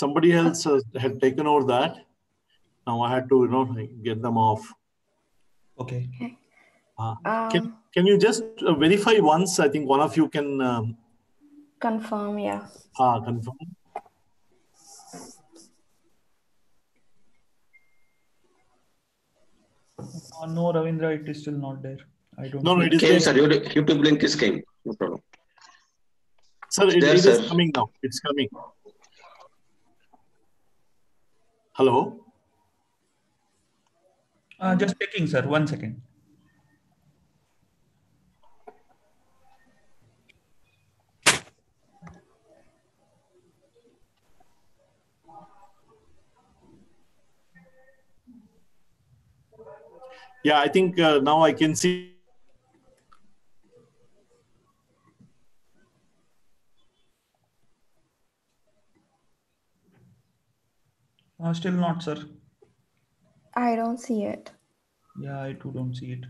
somebody else uh, had taken over that. Now I had to, you know, get them off. Okay. Uh, Um, can, can you just uh, verify once? I think one of you can um, confirm, yeah. uh, confirm. Uh, no, Ravindra, it is still not there. I don't. No, no, it is Came, there. sir. Your YouTube link is came. No problem. Sir, it, There, it is sir. coming now. It's coming. Hello? Uh, just checking, sir. One second. Yeah, I think uh, now I can see. Uh, still not, sir. I don't see it. Yeah, I too don't see it.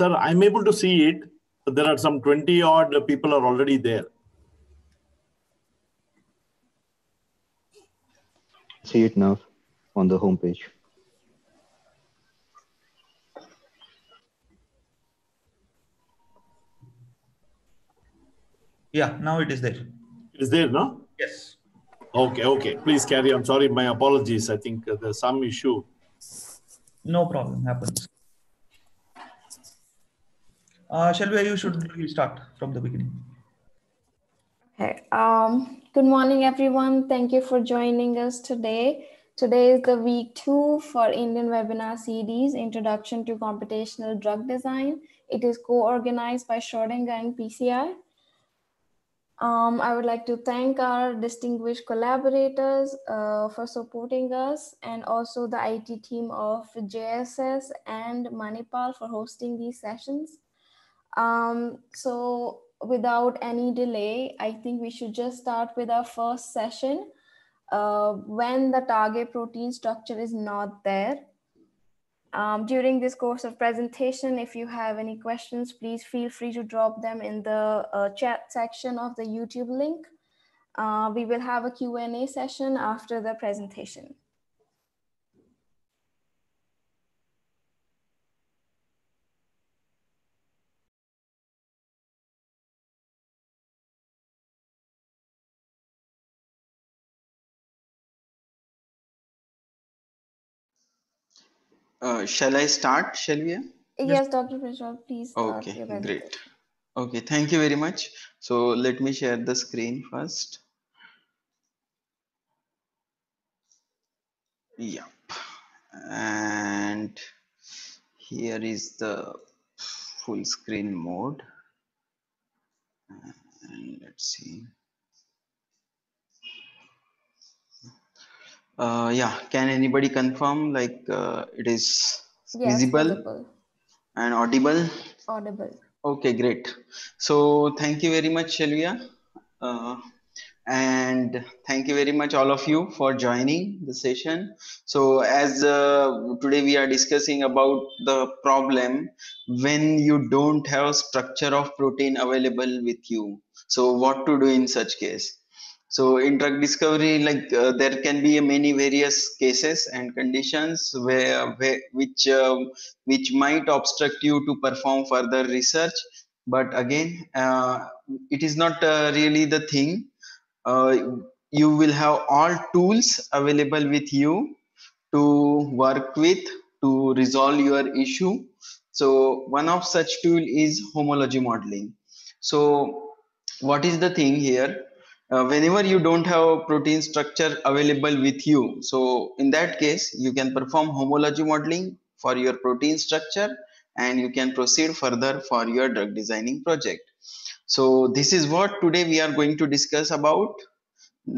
Sir, I'm able to see it. There are some 20 odd people are already there. See it now on the homepage. Yeah, now it is there. It is there, no? Yes. Okay, okay. Please carry on. Sorry, my apologies. I think uh, there's some issue. No problem. Happens. Uh, you should start from the beginning. Okay. Um, good morning, everyone. Thank you for joining us today. Today is the week two for Indian Webinar Series, Introduction to Computational Drug Design. It is co-organized by Schrodinger and PCI. Um, I would like to thank our distinguished collaborators uh, for supporting us and also the IT team of JSS and Manipal for hosting these sessions. Um, so without any delay, I think we should just start with our first session. Uh, when the target protein structure is not there. Um, during this course of presentation, if you have any questions, please feel free to drop them in the uh, chat section of the YouTube link. Uh, we will have a Q&A session after the presentation. Uh, shall I start, Shelvia? Yes, Dr. Prashad, please Okay, great. Okay, thank you very much. So let me share the screen first. Yep. And here is the full screen mode. And let's see. Uh, yeah, can anybody confirm like uh, it is Yes, visible visible, and audible? audible. Okay, great. So thank you very much, Shelvia. Uh, and thank you very much, all of you, for joining the session. So as uh, today we are discussing about the problem when you don't have structure of protein available with you. So what to do in such case? So in drug discovery, like uh, there can be many various cases and conditions where, where which um, which might obstruct you to perform further research. But again, uh, it is not uh, really the thing. Uh, you will have all tools available with you to work with to resolve your issue. So one of such tool is homology modeling. So what is the thing here uh, whenever you don't have protein structure available with you so in that case you can perform homology modeling for your protein structure and you can proceed further for your drug designing project. So this is what today we are going to discuss about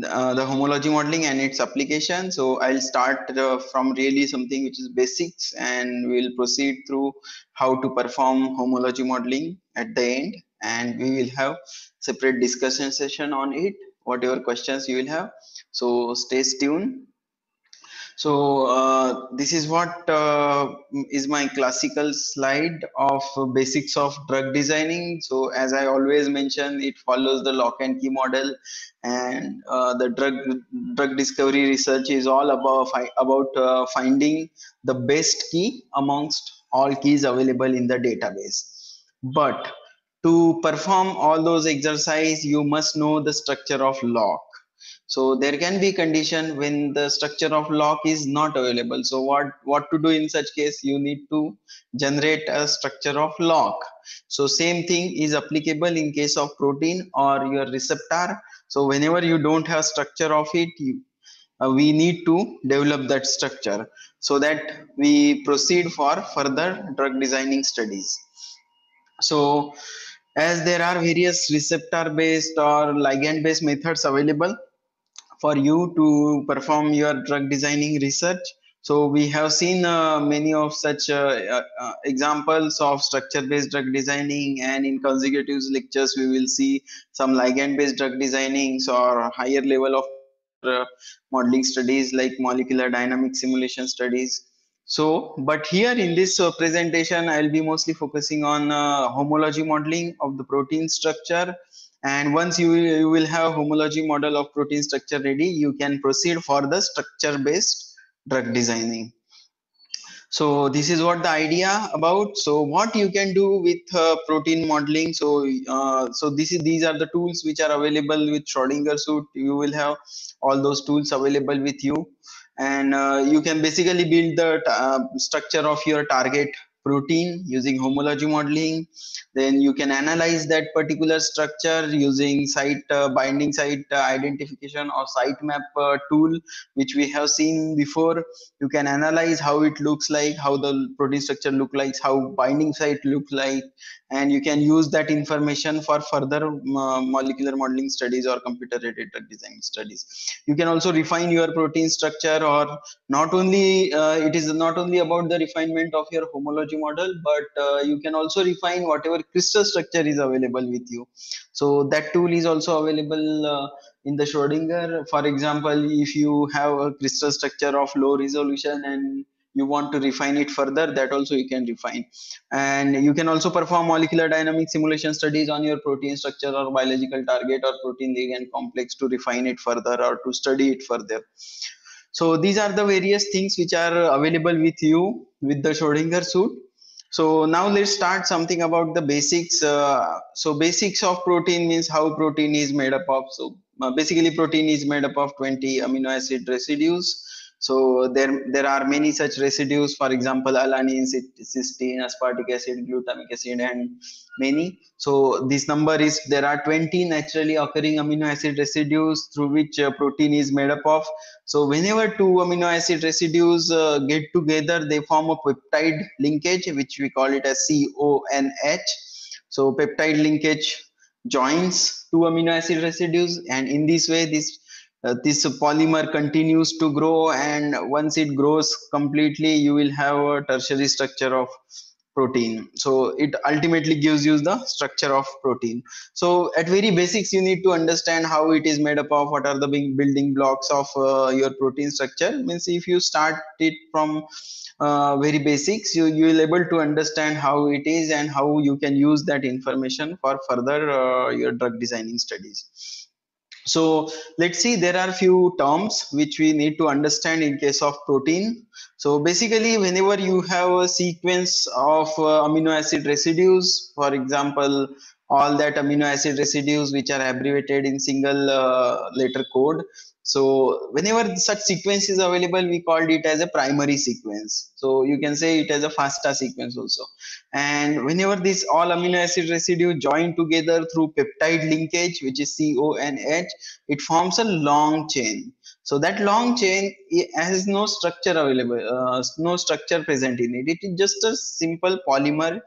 uh, the homology modeling and its application. So i'll start uh, from really something which is basics and we'll proceed through how to perform homology modeling at the end and we will have separate discussion session on it. Whatever questions you will have. So stay tuned. So uh, this is what uh, is my classical slide of basics of drug designing. So as i always mention it follows the lock and key model and uh, the drug drug discovery research is all about about uh, finding the best key amongst all keys available in the database. But to perform all those exercise you must know the structure of lock. So there can be condition when the structure of lock is not available. So what what to do in such case? You need to generate a structure of lock. So same thing is applicable in case of protein or your receptor. So whenever you don't have structure of it you, uh, we need to develop that structure so that we proceed for further drug designing studies. So as there are various receptor based or ligand based methods available for you to perform your drug designing research. So we have seen uh, many of such uh, uh, examples of structure based drug designing and in consecutive lectures we will see some ligand based drug designings or higher level of uh, modeling studies like molecular dynamic simulation studies so but here in this uh, presentation i'll be mostly focusing on uh, homology modeling of the protein structure. And once you, you will have homology model of protein structure ready you can proceed for the structure based drug designing. So this is what the idea about. So what you can do with uh, protein modeling. So uh, so this is these are the tools which are available with schrodinger suite. You will have all those tools available with you and uh, you can basically build the uh, structure of your target protein using homology modeling. Then you can analyze that particular structure using site uh, binding site uh, identification or sitemap uh, tool which we have seen before. You can analyze how it looks like how the protein structure look like how binding site look like and you can use that information for further uh, molecular modeling studies or computer aided drug design studies. You can also refine your protein structure or not only uh, it is not only about the refinement of your homology model but uh, you can also refine whatever crystal structure is available with you. So that tool is also available uh, in the schrodinger for example if you have a crystal structure of low resolution and you want to refine it further that also you can refine. And you can also perform molecular dynamic simulation studies on your protein structure or biological target or protein ligand complex to refine it further or to study it further. So these are the various things which are available with you with the Schrodinger suite. So now let's start something about the basics uh, so basics of protein means how protein is made up of. So uh, basically protein is made up of 20 amino acid residues so there, there are many such residues, for example, alanine, cysteine, aspartic acid, glutamic acid, and many. So this number is, there are 20 naturally occurring amino acid residues through which uh, protein is made up of. So whenever two amino acid residues uh, get together, they form a peptide linkage, which we call it as CONH. So peptide linkage joins two amino acid residues and in this way this uh, this polymer continues to grow and once it grows completely you will have a tertiary structure of protein. So it ultimately gives you the structure of protein. So at very basics you need to understand how it is made up of what are the building blocks of uh, your protein structure. Means if you start it from uh, very basics you you will able to understand how it is and how you can use that information for further uh, your drug designing studies so let's see there are few terms which we need to understand in case of protein. So basically whenever you have a sequence of uh, amino acid residues for example all that amino acid residues which are abbreviated in single uh, letter code So whenever such sequence is available, we called it as a primary sequence. So you can say it as a FASTA sequence also. And whenever this all amino acid residue join together through peptide linkage, which is CO and H, it forms a long chain. So that long chain has no structure available, uh, no structure present in it. It is just a simple polymer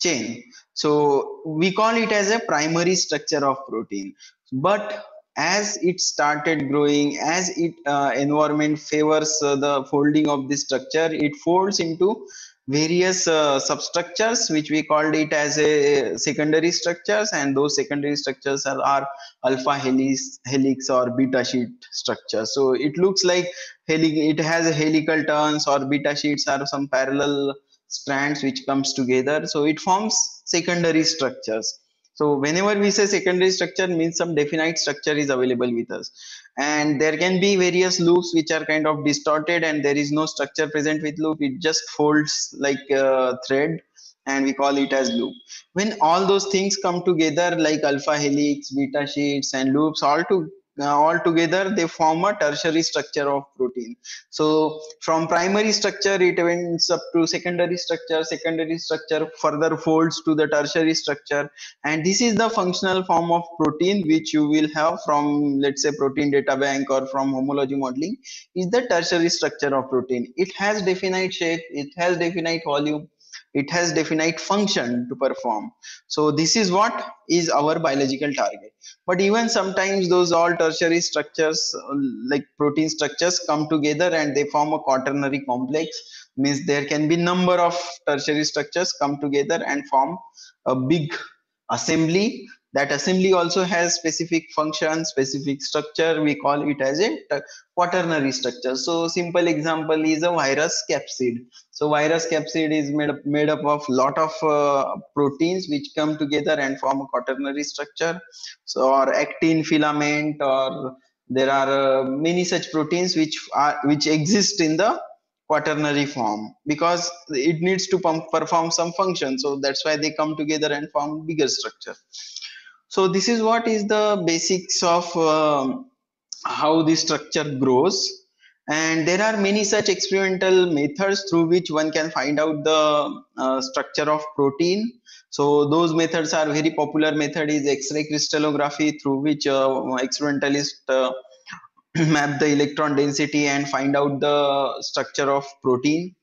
chain. So we call it as a primary structure of protein. But as it started growing as it uh, environment favors uh, the folding of this structure it folds into various uh, substructures which we called it as a secondary structures and those secondary structures are, are alpha helix helix or beta sheet structure. So it looks like helix it has helical turns or beta sheets are some parallel strands which comes together. So it forms secondary structures so whenever we say secondary structure means some definite structure is available with us. And there can be various loops which are kind of distorted and there is no structure present with loop. It just folds like a thread and we call it as loop. When all those things come together like alpha helix, beta sheets and loops all to uh, all together they form a tertiary structure of protein. So from primary structure it ends up to secondary structure. Secondary structure further folds to the tertiary structure. And this is the functional form of protein which you will have from let's say protein data bank or from homology modeling is the tertiary structure of protein. It has definite shape. It has definite volume it has definite function to perform. So this is what is our biological target. But even sometimes those all tertiary structures uh, like protein structures come together and they form a quaternary complex. Means there can be number of tertiary structures come together and form a big assembly that assembly also has specific function specific structure. We call it as a quaternary structure. So simple example is a virus capsid. So virus capsid is made up made up of lot of uh, proteins which come together and form a quaternary structure. So or actin filament or there are uh, many such proteins which are which exist in the quaternary form because it needs to perform some function. So that's why they come together and form bigger structure so this is what is the basics of um, how the structure grows. And there are many such experimental methods through which one can find out the uh, structure of protein. So those methods are very popular method is x-ray crystallography through which uh, experimentalist uh, map the electron density and find out the structure of protein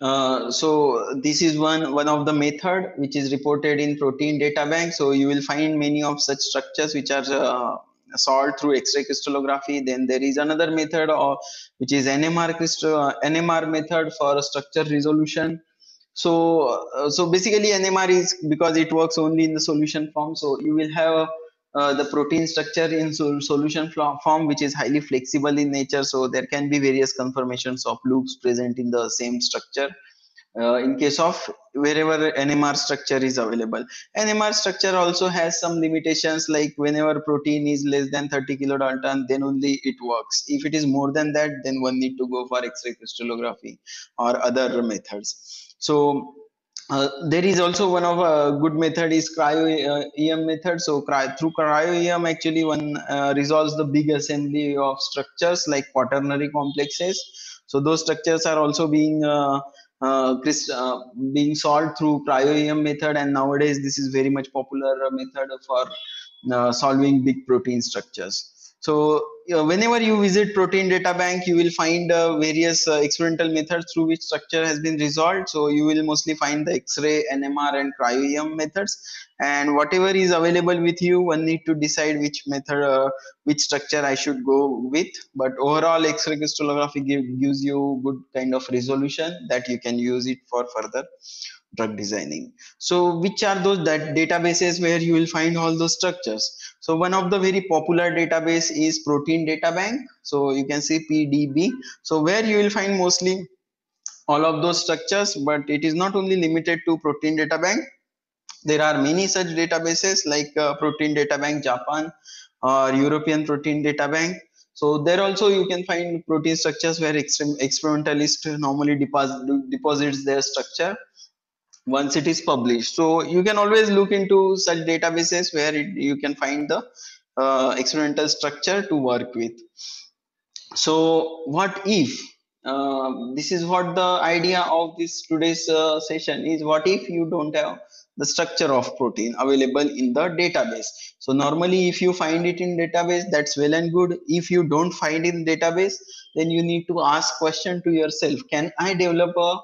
uh, so this is one one of the method which is reported in protein data bank. So you will find many of such structures which are uh, solved through x-ray crystallography. Then there is another method or which is nmr crystal uh, nmr method for structure resolution. So uh, so basically nmr is because it works only in the solution form. So you will have uh, the protein structure in sol solution form which is highly flexible in nature so there can be various conformations of loops present in the same structure uh, in case of wherever NMR structure is available. NMR structure also has some limitations like whenever protein is less than 30 kilodalton then only it works. If it is more than that then one need to go for X-ray crystallography or other methods. So uh, there is also one of a uh, good method is cryo uh, EM method. So cry, through cryo EM actually one uh, resolves the big assembly of structures like quaternary complexes. So those structures are also being uh, being solved through cryo EM method and nowadays this is very much popular method for solving big protein structures. So whenever you visit protein data bank, you will find uh, various uh, experimental methods through which structure has been resolved. So you will mostly find the X-ray, NMR and cryo-EM methods. And whatever is available with you, one need to decide which method, uh, which structure I should go with. But overall X-ray crystallography give, gives you good kind of resolution that you can use it for further drug designing. So which are those that databases where you will find all those structures? So one of the very popular database is Protein Data Bank. So you can see PDB. So where you will find mostly all of those structures, but it is not only limited to Protein Data Bank. There are many such databases like uh, Protein Data Bank Japan or European Protein Data Bank. So there also you can find protein structures where experimentalist normally deposit, deposits their structure once it is published. So you can always look into such databases where it, you can find the uh, experimental structure to work with. So what if uh, this is what the idea of this today's uh, session is what if you don't have the structure of protein available in the database? So normally if you find it in database that's well and good. If you don't find in database then you need to ask question to yourself. Can i develop a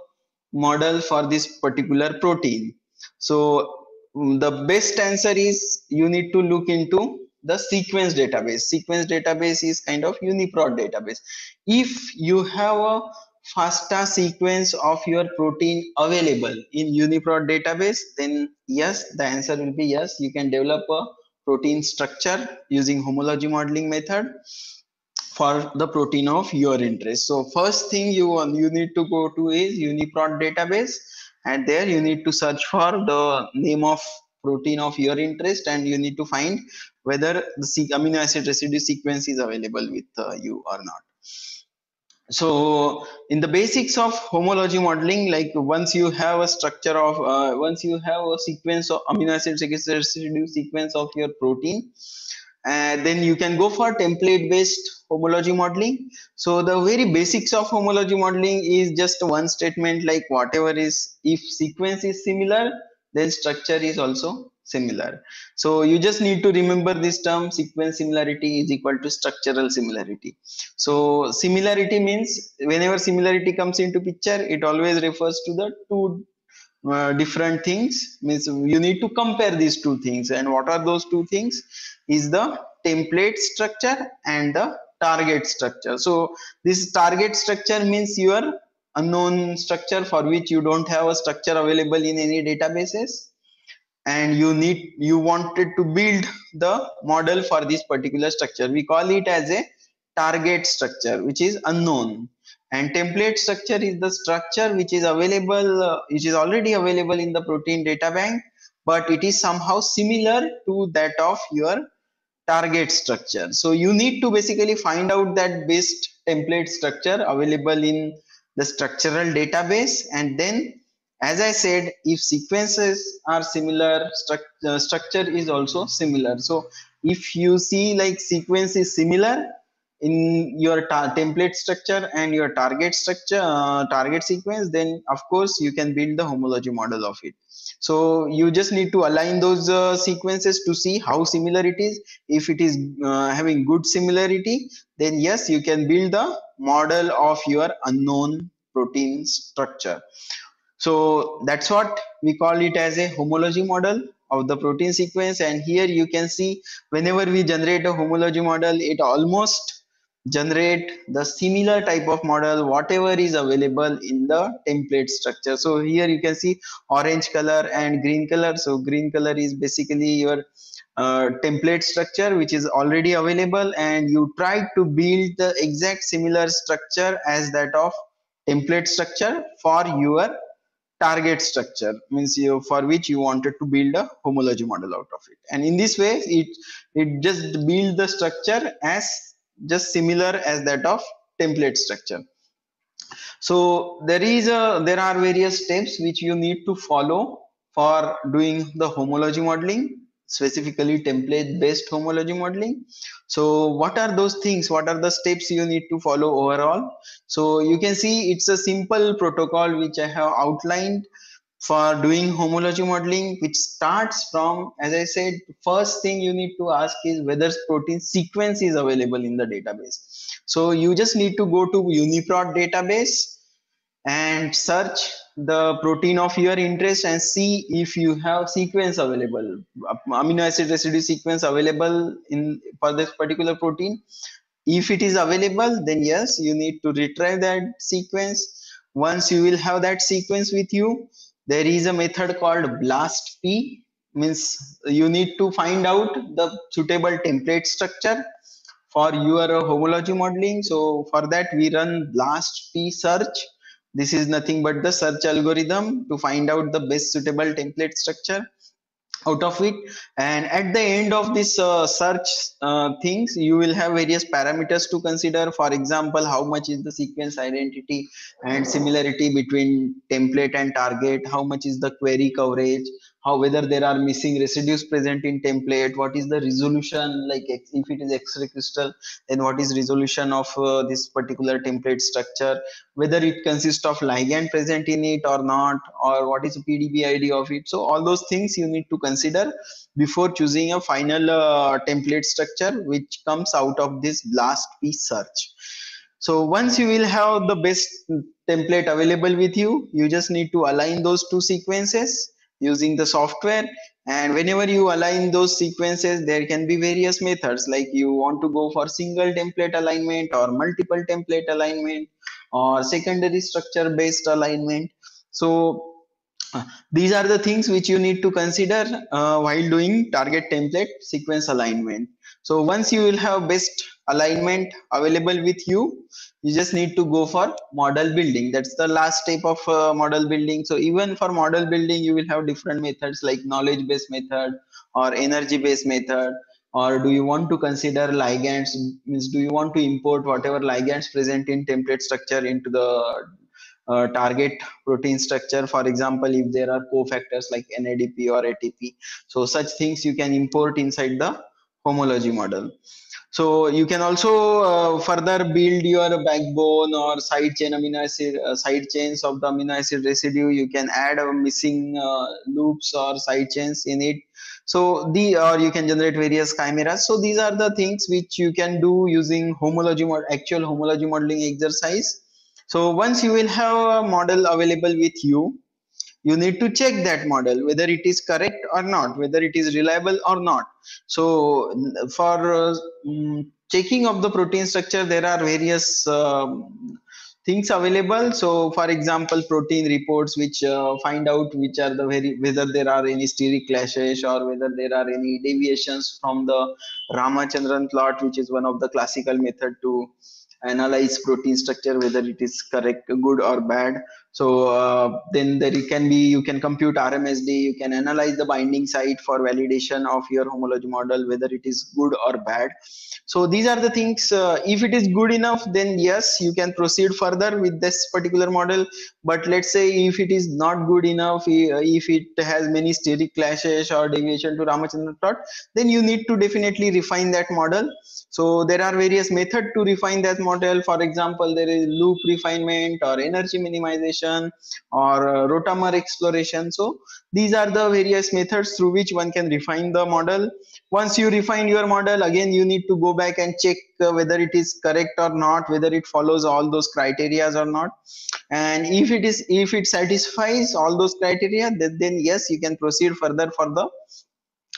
model for this particular protein. So mm, the best answer is you need to look into the sequence database. Sequence database is kind of uniprot database. If you have a FASTA sequence of your protein available in uniprot database then yes the answer will be yes. You can develop a protein structure using homology modeling method for the protein of your interest. So first thing you want you need to go to is uniprot database and there you need to search for the name of protein of your interest and you need to find whether the amino acid residue sequence is available with uh, you or not. So in the basics of homology modeling like once you have a structure of uh, once you have a sequence of amino acid residue sequence of your protein and then you can go for template based homology modeling. So the very basics of homology modeling is just one statement like whatever is if sequence is similar then structure is also similar. So you just need to remember this term sequence similarity is equal to structural similarity. So similarity means whenever similarity comes into picture it always refers to the two uh, different things. Means you need to compare these two things. And what are those two things is the template structure and the target structure. So this target structure means your unknown structure for which you don't have a structure available in any databases. And you need you wanted to build the model for this particular structure. We call it as a target structure which is unknown. And template structure is the structure which is available uh, which is already available in the protein data bank but it is somehow similar to that of your target structure. So you need to basically find out that best template structure available in the structural database. And then as i said if sequences are similar stru uh, structure is also similar. So if you see like sequence is similar in your template structure and your target structure uh, target sequence then of course you can build the homology model of it so you just need to align those uh, sequences to see how similar it is if it is uh, having good similarity then yes you can build the model of your unknown protein structure so that's what we call it as a homology model of the protein sequence. And here you can see whenever we generate a homology model, it almost generate the similar type of model whatever is available in the template structure. So here you can see orange color and green color. So green color is basically your uh, template structure which is already available and you try to build the exact similar structure as that of template structure for your target structure means you for which you wanted to build a homology model out of it. And in this way it it just build the structure as just similar as that of template structure. So there is a there are various steps which you need to follow for doing the homology modeling specifically template based homology modeling. So what are those things? What are the steps you need to follow overall? So you can see it's a simple protocol which i have outlined for doing homology modeling which starts from as i said first thing you need to ask is whether protein sequence is available in the database. So you just need to go to uniprot database and search the protein of your interest and see if you have sequence available amino acid residue sequence available in for this particular protein. If it is available then yes you need to retrieve that sequence. Once you will have that sequence with you there is a method called blastp means you need to find out the suitable template structure for your homology modeling. So for that we run blastp search. This is nothing but the search algorithm to find out the best suitable template structure out of it. And at the end of this uh, search uh, things you will have various parameters to consider. For example how much is the sequence identity and similarity between template and target? How much is the query coverage how whether there are missing residues present in template what is the resolution like if it is x-ray crystal then what is resolution of uh, this particular template structure whether it consists of ligand present in it or not or what is the pdb id of it. So all those things you need to consider before choosing a final uh, template structure which comes out of this blast p search. So once you will have the best template available with you you just need to align those two sequences using the software. And whenever you align those sequences there can be various methods like you want to go for single template alignment or multiple template alignment or secondary structure based alignment. So these are the things which you need to consider uh, while doing target template sequence alignment so once you will have best alignment available with you you just need to go for model building. That's the last step of uh, model building. So even for model building you will have different methods like knowledge based method or energy based method. Or do you want to consider ligands? Means do you want to import whatever ligands present in template structure into the uh, target protein structure? For example if there are cofactors like NADP or ATP so such things you can import inside the homology model. So you can also uh, further build your backbone or side chain amino acid uh, side chains of the amino acid residue. You can add a missing uh, loops or side chains in it. So the or you can generate various chimeras. So these are the things which you can do using homology mod actual homology modeling exercise. So once you will have a model available with you you need to check that model whether it is correct or not whether it is reliable or not. So for uh, mm, checking of the protein structure there are various um, things available. So for example protein reports which uh, find out which are the very whether there are any steric clashes or whether there are any deviations from the ramachandran plot which is one of the classical method to analyze protein structure whether it is correct good or bad so uh, then there can be you can compute rmsd you can analyze the binding site for validation of your homology model whether it is good or bad. So these are the things uh, if it is good enough then yes you can proceed further with this particular model. But let's say if it is not good enough if it has many steric clashes or deviation to ramachandran plot then you need to definitely refine that model. So there are various methods to refine that model. For example there is loop refinement or energy minimization or uh, rotamer exploration. So these are the various methods through which one can refine the model. Once you refine your model again you need to go back and check uh, whether it is correct or not whether it follows all those criterias or not. And if it is if it satisfies all those criteria then, then yes you can proceed further for the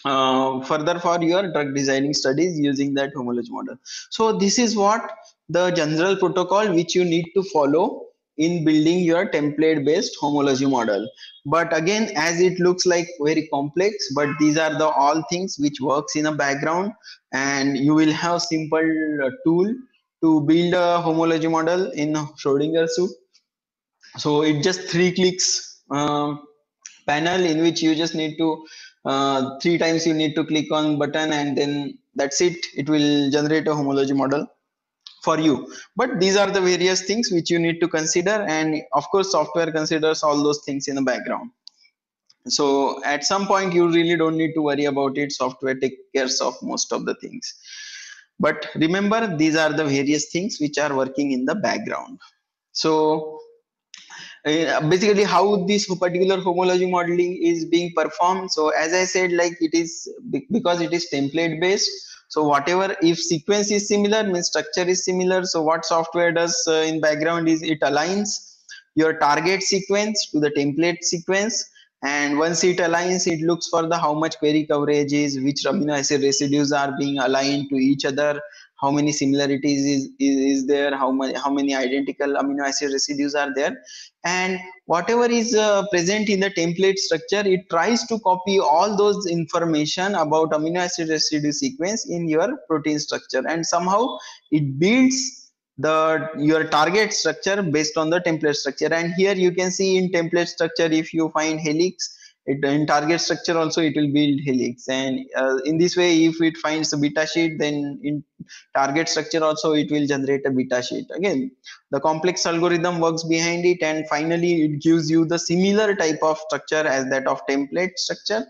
uh, further for your drug designing studies using that homology model. So this is what the general protocol which you need to follow in building your template based homology model. But again as it looks like very complex but these are the all things which works in a background and you will have simple uh, tool to build a homology model in Schrodinger soup so it just three clicks uh, panel in which you just need to uh, three times you need to click on button and then that's it. It will generate a homology model for you. But these are the various things which you need to consider. And of course software considers all those things in the background. So at some point you really don't need to worry about it. Software takes care of most of the things. But remember these are the various things which are working in the background. So uh, basically how this particular homology modeling is being performed. So as i said like it is because it is template based so whatever if sequence is similar means structure is similar so what software does uh, in background is it aligns your target sequence to the template sequence. And once it aligns it looks for the how much query coverage is which amino acid residues are being aligned to each other how many similarities is, is, is there how many how many identical amino acid residues are there. And whatever is uh, present in the template structure it tries to copy all those information about amino acid residue sequence in your protein structure. And somehow it builds the your target structure based on the template structure. And here you can see in template structure if you find helix it, in target structure also it will build helix. And uh, in this way if it finds a beta sheet then in target structure also it will generate a beta sheet. Again the complex algorithm works behind it and finally it gives you the similar type of structure as that of template structure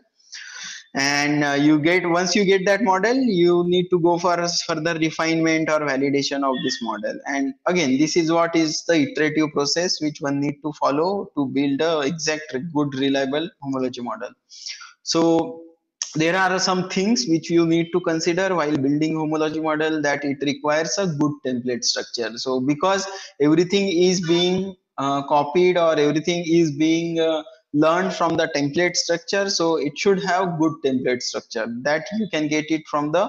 and uh, you get once you get that model you need to go for further refinement or validation of this model. And again this is what is the iterative process which one need to follow to build a exact good reliable homology model. So there are some things which you need to consider while building homology model that it requires a good template structure. So because everything is being uh, copied or everything is being uh, learned from the template structure so it should have good template structure that you can get it from the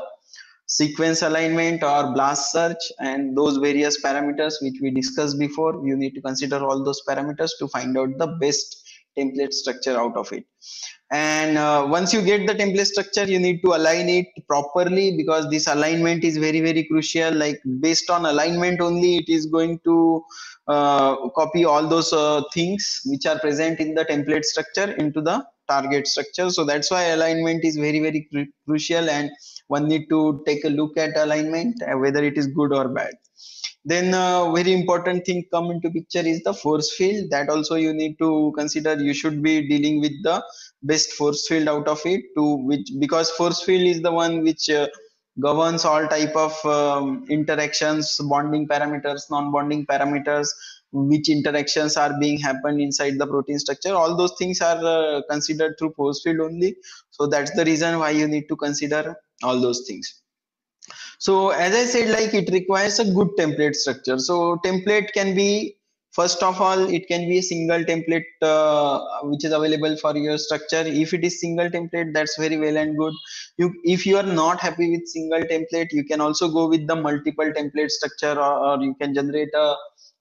sequence alignment or blast search and those various parameters which we discussed before. You need to consider all those parameters to find out the best template structure out of it. And uh, once you get the template structure you need to align it properly because this alignment is very very crucial. Like based on alignment only it is going to copy all those uh, things which are present in the template structure into the target structure. So that's why alignment is very very cru crucial and one need to take a look at alignment uh, whether it is good or bad. Then uh, very important thing come into picture is the force field. That also you need to consider. You should be dealing with the best force field out of it to which because force field is the one which uh, governs all type of um, interactions bonding parameters non-bonding parameters which interactions are being happened inside the protein structure. All those things are uh, considered through force field only. So that's the reason why you need to consider all those things. So as i said like it requires a good template structure. So template can be first of all it can be a single template uh, which is available for your structure. If it is single template that's very well and good. You if you are not happy with single template you can also go with the multiple template structure or, or you can generate a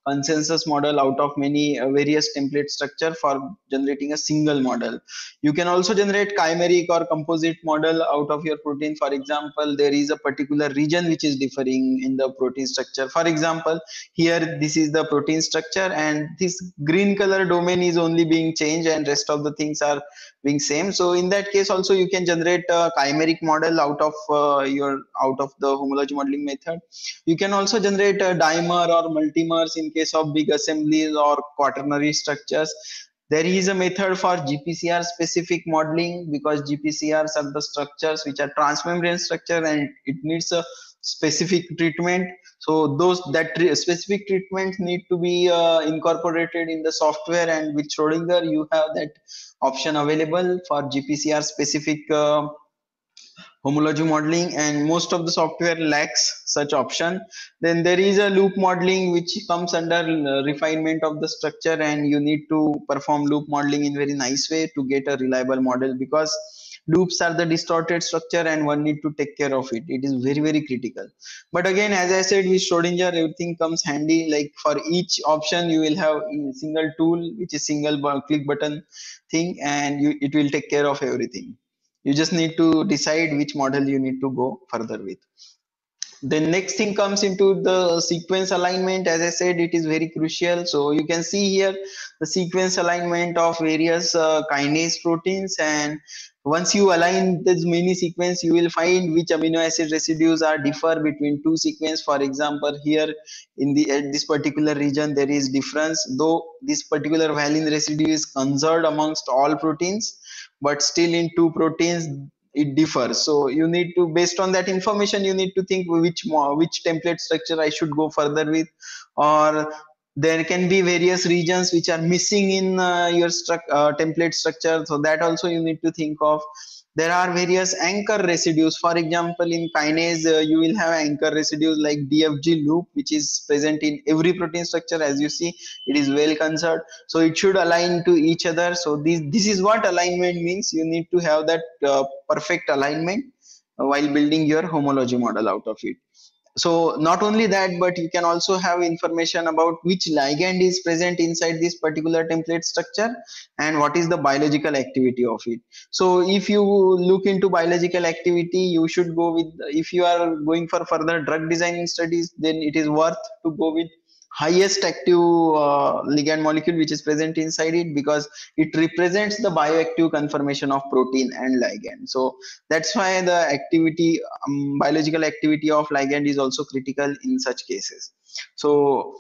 consensus model out of many uh, various template structure for generating a single model. You can also generate chimeric or composite model out of your protein. For example there is a particular region which is differing in the protein structure. For example here this is the protein structure and this green color domain is only being changed and rest of the things are being same. So in that case also you can generate a chimeric model out of uh, your out of the homology modeling method. You can also generate a dimer or multimers in case of big assemblies or quaternary structures there is a method for gpcr specific modeling because gpcrs are the structures which are transmembrane structure and it needs a specific treatment. So those that specific treatments need to be uh, incorporated in the software and with schrodinger you have that option available for gpcr specific uh, homology modeling and most of the software lacks such option. Then there is a loop modeling which comes under uh, refinement of the structure and you need to perform loop modeling in very nice way to get a reliable model because loops are the distorted structure and one need to take care of it. It is very very critical. But again as i said with schrodinger everything comes handy. Like for each option you will have a single tool which is single click button thing and you, it will take care of everything you just need to decide which model you need to go further with. The next thing comes into the sequence alignment. As i said it is very crucial. So you can see here the sequence alignment of various uh, kinase proteins. And once you align this mini sequence you will find which amino acid residues are differ between two sequence. For example here in the at this particular region there is difference. Though this particular valine residue is conserved amongst all proteins but still in two proteins it differs. So you need to based on that information you need to think which more which template structure i should go further with. Or there can be various regions which are missing in uh, your stru uh, template structure. So that also you need to think of there are various anchor residues. For example in kinase uh, you will have anchor residues like dfg loop which is present in every protein structure. As you see it is well conserved. So it should align to each other. So this this is what alignment means. You need to have that uh, perfect alignment while building your homology model out of it so not only that but you can also have information about which ligand is present inside this particular template structure and what is the biological activity of it. So if you look into biological activity you should go with if you are going for further drug designing studies then it is worth to go with highest active uh, ligand molecule which is present inside it because it represents the bioactive conformation of protein and ligand. So that's why the activity um, biological activity of ligand is also critical in such cases. So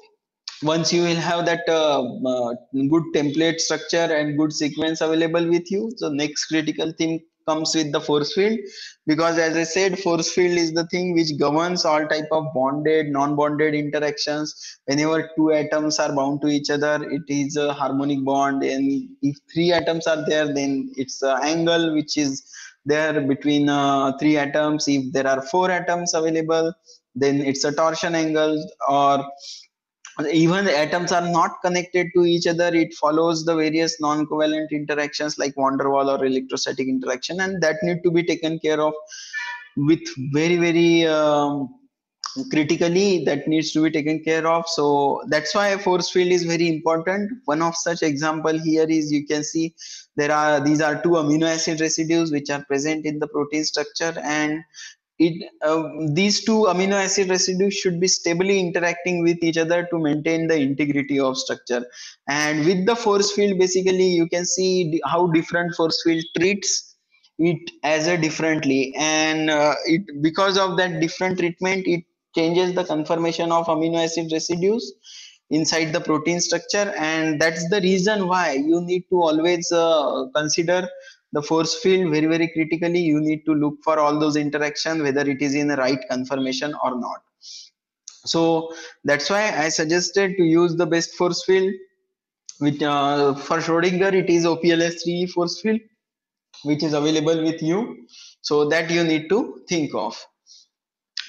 once you will have that uh, uh, good template structure and good sequence available with you so next critical thing comes with the force field. Because as i said force field is the thing which governs all type of bonded non-bonded interactions. Whenever two atoms are bound to each other it is a harmonic bond. And if three atoms are there then it's an angle which is there between uh, three atoms. If there are four atoms available then it's a torsion angle. Or even atoms are not connected to each other. It follows the various non-covalent interactions like van der Waal or electrostatic interaction and that need to be taken care of with very very um, critically. That needs to be taken care of. So that's why force field is very important. One of such example here is you can see there are these are two amino acid residues which are present in the protein structure and it uh, these two amino acid residues should be stably interacting with each other to maintain the integrity of structure. And with the force field basically you can see how different force field treats it as a differently. And uh, it because of that different treatment it changes the conformation of amino acid residues inside the protein structure. And that's the reason why you need to always uh, consider the force field very very critically you need to look for all those interaction whether it is in the right conformation or not. So that's why i suggested to use the best force field which uh, for schrodinger it is opls3 force field which is available with you. So that you need to think of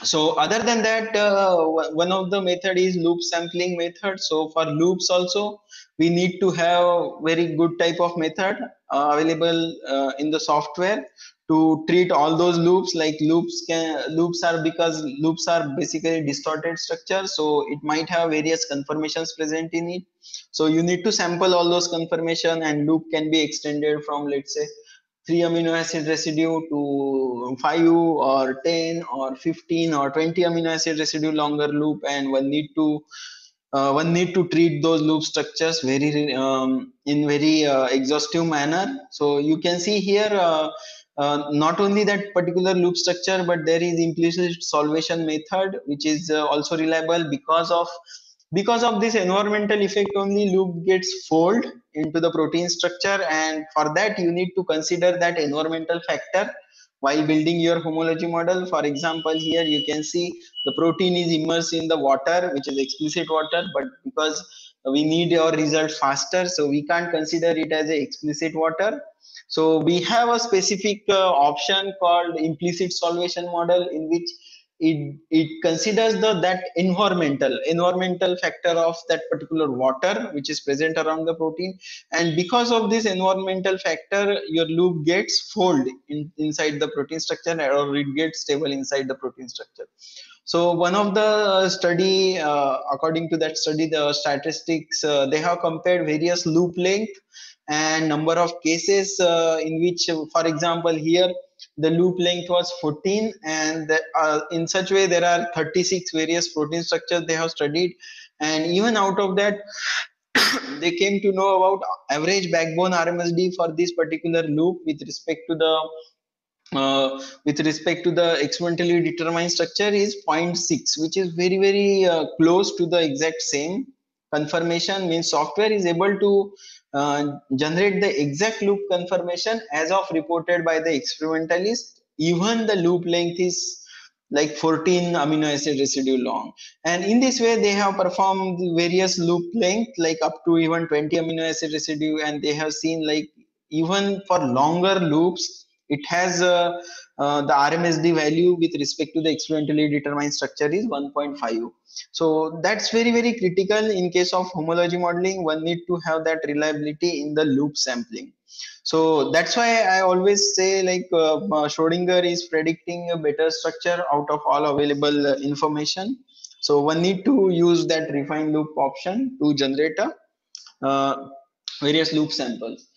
so other than that uh, one of the method is loop sampling method. So for loops also we need to have very good type of method uh, available uh, in the software to treat all those loops. Like loops can loops are because loops are basically distorted structure so it might have various conformations present in it. So you need to sample all those conformation and loop can be extended from let's say 3 amino acid residue to 5 or 10 or 15 or 20 amino acid residue longer loop and one need to uh, one need to treat those loop structures very um, in very uh, exhaustive manner. So you can see here uh, uh not only that particular loop structure but there is implicit solvation method which is uh, also reliable because of because of this environmental effect only loop gets fold into the protein structure and for that you need to consider that environmental factor while building your homology model. For example here you can see the protein is immersed in the water which is explicit water but because we need our result faster so we can't consider it as a explicit water. So we have a specific uh, option called implicit solvation model in which it it considers the that environmental environmental factor of that particular water which is present around the protein. And because of this environmental factor your loop gets fold in, inside the protein structure or it gets stable inside the protein structure. So one of the study uh, according to that study the statistics uh, they have compared various loop length and number of cases uh, in which for example here the loop length was 14 and uh, in such way there are 36 various protein structures they have studied. And even out of that they came to know about average backbone RMSD for this particular loop with respect to the uh, with respect to the experimentally determined structure is 0.6 which is very very uh, close to the exact same confirmation. Means software is able to uh, generate the exact loop conformation as of reported by the experimentalist. Even the loop length is like 14 amino acid residue long. And in this way they have performed various loop length like up to even 20 amino acid residue. And they have seen like even for longer loops it has uh, uh, the RMSD value with respect to the experimentally determined structure is 1.5 so that's very very critical in case of homology modeling. One need to have that reliability in the loop sampling. So that's why i always say like uh, uh schrodinger is predicting a better structure out of all available uh, information. So one need to use that refined loop option to generate a uh, various loop samples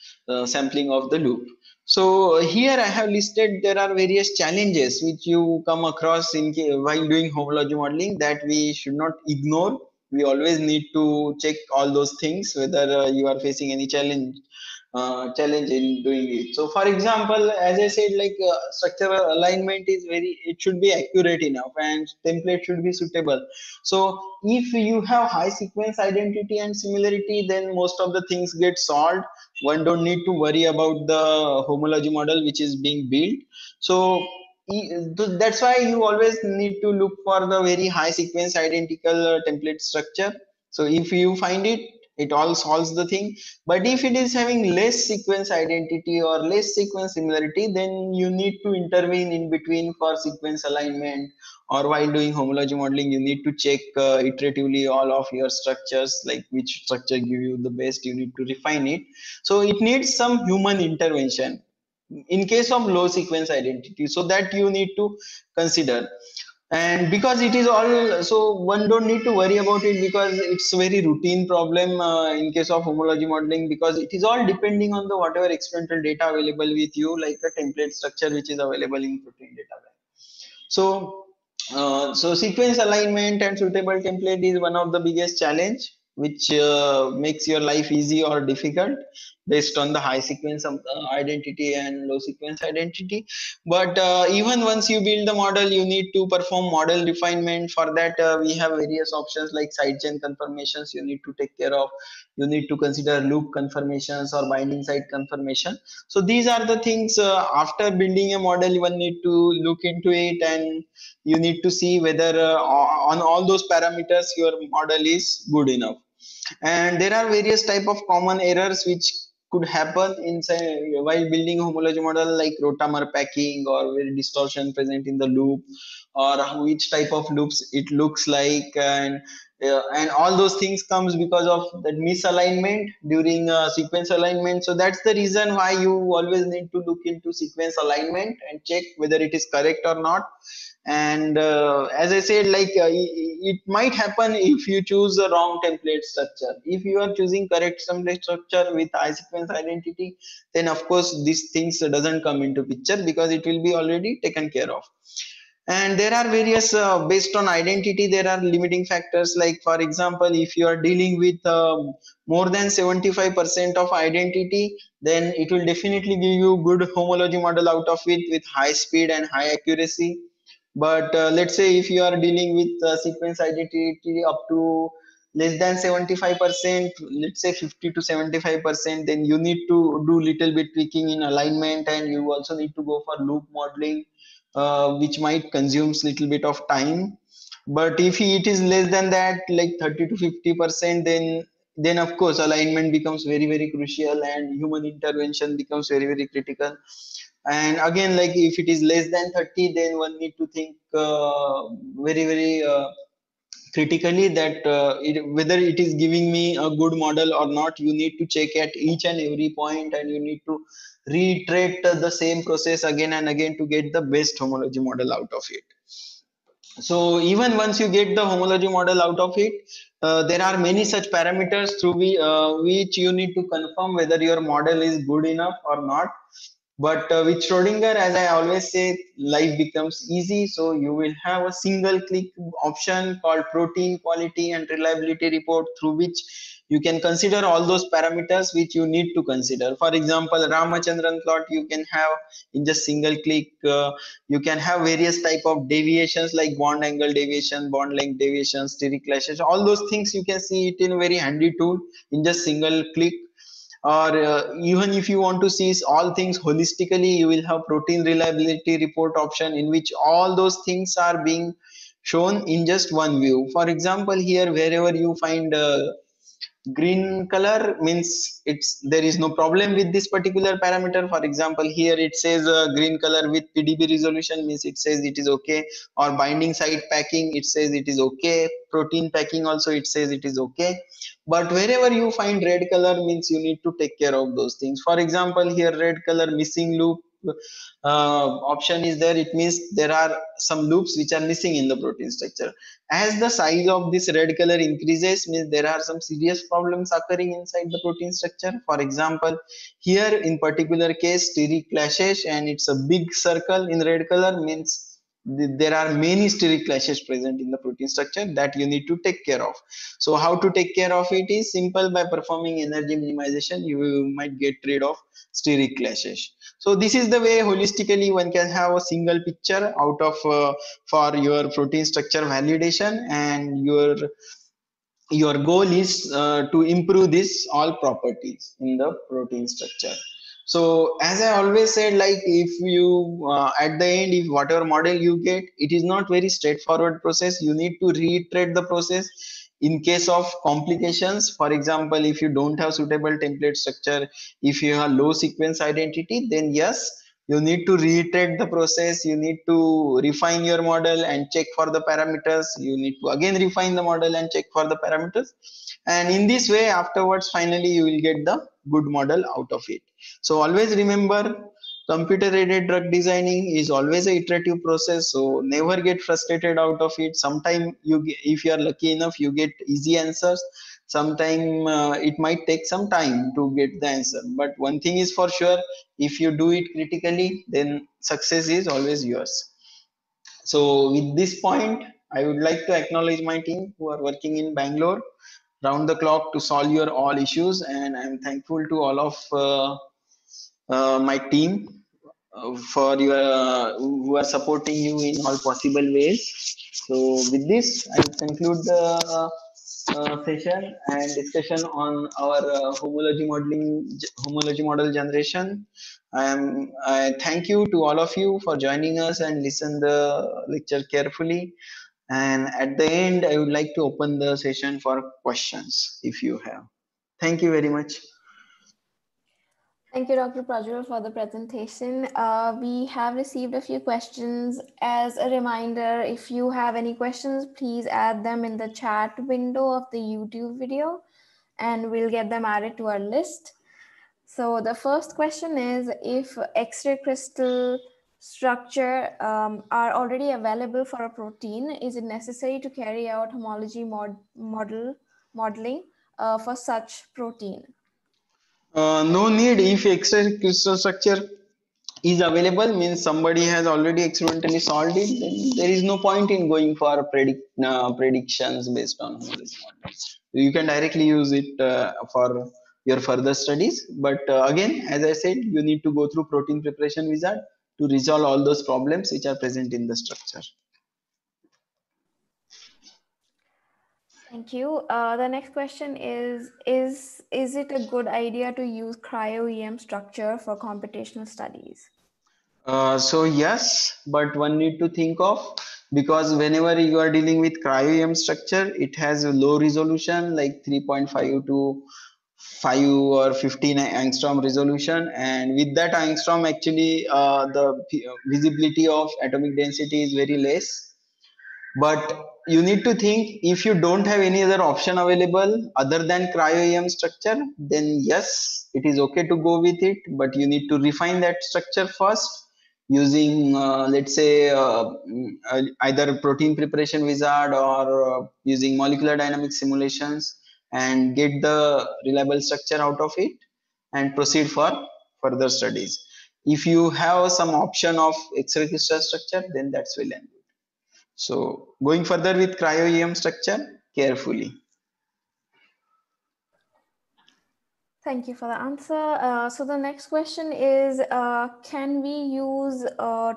sampling of the loop so here I have listed there are various challenges which you come across in while doing homology modeling that we should not ignore. We always need to check all those things whether uh, you are facing any challenge uh, challenge in doing it. So for example as i said like uh, structural alignment is very it should be accurate enough and template should be suitable. So if you have high sequence identity and similarity then most of the things get solved one don't need to worry about the homology model which is being built. So that's why you always need to look for the very high sequence identical uh, template structure. So if you find it it all solves the thing. But if it is having less sequence identity or less sequence similarity then you need to intervene in between for sequence alignment or while doing homology modeling you need to check uh, iteratively all of your structures like which structure give you the best you need to refine it. So it needs some human intervention in case of low sequence identity so that you need to consider. And because it is all so one don't need to worry about it because it's very routine problem uh, in case of homology modeling because it is all depending on the whatever experimental data available with you like a template structure which is available in protein data bank so uh, so sequence alignment and suitable template is one of the biggest challenge which uh, makes your life easy or difficult based on the high sequence of identity and low sequence identity. But uh, even once you build the model you need to perform model refinement. For that uh, we have various options like sidechain confirmations you need to take care of. You need to consider loop confirmations or binding site confirmation. So these are the things uh, after building a model one need to look into it and you need to see whether uh, on all those parameters your model is good enough. And there are various type of common errors which could happen inside while building homology model like rotamer packing or very distortion present in the loop or which type of loops it looks like and uh, and all those things comes because of that misalignment during uh, sequence alignment. So that's the reason why you always need to look into sequence alignment and check whether it is correct or not. And uh, as i said like uh, it might happen if you choose the wrong template structure. If you are choosing correct template structure with high sequence identity then of course these things doesn't come into picture because it will be already taken care of and there are various uh, based on identity there are limiting factors. Like for example if you are dealing with um, more than 75% of identity then it will definitely give you good homology model out of it with high speed and high accuracy. But uh, let's say if you are dealing with uh, sequence identity up to less than 75% let's say 50 to 75% then you need to do little bit tweaking in alignment and you also need to go for loop modeling uh, which might consumes little bit of time. But if it is less than that like 30 to 50 percent then then of course alignment becomes very very crucial and human intervention becomes very very critical. And again like if it is less than 30 then one need to think uh, very very uh, critically that uh, it, whether it is giving me a good model or not you need to check at each and every point and you need to reiterate the same process again and again to get the best homology model out of it so even once you get the homology model out of it uh, there are many such parameters through we, uh, which you need to confirm whether your model is good enough or not but uh, with Schrodinger, as I always say, life becomes easy. So you will have a single click option called protein quality and reliability report through which you can consider all those parameters which you need to consider. For example, Ramachandran plot you can have in just single click. Uh, you can have various type of deviations like bond angle deviation, bond length deviation, steric clashes. All those things you can see it in very handy tool in just single click or uh, even if you want to see all things holistically you will have protein reliability report option in which all those things are being shown in just one view for example here wherever you find uh, green color means it's there is no problem with this particular parameter. For example here it says uh, green color with pdb resolution means it says it is okay. Or binding site packing it says it is okay. Protein packing also it says it is okay. But wherever you find red color means you need to take care of those things. For example here red color missing loop uh, option is there. It means there are some loops which are missing in the protein structure. As the size of this red color increases means there are some serious problems occurring inside the protein structure. For example here in particular case steric clashes and it's a big circle in red color means there are many steric clashes present in the protein structure that you need to take care of. So how to take care of it is simple. By performing energy minimization you might get rid of steric clashes. So this is the way holistically one can have a single picture out of uh, for your protein structure validation and your your goal is uh, to improve this all properties in the protein structure so as i always said like if you uh, at the end if whatever model you get it is not very straightforward process. You need to reiterate the process in case of complications. For example if you don't have suitable template structure if you have low sequence identity then yes you need to reiterate the process you need to refine your model and check for the parameters. You need to again refine the model and check for the parameters. And in this way afterwards finally you will get the good model out of it. So always remember computer aided drug designing is always a iterative process. So never get frustrated out of it. Sometime you if you are lucky enough you get easy answers sometime uh, it might take some time to get the answer. But one thing is for sure if you do it critically then success is always yours. So with this point i would like to acknowledge my team who are working in bangalore round the clock to solve your all issues and i'm thankful to all of uh, uh, my team uh, for your uh, who are supporting you in all possible ways. So with this i conclude the uh, session and discussion on our uh, homology modeling homology model generation. I am i thank you to all of you for joining us and listen the lecture carefully. And at the end i would like to open the session for questions if you have. Thank you very much Thank you, Dr. Prajwal, for the presentation. Uh, we have received a few questions. As a reminder, if you have any questions, please add them in the chat window of the YouTube video and we'll get them added to our list. So the first question is if X-ray crystal structure um, are already available for a protein, is it necessary to carry out homology mod model modeling uh, for such protein? Uh, no need. If X-ray crystal structure is available means somebody has already experimentally solved it then there is no point in going for predict uh, predictions based on models you can directly use it uh, for your further studies. But uh, again as i said you need to go through protein preparation wizard to resolve all those problems which are present in the structure Thank you. Uh, the next question is, is, is it a good idea to use cryo-EM structure for computational studies? Uh, so yes, but one need to think of because whenever you are dealing with cryo-EM structure, it has a low resolution like 3.5 to 5 or 15 angstrom resolution and with that angstrom actually uh, the visibility of atomic density is very less but you need to think if you don't have any other option available other than cryo-EM structure then yes it is okay to go with it. But you need to refine that structure first using uh, let's say uh, either protein preparation wizard or uh, using molecular dynamic simulations and get the reliable structure out of it and proceed for further studies. If you have some option of x-ray crystal structure then that's well and so going further with cryo-EM structure carefully. Thank you for the answer. Uh, so the next question is, uh, can we use a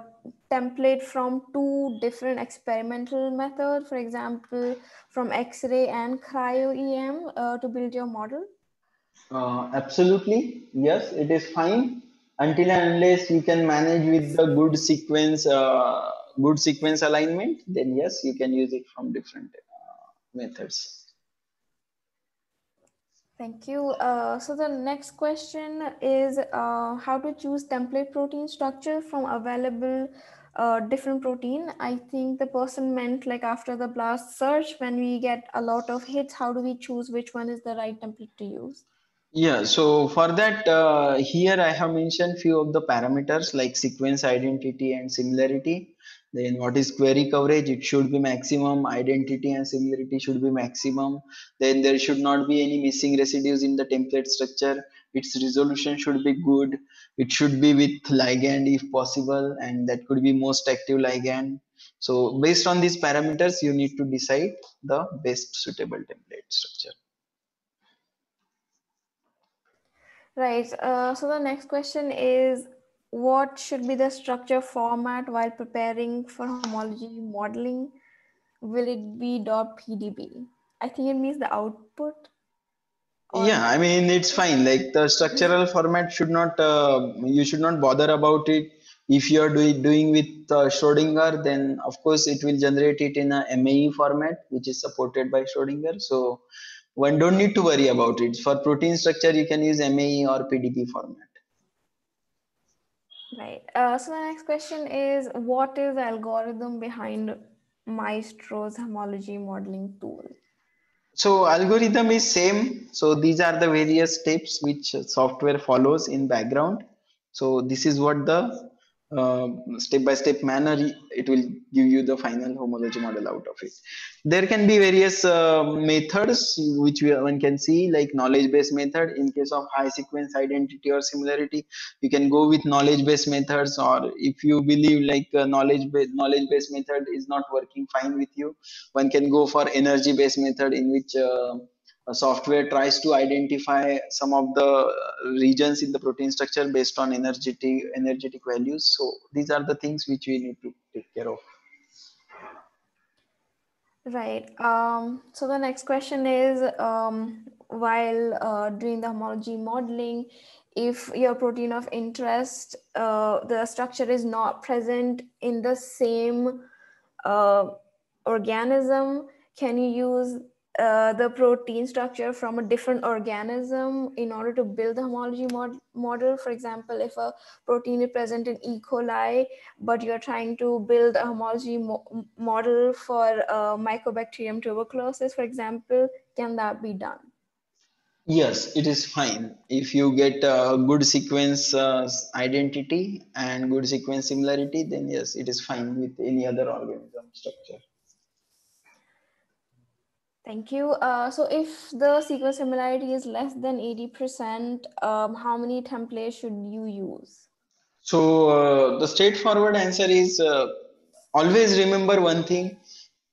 template from two different experimental methods, for example, from X-ray and cryo-EM uh, to build your model? Uh, absolutely, yes, it is fine until and unless you can manage with the good sequence uh, good sequence alignment, then yes, you can use it from different uh, methods. Thank you. Uh, so the next question is uh, how to choose template protein structure from available uh, different protein. I think the person meant like after the blast search, when we get a lot of hits, how do we choose which one is the right template to use? Yeah, so for that, uh, here I have mentioned few of the parameters like sequence identity and similarity then what is query coverage it should be maximum identity and similarity should be maximum then there should not be any missing residues in the template structure its resolution should be good it should be with ligand if possible and that could be most active ligand So based on these parameters, you need to decide the best suitable template structure. Right. Uh, so the next question is what should be the structure format while preparing for homology modeling? Will it be .pdb? I think it means the output. Yeah, I mean it's fine. Like the structural format should not uh, you should not bother about it. If you are doing doing with uh, Schrodinger, then of course it will generate it in a MAE format, which is supported by Schrodinger. So one don't need to worry about it. For protein structure, you can use MAE or PDB format. Right. Uh, so the next question is what is the algorithm behind Maestro's homology modeling tool? So algorithm is same. So these are the various steps which software follows in background. So this is what the step by step manner it will give you the final homology model out of it. There can be various uh, methods which we, one can see like knowledge based method. In case of high sequence identity or similarity you can go with knowledge based methods or if you believe like uh, knowledge based knowledge based method is not working fine with you one can go for energy based method in which uh, software tries to identify some of the regions in the protein structure based on energetic energetic values. So these are the things which we need to take care of. Right. Um, so the next question is um, while uh, doing the homology modeling if your protein of interest uh, the structure is not present in the same uh, organism can you use uh, the protein structure from a different organism in order to build the homology mod model. For example, if a protein is present in E. coli, but you're trying to build a homology mo model for uh, Mycobacterium tuberculosis, for example, can that be done? Yes, it is fine. If you get a good sequence uh, identity and good sequence similarity, then yes, it is fine with any other organism structure. Thank you. Uh, so if the sequence similarity is less than 80%, um, how many templates should you use? So uh, the straightforward answer is uh, always remember one thing.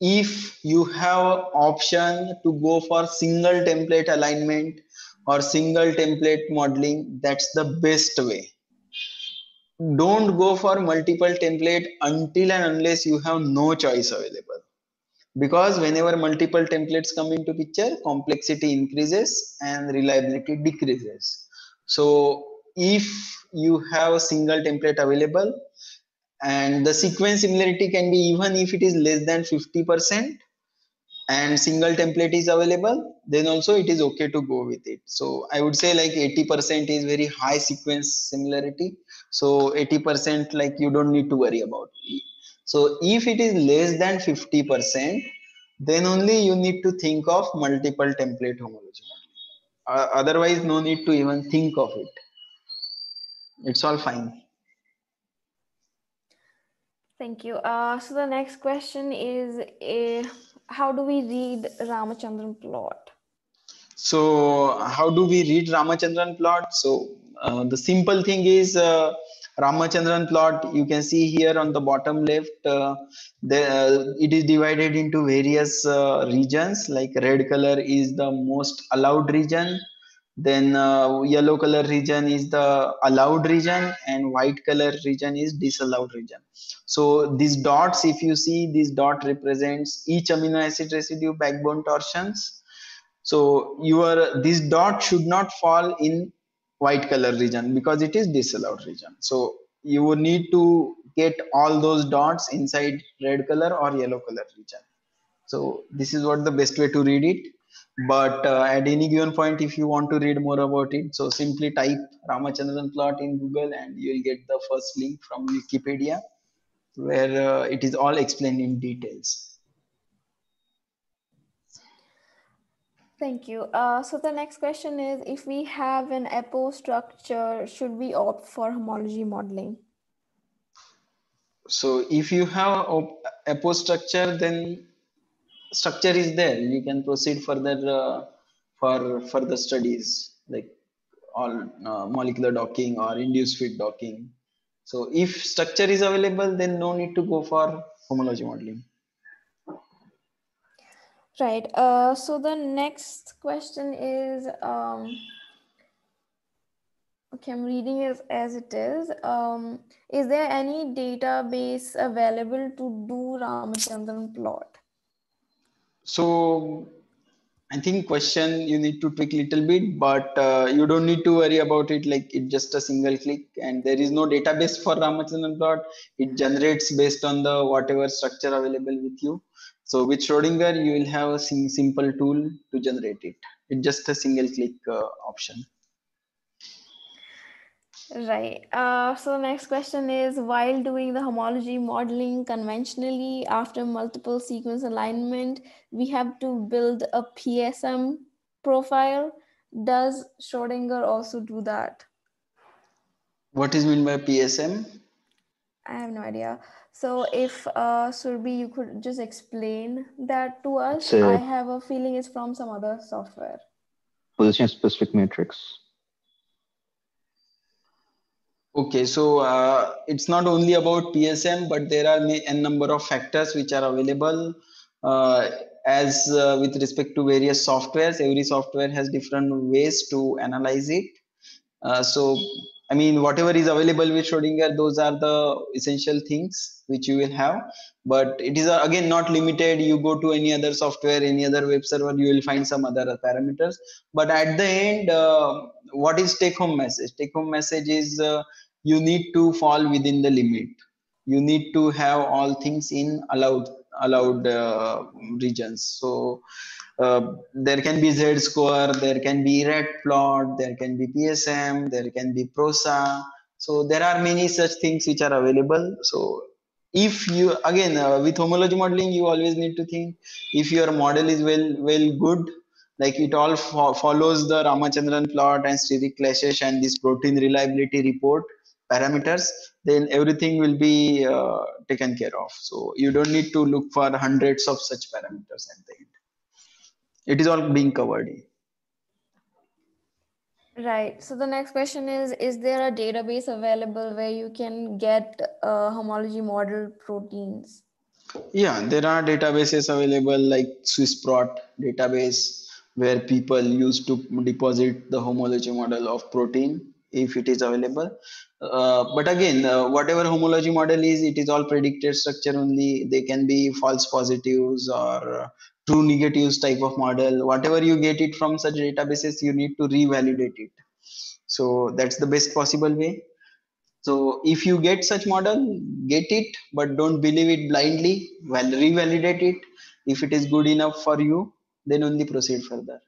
If you have option to go for single template alignment or single template modeling, that's the best way. Don't go for multiple template until and unless you have no choice available because whenever multiple templates come into picture complexity increases and reliability decreases. So if you have a single template available and the sequence similarity can be even if it is less than 50 percent and single template is available then also it is okay to go with it. So i would say like 80 percent is very high sequence similarity. So 80 percent like you don't need to worry about so if it is less than 50%, then only you need to think of multiple template homology. Uh, otherwise, no need to even think of it. It's all fine. Thank you. Uh, so the next question is, uh, how do we read Ramachandran plot? So how do we read Ramachandran plot? So uh, the simple thing is uh, Ramachandran plot, you can see here on the bottom left, uh, the, uh, it is divided into various uh, regions like red color is the most allowed region. Then uh, yellow color region is the allowed region and white color region is disallowed region. So these dots, if you see this dot represents each amino acid residue backbone torsions. So your this dot should not fall in white color region because it is disallowed region. So you would need to get all those dots inside red color or yellow color region. So this is what the best way to read it. But uh, at any given point if you want to read more about it so simply type ramachandran plot in google and you'll get the first link from wikipedia where uh, it is all explained in details Thank you. Uh, so the next question is, if we have an apo structure, should we opt for homology modeling? So if you have apo structure, then structure is there. You can proceed further uh, for further studies like all uh, molecular docking or induced fit docking. So if structure is available, then no need to go for homology modeling. Right. Uh, so the next question is, um, okay, I'm reading it as it is. Um, is there any database available to do Ramachandran plot? So I think question you need to tweak little bit, but uh, you don't need to worry about it. Like it's just a single click, and there is no database for Ramachandran plot. It generates based on the whatever structure available with you. So with Schrodinger, you will have a simple tool to generate it. It's just a single click uh, option. Right. Uh, so the next question is while doing the homology modeling conventionally after multiple sequence alignment, we have to build a PSM profile. Does Schrodinger also do that? What is meant by PSM? I have no idea. So if uh, Surbi, you could just explain that to us. So- I have a feeling it's from some other software. Position specific matrix. Okay, so uh, it's not only about PSM, but there are ma- a number of factors which are available. Uh, as uh, with respect to various softwares, every software has different ways to analyze it. Uh, so, I mean, whatever is available with Schrodinger, those are the essential things which you will have. But it is uh, again not limited. You go to any other software, any other web server, you will find some other parameters. But at the end, uh, what is take-home message? Take-home message is uh, you need to fall within the limit you need to have all things in allowed allowed uh, regions so uh, there can be z score there can be red plot there can be psm there can be prosa so there are many such things which are available so if you again uh, with homology modeling you always need to think if your model is well well good like it all fo- follows the ramachandran plot and steric clashes and this protein reliability report parameters then everything will be uh, taken care of. So you don't need to look for hundreds of such parameters at the end. It is all being covered Right. So the next question is Is there a database available where you can get uh, homology model proteins? yeah there are databases available like swissprot database where people used to deposit the homology model of protein if it is available uh, but again uh, whatever homology model is it is all predicted structure only they can be false positives or uh, true negatives type of model whatever you get it from such databases you need to revalidate it so that's the best possible way so if you get such model, get it, but don't believe it blindly. Well, revalidate it. If it is good enough for you, then only proceed further.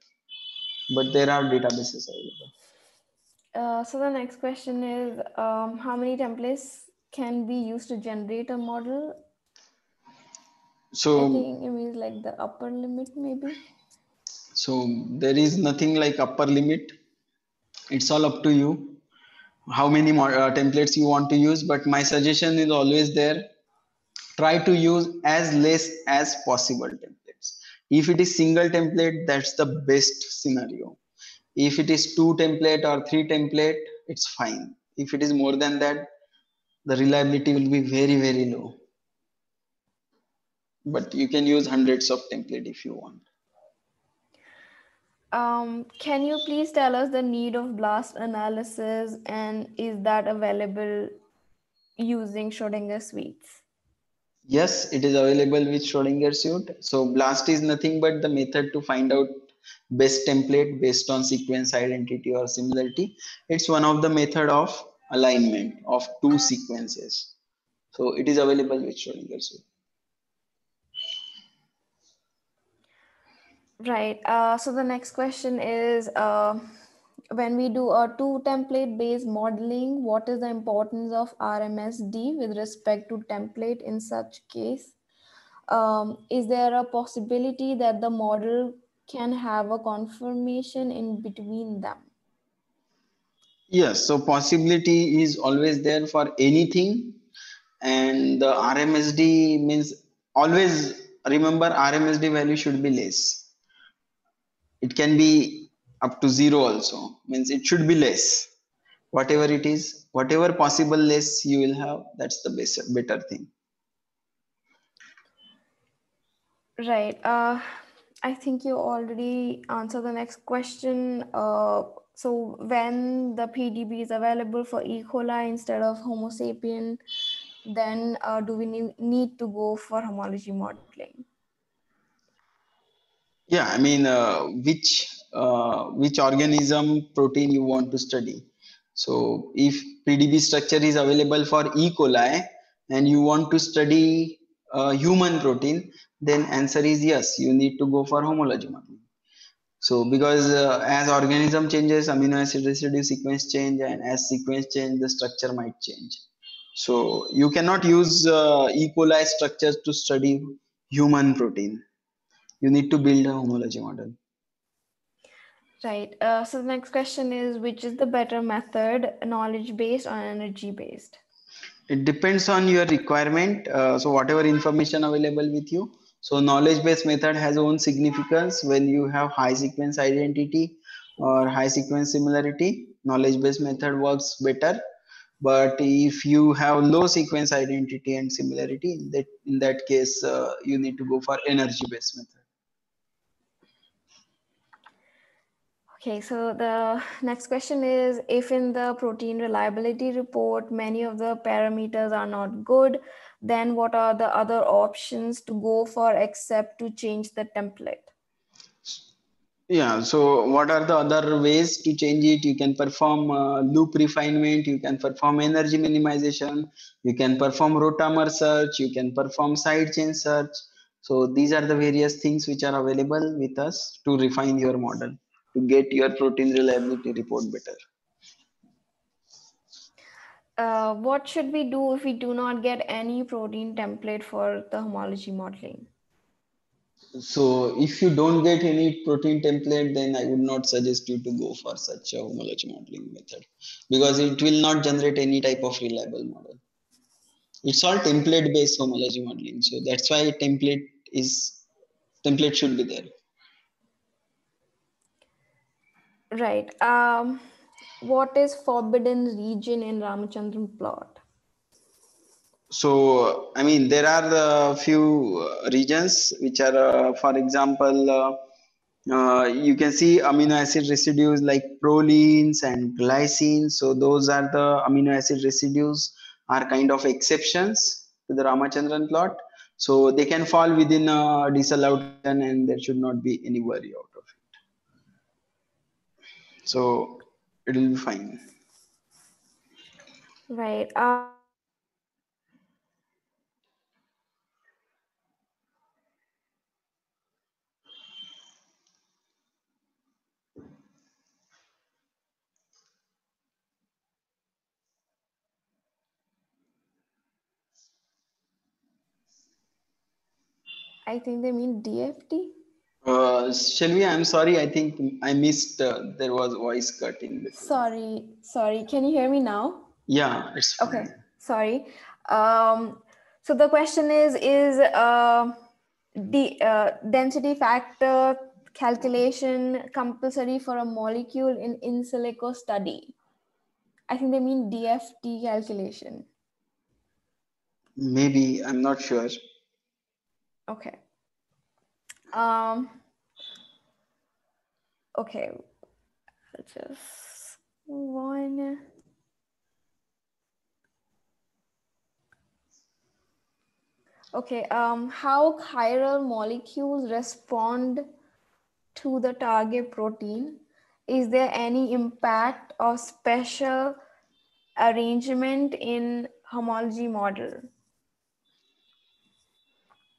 But there are databases available. Uh, so the next question is um, How many templates can be used to generate a model? So I think it means like the upper limit, maybe. so there is nothing like upper limit. It's all up to you how many mo- uh, templates you want to use. But my suggestion is always there. Try to use as less as possible templates. If it is single template, that's the best scenario. If it is two template or three template, it's fine. If it is more than that, the reliability will be very very low. But you can use hundreds of template if you want. Um, can you please tell us the need of blast analysis and is that available using Schrodinger suites? Yes, it is available with Schrodinger suite. So BLAST is nothing but the method to find out best template based on sequence identity or similarity. It's one of the method of alignment of two sequences. So it is available with Schrodinger suite. Right. Uh, so the next question is uh, when we do a two template based modeling, what is the importance of RMSD with respect to template in such case? Um, is there a possibility that the model can have a confirmation in between them? Yes, so possibility is always there for anything. And the RMSD means always remember RMSD value should be less. It can be up to zero also, means it should be less. Whatever it is, whatever possible less you will have, that's the best, better thing. Right. Uh, I think you already answered the next question. Uh, so when the PDB is available for E. coli instead of Homo sapien, then uh, do we need, to go for homology modeling? Yeah, I mean, uh, which uh, which organism protein you want to study. So if PDB structure is available for E. coli and you want to study uh, human protein, then answer is yes, you need to go for homology modeling. So because uh, as organism changes, amino acid residue sequence change and as sequence change, the structure might change. So you cannot use uh, E. coli structures to study human protein. You need to build a homology model. Right. Uh, so the next question is which is the better method, knowledge based or energy based? It depends on your requirement. Uh, so whatever information available with you. So knowledge based method has own significance when you have high sequence identity or high sequence similarity. Knowledge based method works better. But if you have low sequence identity and similarity, in that in that case, uh, you need to go for energy based method. Okay, so the next question is if in the protein reliability report many of the parameters are not good, then what are the other options to go for except to change the template? Yeah, so what are the other ways to change it? You can perform uh, loop refinement, you can perform energy minimization, you can perform rotamer search, you can perform side chain search. So these are the various things which are available with us to refine your model to get your protein reliability report better. Uh, what should we do if we do not get any protein template for the homology modeling? So if you don't get any protein template, then I would not suggest you to go for such a homology modeling method because it will not generate any type of reliable model. It's all template based homology modeling. So that's why template is template should be there. Right. Um, what is forbidden region in Ramachandran plot? So, I mean, there are a few uh, regions which are, uh, for example, uh, uh, you can see amino acid residues like prolines and glycines. So those are the amino acid residues are kind of exceptions to the Ramachandran plot. So they can fall within a disallowed and there should not be any worry out of it. So it will be fine. Right. Uh, I think they mean DFT. Uh, Shelvi, I'm sorry. I think I missed. Uh, there was voice cutting. in between. Sorry, sorry. Can you hear me now? Yeah, it's fine. Okay, sorry. Um, so the question is: Is uh, the uh, density factor calculation compulsory for a molecule in in silico study? I think they mean DFT calculation. Maybe I'm not sure. Okay. Um, okay. Just move on. Okay. Um, how chiral molecules respond to the target protein? Is there any impact or special arrangement in homology model?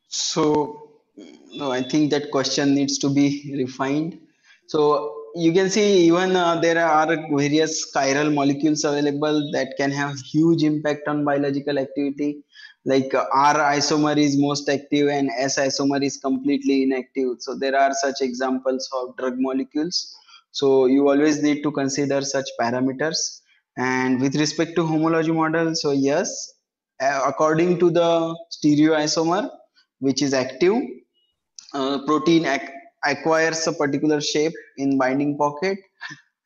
So, no, I think that question needs to be refined. So you can see even uh, there are various chiral molecules available that can have huge impact on biological activity. Like uh, R isomer is most active and S isomer is completely inactive. So there are such examples of drug molecules. So you always need to consider such parameters. And with respect to homology model, so yes, uh, according to the stereoisomer, which is active, uh, protein ac acquires a particular shape in binding pocket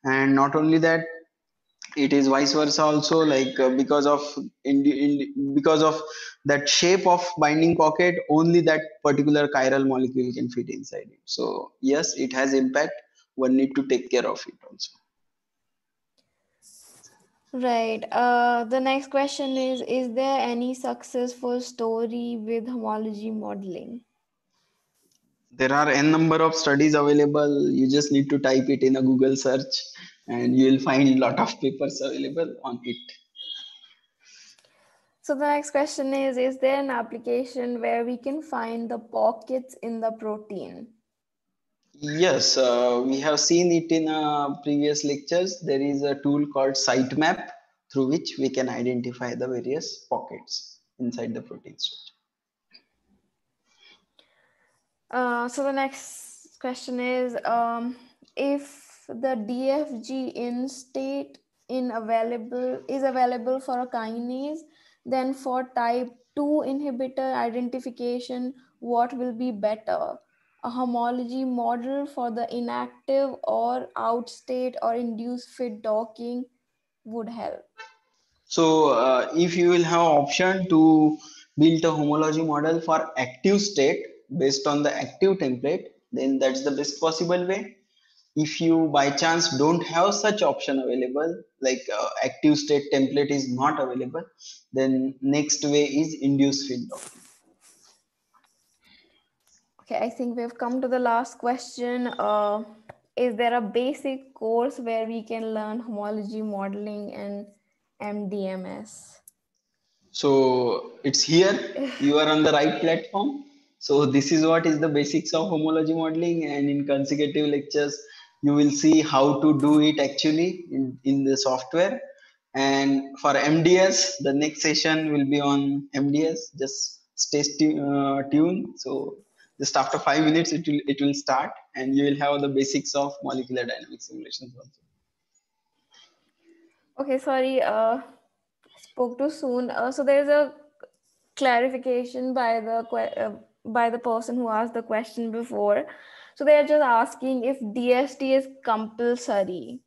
and not only that it is vice versa also like uh, because of in, in because of that shape of binding pocket only that particular chiral molecule can fit inside it so yes it has impact one need to take care of it also Right. Uh, the next question is Is there any successful story with homology modeling? There are n number of studies available you just need to type it in a google search and you will find a lot of papers available on it So the next question is Is there an application where we can find the pockets in the protein? Yes, uh, we have seen it in uh, previous lectures. There is a tool called sitemap through which we can identify the various pockets inside the protein structure. Uh, so the next question is um, if the DFG in state in available is available for a kinase, then for type 2 inhibitor identification, what will be better? A homology model for the inactive or outstate or induced fit docking would help. So uh, if you will have option to build a homology model for active state based on the active template, then that's the best possible way. If you by chance don't have such option available, like uh, active state template is not available, then next way is induced fit docking. Okay, I think we've come to the last question. Uh, is there a basic course where we can learn homology modeling and MDMS? So it's here, you are on the right platform. So this is what is the basics of homology modeling and in consecutive lectures, you will see how to do it actually in, in the software. And for MDS, the next session will be on MDS. Just stay uh, tuned. So just after five minutes, it will it will start, and you will have the basics of molecular dynamic simulations also. Okay, sorry, uh, spoke too soon. Uh, so there's a clarification by the uh, by the person who asked the question before. So they're just asking if DST is compulsory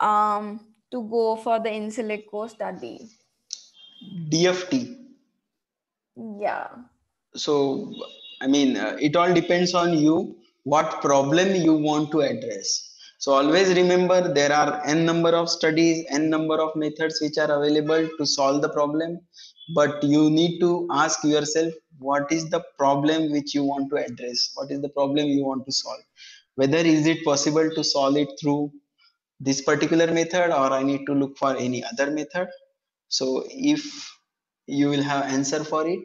um, to go for the in silico study. DFT. Yeah. So I mean, uh, it all depends on you what problem you want to address. So always remember there are n number of studies, n number of methods which are available to solve the problem, but you need to ask yourself what is the problem which you want to address, what is the problem you want to solve. Whether is it possible to solve it through this particular method or I need to look for any other method. So if you will have answer for it,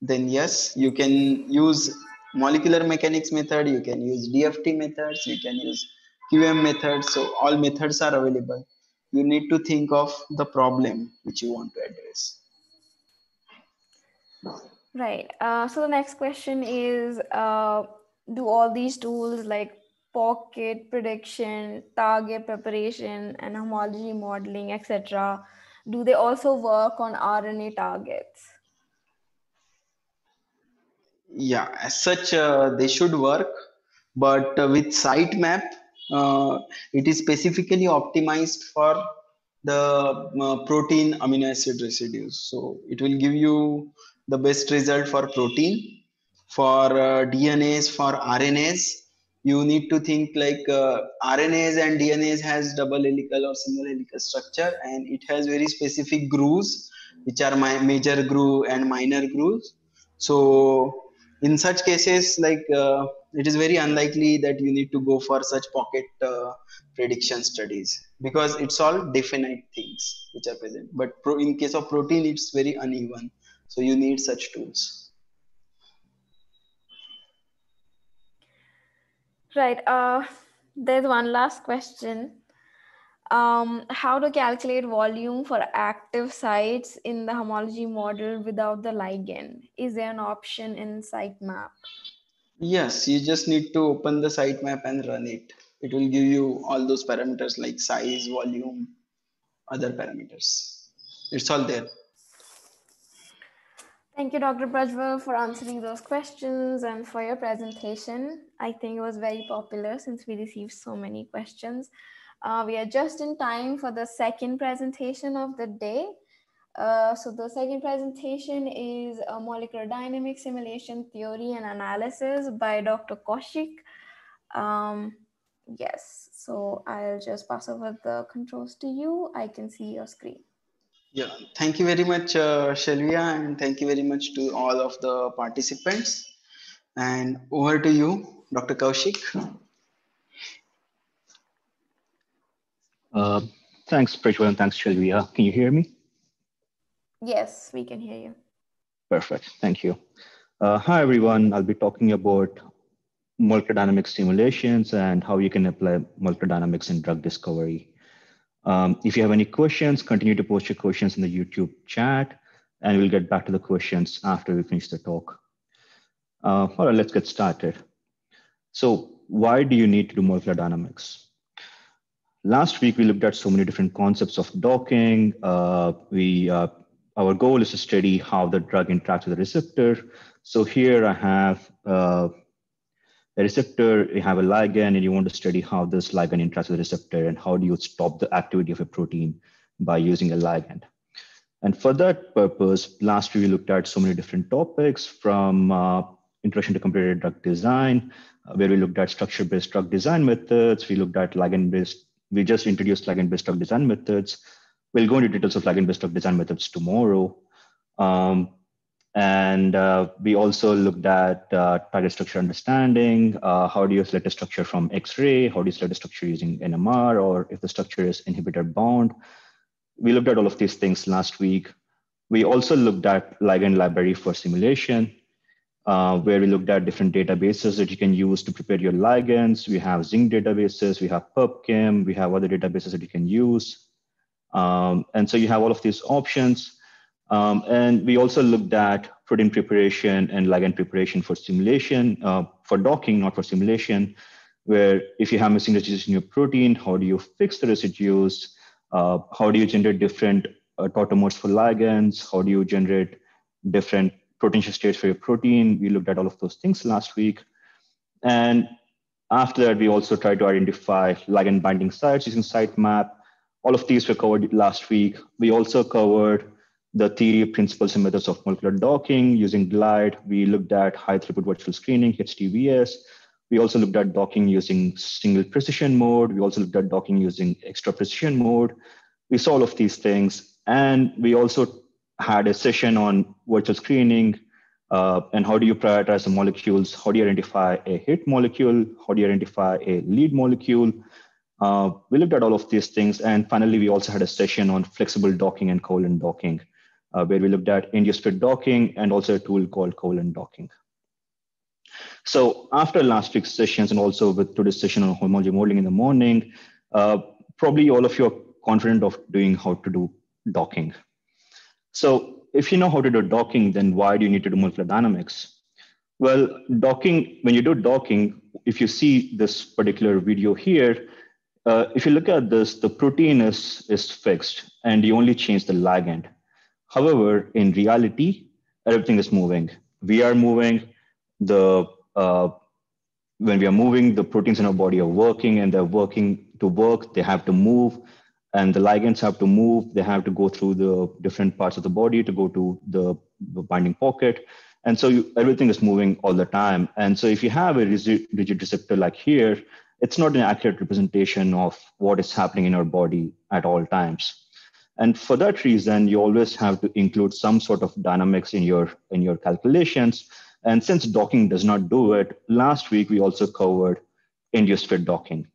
then yes, you can use molecular mechanics method, you can use DFT methods, you can use QM methods. So all methods are available. You need to think of the problem which you want to address. Right. Uh, so the next question is uh, Do all these tools like pocket prediction, target preparation, and homology modeling, etc., do they also work on RNA targets? Yeah, as such, uh, they should work, but uh, with sitemap, uh, it is specifically optimized for the uh, protein amino acid residues. So it will give you the best result for protein. For uh, DNAs, for RNAs, you need to think like uh, RNAs and DNAs has double helical or single helical structure, and it has very specific grooves, which are my major groove and minor grooves. So in such cases, like uh, it is very unlikely that you need to go for such pocket uh, prediction studies because it's all definite things which are present. But pro- in case of protein, it's very uneven, so you need such tools. Right. Uh, there's one last question. Um, how to calculate volume for active sites in the homology model without the ligand? Is there an option in sitemap? Yes, you just need to open the sitemap and run it. It will give you all those parameters like size, volume, other parameters. It's all there. Thank you, Dr. Prajwal, for answering those questions and for your presentation. I think it was very popular since we received so many questions. Uh, we are just in time for the second presentation of the day. Uh, so the second presentation is a molecular dynamic simulation theory and analysis by Dr. Kaushik. Um, yes, so I'll just pass over the controls to you. I can see your screen. Yeah, thank you very much, uh, Shelvia, and thank you very much to all of the participants. And over to you, Dr. Kaushik. Uh, thanks, Prajwal, and thanks, Shelvia. Can you hear me? Yes, we can hear you. Perfect, thank you. Uh, hi, everyone. I'll be talking about molecular dynamics simulations and how you can apply molecular dynamics in drug discovery. Um, if you have any questions, continue to post your questions in the YouTube chat, and we'll get back to the questions after we finish the talk. Uh, all right, let's get started. So why do you need to do molecular dynamics? Last week, we looked at so many different concepts of docking. Uh, we, uh, our goal is to study how the drug interacts with the receptor. So here I have uh, a receptor, you have a ligand, and you want to study how this ligand interacts with the receptor and how do you stop the activity of a protein by using a ligand. And for that purpose, last week we looked at so many different topics from uh, introduction to computer drug design, uh, where we looked at structure-based drug design methods. We looked at ligand-based, we just introduced ligand-based drug design methods. We'll go into details of ligand-based drug design methods tomorrow. Um, and uh, we also looked at uh, target structure understanding. Uh, how do you select a structure from X-ray? How do you select a structure using NMR? Or if the structure is inhibitor bound? We looked at all of these things last week. We also looked at ligand library for simulation uh, where we looked at different databases that you can use to prepare your ligands. We have Zinc databases, we have PubChem, we have other databases that you can use. Um, and so you have all of these options. Um, and we also looked at protein preparation and ligand preparation for simulation, uh, for docking, not for simulation, where if you have missing residues in your protein, how do you fix the residues? Uh, how do you generate different uh, tautomers for ligands? How do you generate different potential states for your protein. We looked at all of those things last week. And after that, we also tried to identify ligand binding sites using sitemap. All of these were covered last week. We also covered the theory, principles, and methods of molecular docking using GLIDE. We looked at high throughput virtual screening, HTVS. We also looked at docking using single precision mode. We also looked at docking using extra precision mode. We saw all of these things. And we also had a session on virtual screening uh, and how do you prioritize the molecules? How do you identify a hit molecule? How do you identify a lead molecule? Uh, we looked at all of these things. And finally, we also had a session on flexible docking and covalent docking, uh, where we looked at induced docking and also a tool called covalent docking. So after last week's sessions and also with today's session on homology modeling in the morning, uh, probably all of you are confident of doing how to do docking. So if you know how to do docking, then why do you need to do molecular dynamics? Well, docking, when you do docking, if you see this particular video here, uh, if you look at this, the protein is, is fixed and you only change the ligand. However, in reality, everything is moving. We are moving, the uh, when we are moving, the proteins in our body are working and they're working to work, they have to move and the ligands have to move. They have to go through the different parts of the body to go to the, binding pocket. And so you, everything is moving all the time. And so if you have a rigid receptor like here it's not an accurate representation of what is happening in our body at all times and for that reason you always have to include some sort of dynamics in your in your calculations and since docking does not do it last week we also covered induced fit docking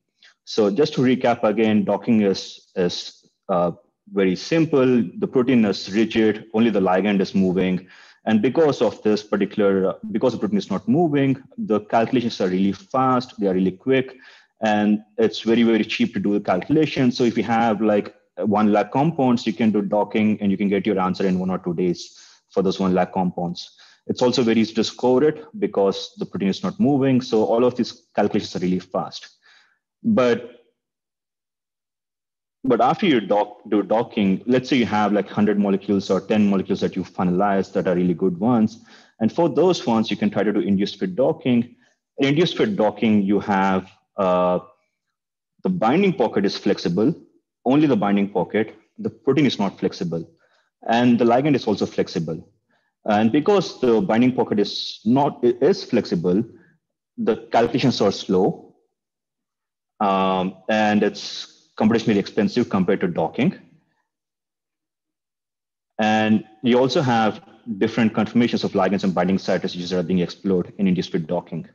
so just to recap again, docking is, is uh, very simple. The protein is rigid, only the ligand is moving. And because of this particular, because the protein is not moving, the calculations are really fast, they are really quick, and it's very, very cheap to do the calculation. So if you have like one lakh compounds, you can do docking and you can get your answer in one or two days for those one lakh compounds. It's also very easy to score it because the protein is not moving. So all of these calculations are really fast. But but after you dock, do docking, let's say you have like 100 molecules or 10 molecules that you finalize that are really good ones. And for those ones, you can try to do induced fit docking. In induced fit docking, you have uh, the binding pocket is flexible, only the binding pocket, the protein is not flexible. And the ligand is also flexible. And because the binding pocket is not is flexible, the calculations are slow, um, and it's computationally expensive compared to docking. And you also have different conformations of ligands and binding sites which are being explored in industry docking.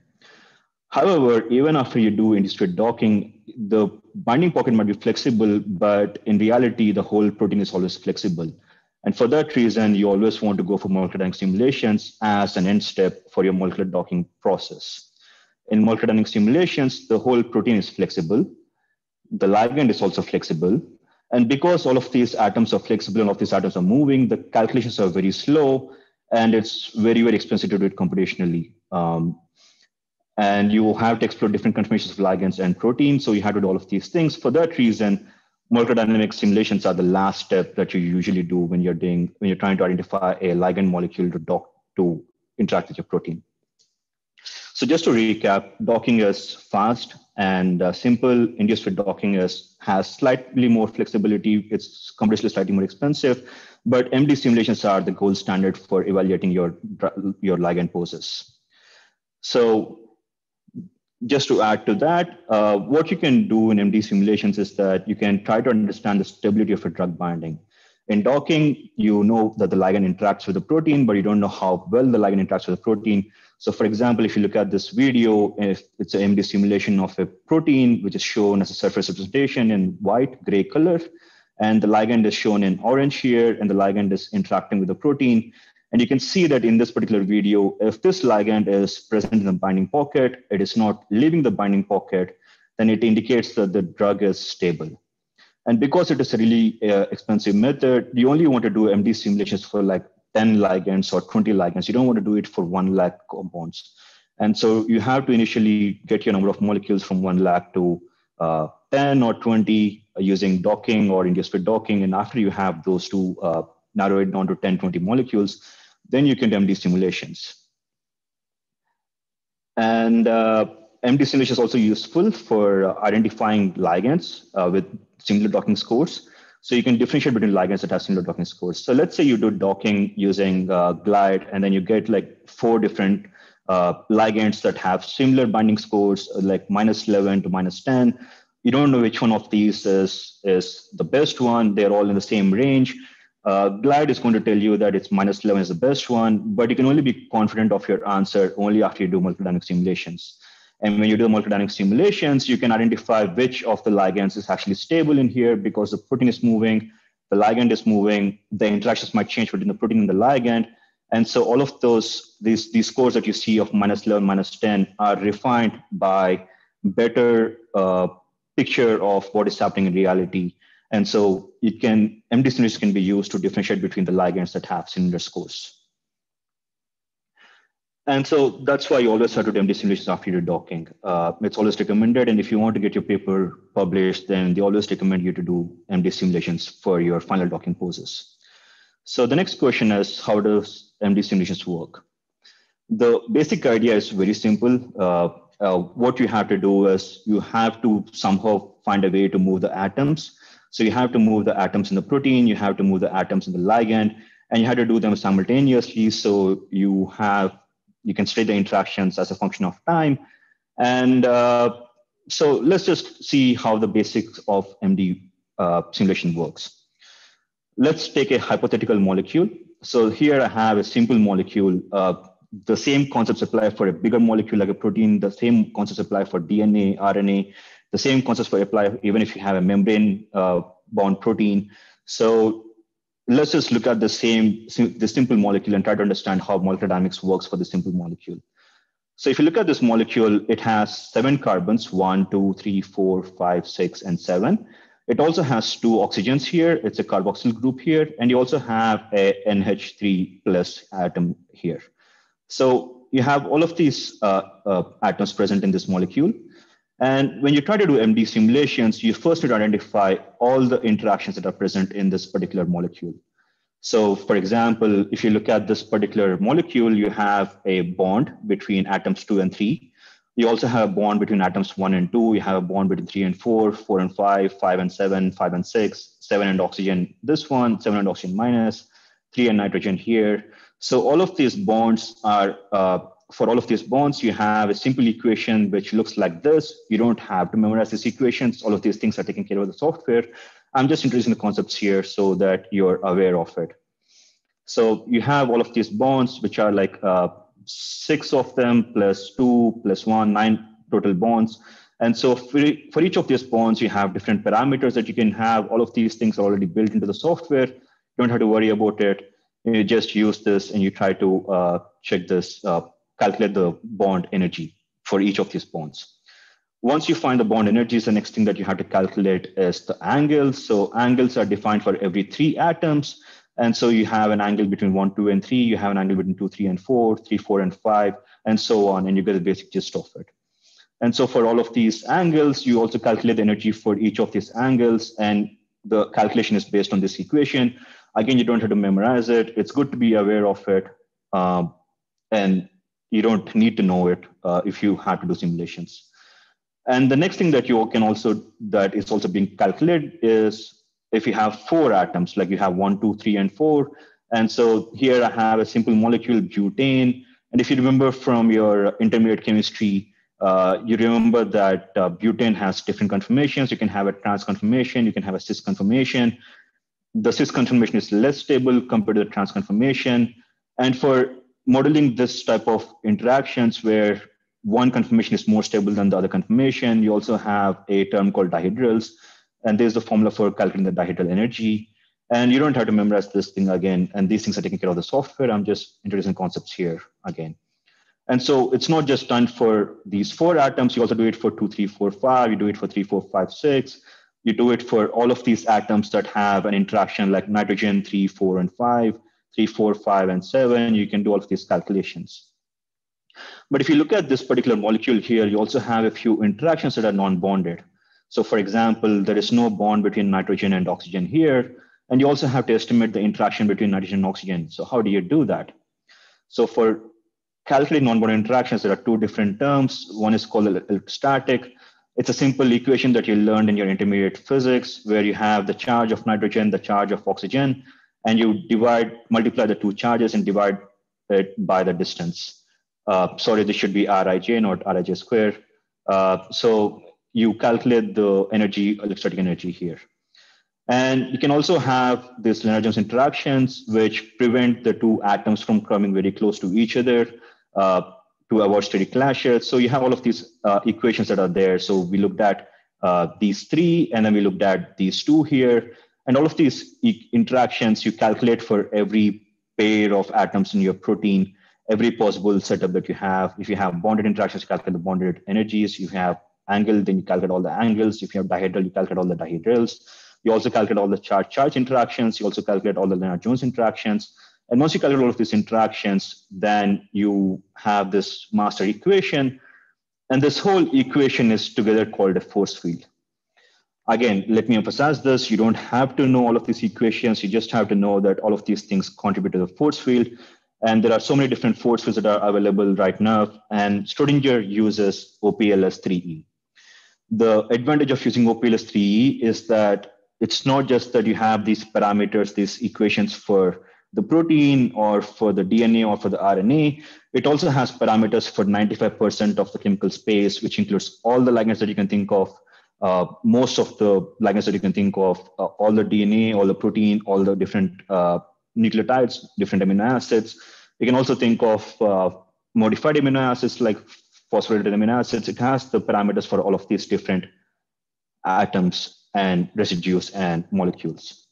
However, even after you do industry docking, the binding pocket might be flexible, but in reality, the whole protein is always flexible. And for that reason, you always want to go for molecular dynamic simulations as an end step for your molecular docking process. In molecular dynamic simulations, the whole protein is flexible. The ligand is also flexible. And because all of these atoms are flexible and all of these atoms are moving, the calculations are very slow and it's very, very expensive to do it computationally. Um, and you have to explore different conformations of ligands and proteins. So you have to do all of these things. For that reason, molecular dynamic simulations are the last step that you usually do when you're doing when you're trying to identify a ligand molecule to dock to interact with your protein. So just to recap, docking is fast and uh, simple. Induced fit docking is has slightly more flexibility. It's computationally slightly more expensive, but MD simulations are the gold standard for evaluating your your ligand poses. So just to add to that, uh, what you can do in MD simulations is that you can try to understand the stability of a drug binding. In docking, you know that the ligand interacts with the protein, but you don't know how well the ligand interacts with the protein. So for example, if you look at this video, if it's an MD simulation of a protein, which is shown as a surface representation in white, gray color, and the ligand is shown in orange here, and the ligand is interacting with the protein, and you can see that in this particular video, if this ligand is present in the binding pocket, it is not leaving the binding pocket, then it indicates that the drug is stable. And because it is a really uh, expensive method, you only want to do MD simulations for like 10 ligands or 20 ligands. You don't want to do it for one lakh compounds. And so you have to initially get your number of molecules from one lakh to uh, 10 or 20 using docking or induced docking. And after you have those two, uh, narrow it down to 10, 20 molecules, then you can do MD simulations. And uh, MD simulation is also useful for uh, identifying ligands uh, with similar docking scores. So you can differentiate between ligands that have similar docking scores. So let's say you do docking using uh, Glide, and then you get like four different uh, ligands that have similar binding scores, like minus 11 to minus 10. You don't know which one of these is, is the best one. They're all in the same range. Uh, Glide is going to tell you that it's minus 11 is the best one, but you can only be confident of your answer only after you do multidynamic simulations. And when you do the multidynamic simulations, you can identify which of the ligands is actually stable in here because the protein is moving, the ligand is moving, the interactions might change between the protein and the ligand. And so all of those, these, these scores that you see of minus 11, minus 10 are refined by better uh, picture of what is happening in reality and so it can, MD simulations can be used to differentiate between the ligands that have similar scores. And so that's why you always start with MD simulations after your docking. Uh, it's always recommended. And if you want to get your paper published, then they always recommend you to do MD simulations for your final docking poses. So the next question is, how does MD simulations work? The basic idea is very simple. Uh, uh, what you have to do is you have to somehow find a way to move the atoms so you have to move the atoms in the protein, you have to move the atoms in the ligand, and you have to do them simultaneously. So you have you can state the interactions as a function of time. And uh, so let's just see how the basics of MD uh, simulation works. Let's take a hypothetical molecule. So here I have a simple molecule. Uh, the same concepts apply for a bigger molecule like a protein. The same concepts apply for DNA, RNA, the same concepts will apply even if you have a membrane uh, bound protein. So let's just look at the same, the simple molecule and try to understand how molecular dynamics works for the simple molecule. So if you look at this molecule, it has seven carbons, one, two, three, four, five, six, and seven. It also has two oxygens here. It's a carboxyl group here. And you also have a NH3 plus atom here. So you have all of these uh, uh, atoms present in this molecule. And when you try to do MD simulations, you first need to identify all the interactions that are present in this particular molecule. So for example, if you look at this particular molecule, you have a bond between atoms two and three. You also have a bond between atoms one and two. You have a bond between three and four, four and five, five and seven, five and six, seven and oxygen, this one, seven and oxygen minus, three and nitrogen here. So all of these bonds are, uh, for all of these bonds, you have a simple equation which looks like this. You don't have to memorize these equations. All of these things are taken care of the software. I'm just introducing the concepts here so that you're aware of it. So you have all of these bonds, which are like uh, six of them plus two plus one, nine total bonds. And so for, for each of these bonds, you have different parameters that you can have. All of these things are already built into the software. You don't have to worry about it. You just use this and you try to uh, check this, uh, calculate the bond energy for each of these bonds. Once you find the bond energies, the next thing that you have to calculate is the angles. So angles are defined for every three atoms. And so you have an angle between one, two, and three. You have an angle between two, three, and four, three, four, and five, and so on. And you get the basic gist of it. And so for all of these angles, you also calculate the energy for each of these angles. And the calculation is based on this equation. Again, you don't have to memorize it. It's good to be aware of it. Um, and you don't need to know it uh, if you have to do simulations. And the next thing that you can also, that is also being calculated is if you have four atoms, like you have one, two, three, and four. And so here I have a simple molecule, butane. And if you remember from your intermediate chemistry, uh, you remember that uh, butane has different conformations. You can have a trans conformation, you can have a cis conformation. The cis conformation is less stable compared to the trans conformation. And for modeling this type of interactions where one conformation is more stable than the other conformation, you also have a term called dihedrals. And there's the formula for calculating the dihedral energy. And you don't have to memorize this thing again. And these things are taken care of the software. I'm just introducing concepts here again. And so it's not just done for these four atoms. You also do it for two, three, four, five. You do it for three, four, five, six. You do it for all of these atoms that have an interaction like nitrogen, three, four, and five, three, four, five, and seven. You can do all of these calculations. But if you look at this particular molecule here, you also have a few interactions that are non-bonded. So for example, there is no bond between nitrogen and oxygen here. And you also have to estimate the interaction between nitrogen and oxygen. So how do you do that? So for calculating non-bonded interactions, there are two different terms. One is called electrostatic. It's a simple equation that you learned in your intermediate physics, where you have the charge of nitrogen, the charge of oxygen, and you divide, multiply the two charges and divide it by the distance. Uh, sorry, this should be Rij, not Rij square. Uh, so you calculate the energy, electrostatic energy here. And you can also have these Lennard-Jones interactions, which prevent the two atoms from coming very close to each other uh, to avoid steric clashes. So you have all of these uh, equations that are there. So we looked at uh, these three, and then we looked at these two here. And all of these interactions you calculate for every pair of atoms in your protein, every possible setup that you have. If you have bonded interactions, you calculate the bonded energies. If You have angle, then you calculate all the angles. If you have dihedral, you calculate all the dihedrals. You also calculate all the charge-charge interactions. You also calculate all the Lennard-Jones interactions. And once you calculate all of these interactions, then you have this master equation. And this whole equation is together called a force field. Again, let me emphasize this. You don't have to know all of these equations. You just have to know that all of these things contribute to the force field. And there are so many different force fields that are available right now. And Schrodinger uses OPLS3E the advantage of using OPLS3E is that it's not just that you have these parameters, these equations for the protein or for the DNA or for the RNA. It also has parameters for 95% of the chemical space, which includes all the ligands that you can think of, uh, most of the ligands that you can think of, uh, all the DNA, all the protein, all the different uh, nucleotides, different amino acids. You can also think of uh, modified amino acids like phosphorylated amino acids, it has the parameters for all of these different atoms and residues and molecules.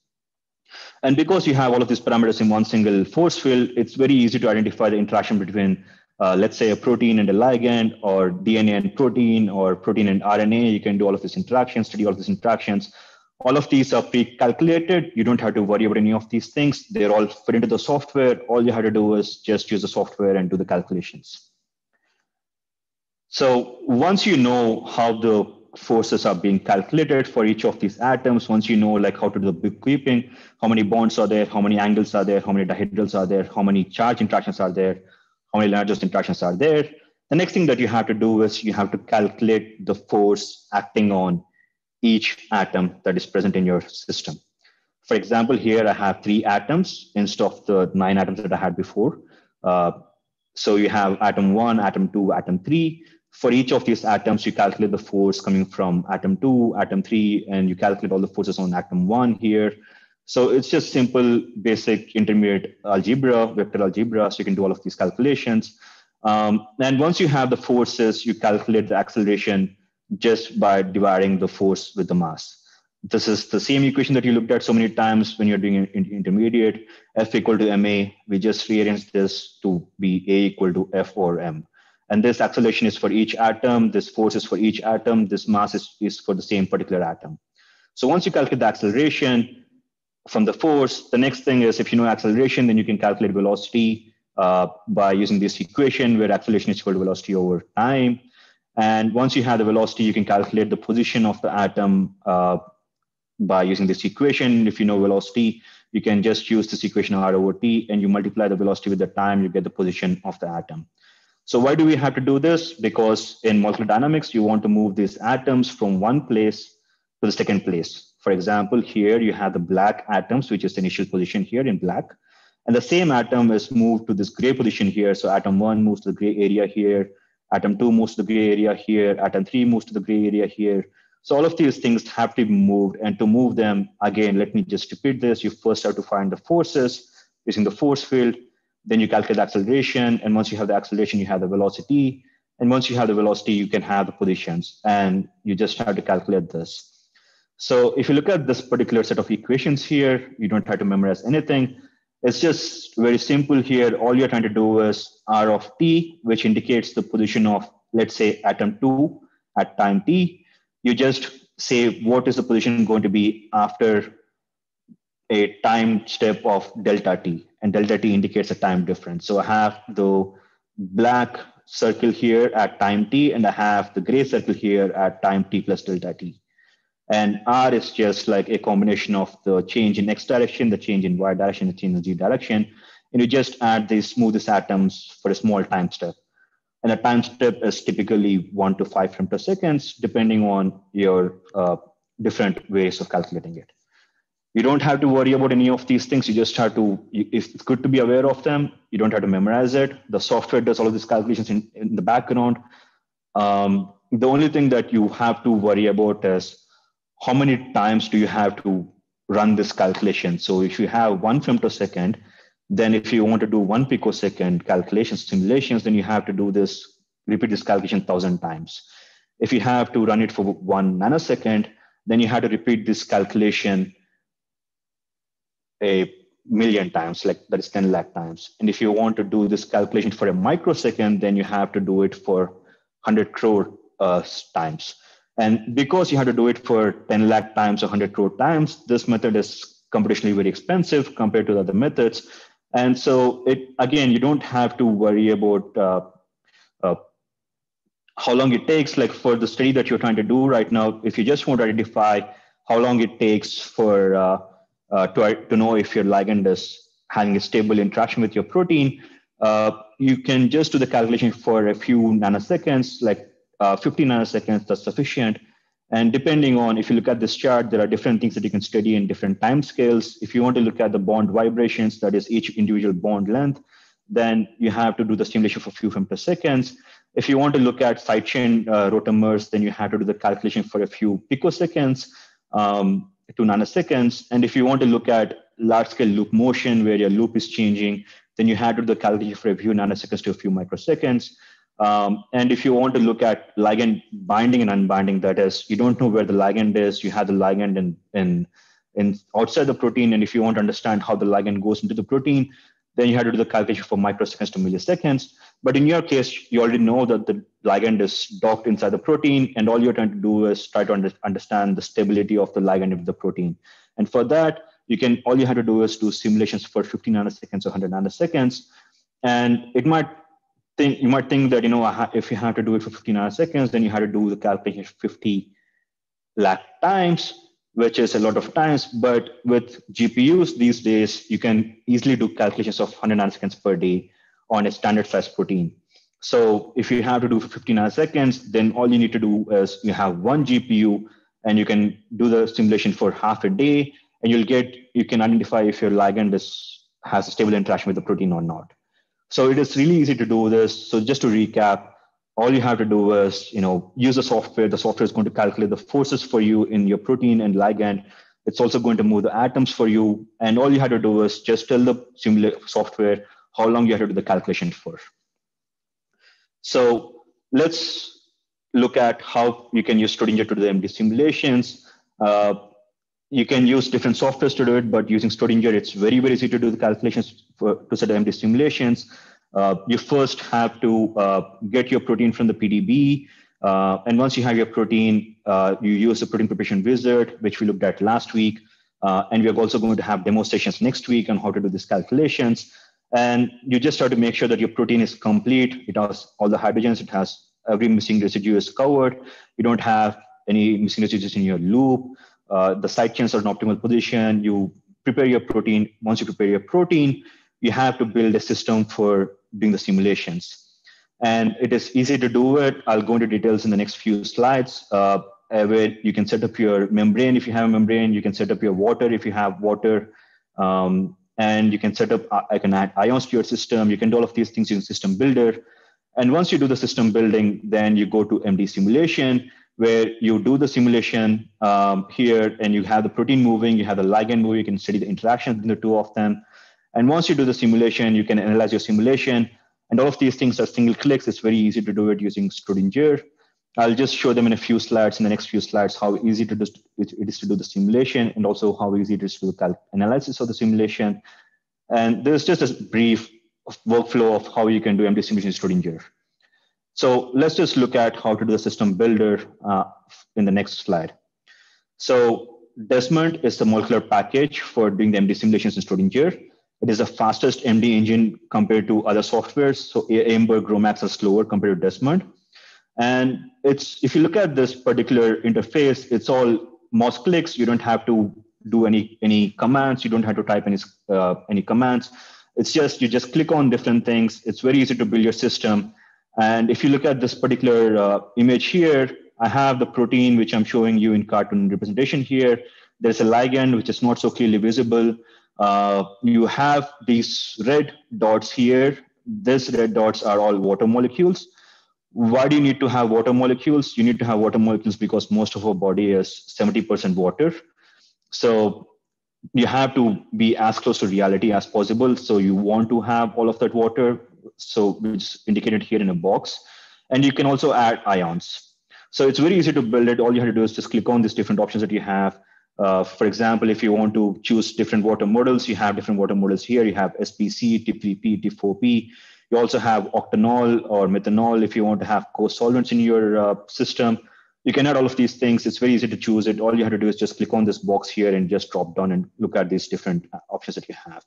And because you have all of these parameters in one single force field, it's very easy to identify the interaction between, uh, let's say, a protein and a ligand, or DNA and protein, or protein and RNA. You can do all of these interactions, study all of these interactions. All of these are pre-calculated. You don't have to worry about any of these things. They're all fit into the software. All you have to do is just use the software and do the calculations. So once you know how the forces are being calculated for each of these atoms, once you know like how to do the bookkeeping, how many bonds are there, how many angles are there, how many dihedrals are there, how many charge interactions are there, how many Lennard-Jones interactions are there, the next thing that you have to do is you have to calculate the force acting on each atom that is present in your system. For example, here I have three atoms instead of the nine atoms that I had before. Uh, so you have atom one, atom two, atom three. For each of these atoms, you calculate the force coming from atom two, atom three, and you calculate all the forces on atom one here. So it's just simple, basic intermediate algebra, vector algebra. So you can do all of these calculations. Um, and once you have the forces, you calculate the acceleration just by dividing the force with the mass. This is the same equation that you looked at so many times when you're doing intermediate. F equal to ma, we just rearrange this to be A equal to F or M. And this acceleration is for each atom, this force is for each atom, this mass is, is for the same particular atom. So once you calculate the acceleration from the force, the next thing is if you know acceleration, then you can calculate velocity uh, by using this equation where acceleration is equal to velocity over time. And once you have the velocity, you can calculate the position of the atom uh, by using this equation. If you know velocity, you can just use this equation r over t and you multiply the velocity with the time, you get the position of the atom. So why do we have to do this? Because in molecular dynamics, you want to move these atoms from one place to the second place. For example, here you have the black atoms, which is the initial position here in black. And the same atom is moved to this gray position here. So atom one moves to the gray area here. Atom two moves to the gray area here. Atom three moves to the gray area here. So all of these things have to be moved. And to move them, again, let me just repeat this. You first have to find the forces using the force field. Then you calculate the acceleration. And once you have the acceleration, you have the velocity. And once you have the velocity, you can have the positions. And you just have to calculate this. So if you look at this particular set of equations here, you don't have to memorize anything. It's just very simple here. All you're trying to do is R of t, which indicates the position of, let's say, atom 2 at time t. You just say what is the position going to be after a time step of delta t and delta t indicates a time difference. So I have the black circle here at time t, and I have the gray circle here at time t plus delta t. And R is just like a combination of the change in x direction, the change in y direction, the change in z direction. And you just add these smoothest atoms for a small time step. And the time step is typically one to five femtoseconds, depending on your uh, different ways of calculating it you don't have to worry about any of these things. You just have to, if it's good to be aware of them, you don't have to memorize it. The software does all of these calculations in, in the background. Um, the only thing that you have to worry about is how many times do you have to run this calculation? So if you have one femtosecond, then if you want to do one picosecond calculations, simulations, then you have to do this, repeat this calculation thousand times. If you have to run it for one nanosecond, then you have to repeat this calculation a million times, like that is 10 lakh times. And if you want to do this calculation for a microsecond, then you have to do it for 100 crore uh, times. And because you have to do it for 10 lakh times or 100 crore times, this method is computationally very expensive compared to the other methods. And so it again, you don't have to worry about uh, uh, how long it takes. Like for the study that you're trying to do right now, if you just want to identify how long it takes for uh, uh, to, to know if your ligand is having a stable interaction with your protein, uh, you can just do the calculation for a few nanoseconds, like uh, 50 nanoseconds, that's sufficient. And depending on, if you look at this chart, there are different things that you can study in different time scales. If you want to look at the bond vibrations, that is each individual bond length, then you have to do the stimulation for a few femtoseconds. If you want to look at side chain uh, rotamers, then you have to do the calculation for a few picoseconds. Um, to nanoseconds. And if you want to look at large scale loop motion where your loop is changing, then you have to do the calculation for a few nanoseconds to a few microseconds. Um, and if you want to look at ligand binding and unbinding, that is, you don't know where the ligand is, you have the ligand in, in, in outside the protein. And if you want to understand how the ligand goes into the protein, then you have to do the calculation for microseconds to milliseconds. But in your case, you already know that the ligand is docked inside the protein, and all you're trying to do is try to under, understand the stability of the ligand of the protein. And for that, you can all you have to do is do simulations for 50 nanoseconds or 100 nanoseconds, and it might think you might think that you know if you have to do it for 50 nanoseconds, then you have to do the calculation 50 lakh times which is a lot of times. But with GPUs these days, you can easily do calculations of 100 nanoseconds per day on a standard size protein. So if you have to do for 50 nanoseconds, then all you need to do is you have one GPU and you can do the simulation for half a day and you'll get, you can identify if your ligand is, has a stable interaction with the protein or not. So it is really easy to do this. So just to recap, all you have to do is, you know, use the software. The software is going to calculate the forces for you in your protein and ligand. It's also going to move the atoms for you. And all you have to do is just tell the simulate software how long you have to do the calculation for. So let's look at how you can use Schrodinger to do the MD simulations. Uh, you can use different softwares to do it, but using Schrodinger, it's very, very easy to do the calculations for, to set MD simulations. Uh, you first have to uh, get your protein from the PDB. Uh, and once you have your protein, uh, you use the protein preparation wizard, which we looked at last week. Uh, and we are also going to have demo sessions next week on how to do these calculations. And you just have to make sure that your protein is complete. It has all the hydrogens. It has every missing residue is covered. You don't have any missing residues in your loop. Uh, the side chains are in optimal position. You prepare your protein. Once you prepare your protein, you have to build a system for doing the simulations. And it is easy to do it. I'll go into details in the next few slides. Uh, where you can set up your membrane if you have a membrane. You can set up your water if you have water. Um, and you can set up, uh, I can add ions to your system. You can do all of these things in System Builder. And once you do the system building, then you go to MD simulation, where you do the simulation um, here and you have the protein moving, you have the ligand moving, you can study the interaction between the two of them. And once you do the simulation, you can analyze your simulation. And all of these things are single clicks. It's very easy to do it using Schrodinger. I'll just show them in a few slides, in the next few slides, how easy to it is to do the simulation and also how easy it is to do the analysis of the simulation. And there's just a brief workflow of how you can do MD simulation Schrodinger. So let's just look at how to do the system builder uh, in the next slide. So Desmond is the molecular package for doing the MD simulations in Schrodinger. It is the fastest MD engine compared to other softwares. So AIMBER, GROMACS are slower compared to Desmond. And it's if you look at this particular interface, it's all mouse clicks. You don't have to do any any commands. You don't have to type any uh, any commands. It's just you just click on different things. It's very easy to build your system. And if you look at this particular uh, image here, I have the protein which I'm showing you in cartoon representation here. There's a ligand which is not so clearly visible. Uh, you have these red dots here. These red dots are all water molecules why do you need to have water molecules? You need to have water molecules because most of our body is 70% water. So you have to be as close to reality as possible. So you want to have all of that water. So which is indicated here in a box. And you can also add ions. So it's very easy to build it. All you have to do is just click on these different options that you have. Uh, for example, if you want to choose different water models, you have different water models here. You have SPC, T3P, T4P. You also have octanol or methanol if you want to have co-solvents in your uh, system. You can add all of these things. It's very easy to choose it. All you have to do is just click on this box here and just drop down and look at these different uh, options that you have.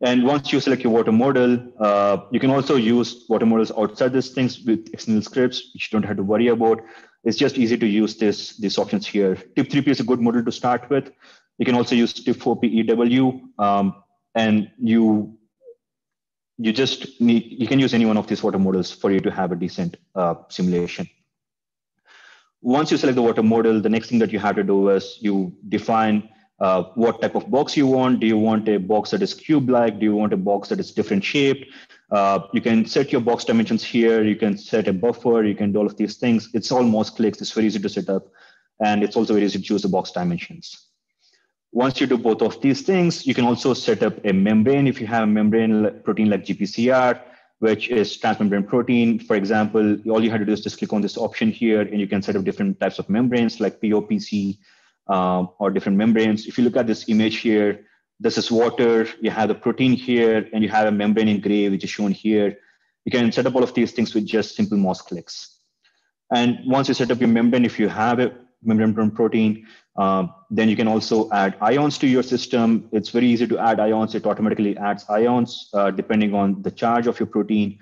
And once you select your water model, uh, you can also use water models outside these things with external scripts, which you don't have to worry about. It's just easy to use this, these options here. TIP3P is a good model to start with. You can also use TIP4P EW, um, and you you just need, you can use any one of these water models for you to have a decent uh, simulation. Once you select the water model, the next thing that you have to do is you define uh, what type of box you want. Do you want a box that is cube-like? Do you want a box that is different shaped? Uh, you can set your box dimensions here. You can set a buffer. You can do all of these things. It's all mouse clicks. It's very easy to set up. And it's also very easy to choose the box dimensions. Once you do both of these things, you can also set up a membrane if you have a membrane protein like GPCR, which is transmembrane protein. For example, all you have to do is just click on this option here and you can set up different types of membranes like POPC um, or different membranes. If you look at this image here, this is water, you have the protein here, and you have a membrane in gray, which is shown here. You can set up all of these things with just simple mouse clicks. And once you set up your membrane, if you have a membrane protein, um, then you can also add ions to your system. It's very easy to add ions. It automatically adds ions uh, depending on the charge of your protein.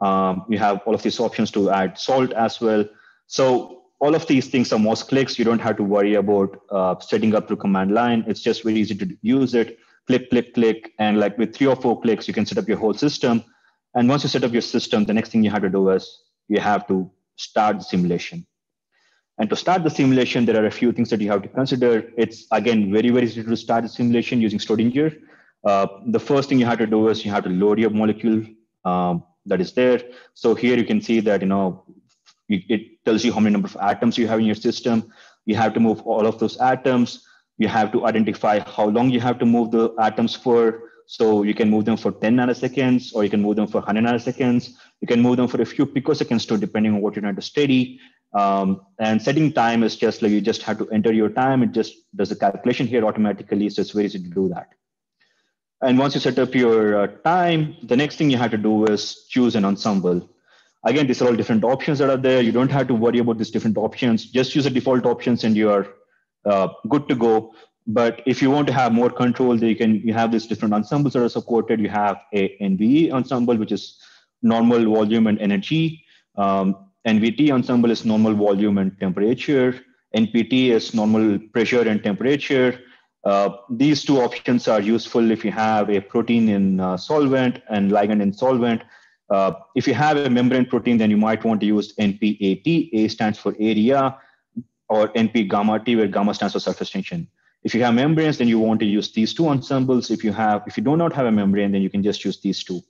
Um, you have all of these options to add salt as well. So all of these things are mouse clicks. You don't have to worry about uh, setting up through command line. It's just very easy to use it. Click, click, click. And like with three or four clicks, you can set up your whole system. And once you set up your system, the next thing you have to do is you have to start the simulation. And to start the simulation, there are a few things that you have to consider. It's again very, very easy to start the simulation using Schrodinger. Uh, the first thing you have to do is you have to load your molecule um, that is there. So here you can see that you know it tells you how many number of atoms you have in your system. You have to move all of those atoms. You have to identify how long you have to move the atoms for. So you can move them for 10 nanoseconds, or you can move them for 100 nanoseconds. You can move them for a few picoseconds too, depending on what you're trying to study. Um, and setting time is just like you just have to enter your time. It just does the calculation here automatically. So it's very easy to do that. And once you set up your uh, time, the next thing you have to do is choose an ensemble. Again, these are all different options that are there. You don't have to worry about these different options. Just use the default options and you're uh, good to go. But if you want to have more control, you can you have these different ensembles that are supported. You have a NVE ensemble, which is normal volume and energy. Um, NVT ensemble is normal volume and temperature. NPT is normal pressure and temperature. Uh, these two options are useful if you have a protein in uh, solvent and ligand in solvent. Uh, if you have a membrane protein, then you might want to use NPAT. A stands for area, or NP gamma T, where gamma stands for surface tension. If you have membranes, then you want to use these two ensembles. If you have, if you do not have a membrane, then you can just use these two.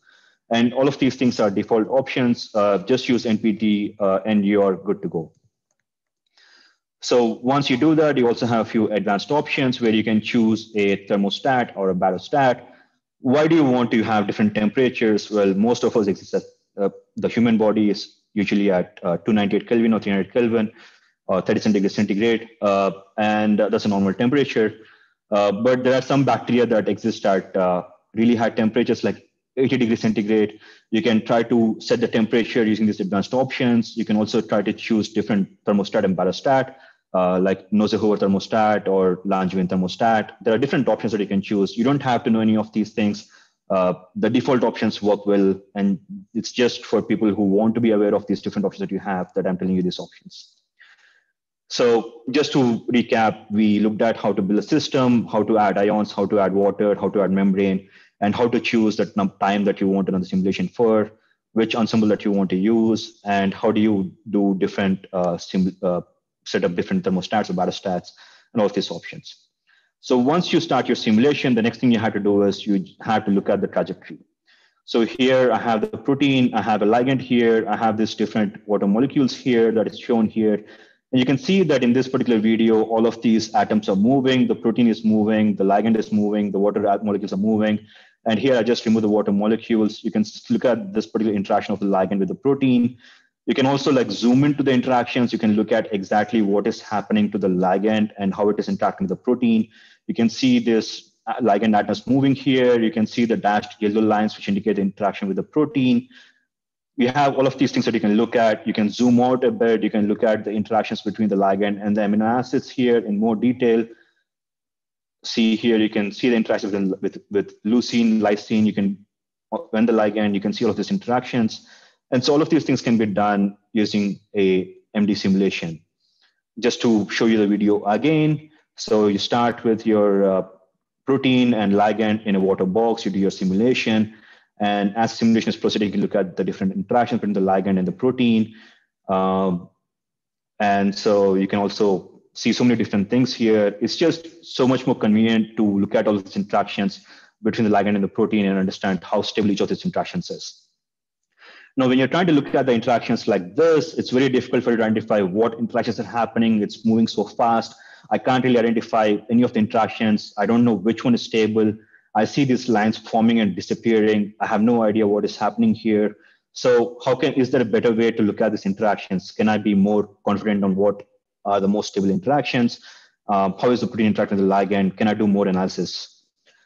And all of these things are default options. Uh, just use NPT uh, and you're good to go. So once you do that, you also have a few advanced options where you can choose a thermostat or a barostat. Why do you want to have different temperatures? Well, most of us exist at uh, the human body is usually at uh, 298 Kelvin or 300 Kelvin, or 30 centigrade centigrade, uh, and that's a normal temperature. Uh, but there are some bacteria that exist at uh, really high temperatures, like 80 degrees centigrade. You can try to set the temperature using these advanced options. You can also try to choose different thermostat and barostat uh, like Nosé-Hoover thermostat or Langevin thermostat. There are different options that you can choose. You don't have to know any of these things. Uh, the default options work well, and it's just for people who want to be aware of these different options that you have that I'm telling you these options. So just to recap, we looked at how to build a system, how to add ions, how to add water, how to add membrane, and how to choose that time that you want the simulation for, which ensemble that you want to use, and how do you do different uh, sim uh, set up different thermostats or barostats and all of these options. So once you start your simulation, the next thing you have to do is you have to look at the trajectory. So here I have the protein, I have a ligand here, I have these different water molecules here that is shown here. And you can see that in this particular video, all of these atoms are moving, the protein is moving, the ligand is moving, the water molecules are moving. And here I just remove the water molecules. You can look at this particular interaction of the ligand with the protein. You can also like zoom into the interactions. You can look at exactly what is happening to the ligand and how it is interacting with the protein. You can see this uh, ligand atoms moving here. You can see the dashed yellow lines, which indicate the interaction with the protein. You have all of these things that you can look at. You can zoom out a bit. You can look at the interactions between the ligand and the amino acids here in more detail. See here, you can see the interactions with, with, with leucine, lysine. You can, when the ligand, you can see all of these interactions. And so all of these things can be done using a MD simulation. Just to show you the video again. So you start with your uh, protein and ligand in a water box, you do your simulation. And as simulation is proceeding, you can look at the different interactions between the ligand and the protein. Um, and so you can also see so many different things here. It's just so much more convenient to look at all these interactions between the ligand and the protein and understand how stable each of these interactions is. Now, when you're trying to look at the interactions like this, it's very difficult for you to identify what interactions are happening. It's moving so fast. I can't really identify any of the interactions. I don't know which one is stable. I see these lines forming and disappearing. I have no idea what is happening here. So how can, is there a better way to look at these interactions? Can I be more confident on what are the most stable interactions? Um, how is the protein interacting with the ligand? Can I do more analysis?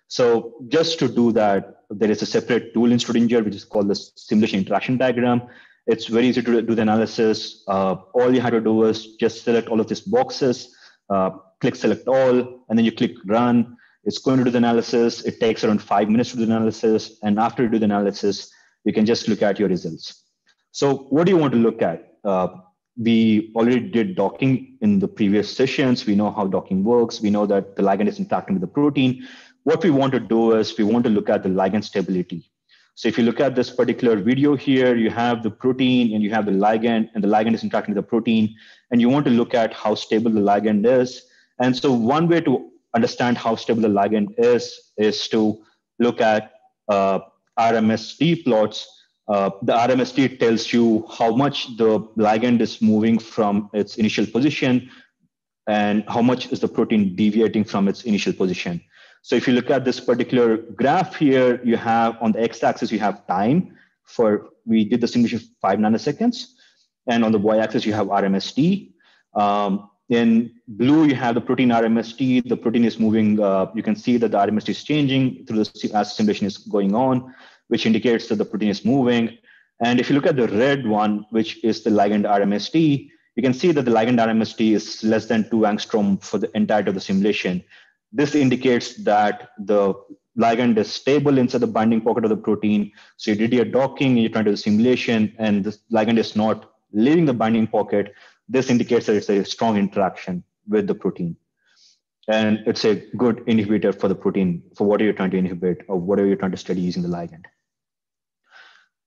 So just to do that, there is a separate tool in Schrodinger, which is called the simulation interaction diagram. It's very easy to do the analysis. Uh, all you have to do is just select all of these boxes, uh, click select all, and then you click run. It's going to do the analysis. It takes around five minutes to do the analysis. And after you do the analysis, you can just look at your results. So what do you want to look at? Uh, we already did docking in the previous sessions. We know how docking works. We know that the ligand is interacting with the protein what we want to do is we want to look at the ligand stability. So if you look at this particular video here, you have the protein and you have the ligand, and the ligand is interacting with the protein, and you want to look at how stable the ligand is. And so one way to understand how stable the ligand is is to look at uh, RMSD plots. Uh, the RMSD tells you how much the ligand is moving from its initial position and how much is the protein deviating from its initial position. So if you look at this particular graph here, you have on the x-axis, you have time for, we did the simulation five nanoseconds. And on the y-axis, you have RMSD. Um, in blue, you have the protein RMSD. The protein is moving. Uh, you can see that the RMSD is changing through the as simulation is going on, which indicates that the protein is moving. And if you look at the red one, which is the ligand RMSD, you can see that the ligand RMSD is less than two angstrom for the entirety of the simulation. This indicates that the ligand is stable inside the binding pocket of the protein. So you did your docking, you're trying to do simulation, and the ligand is not leaving the binding pocket. This indicates that it's a strong interaction with the protein. And it's a good inhibitor for the protein for what are you're trying to inhibit or whatever you're trying to study using the ligand.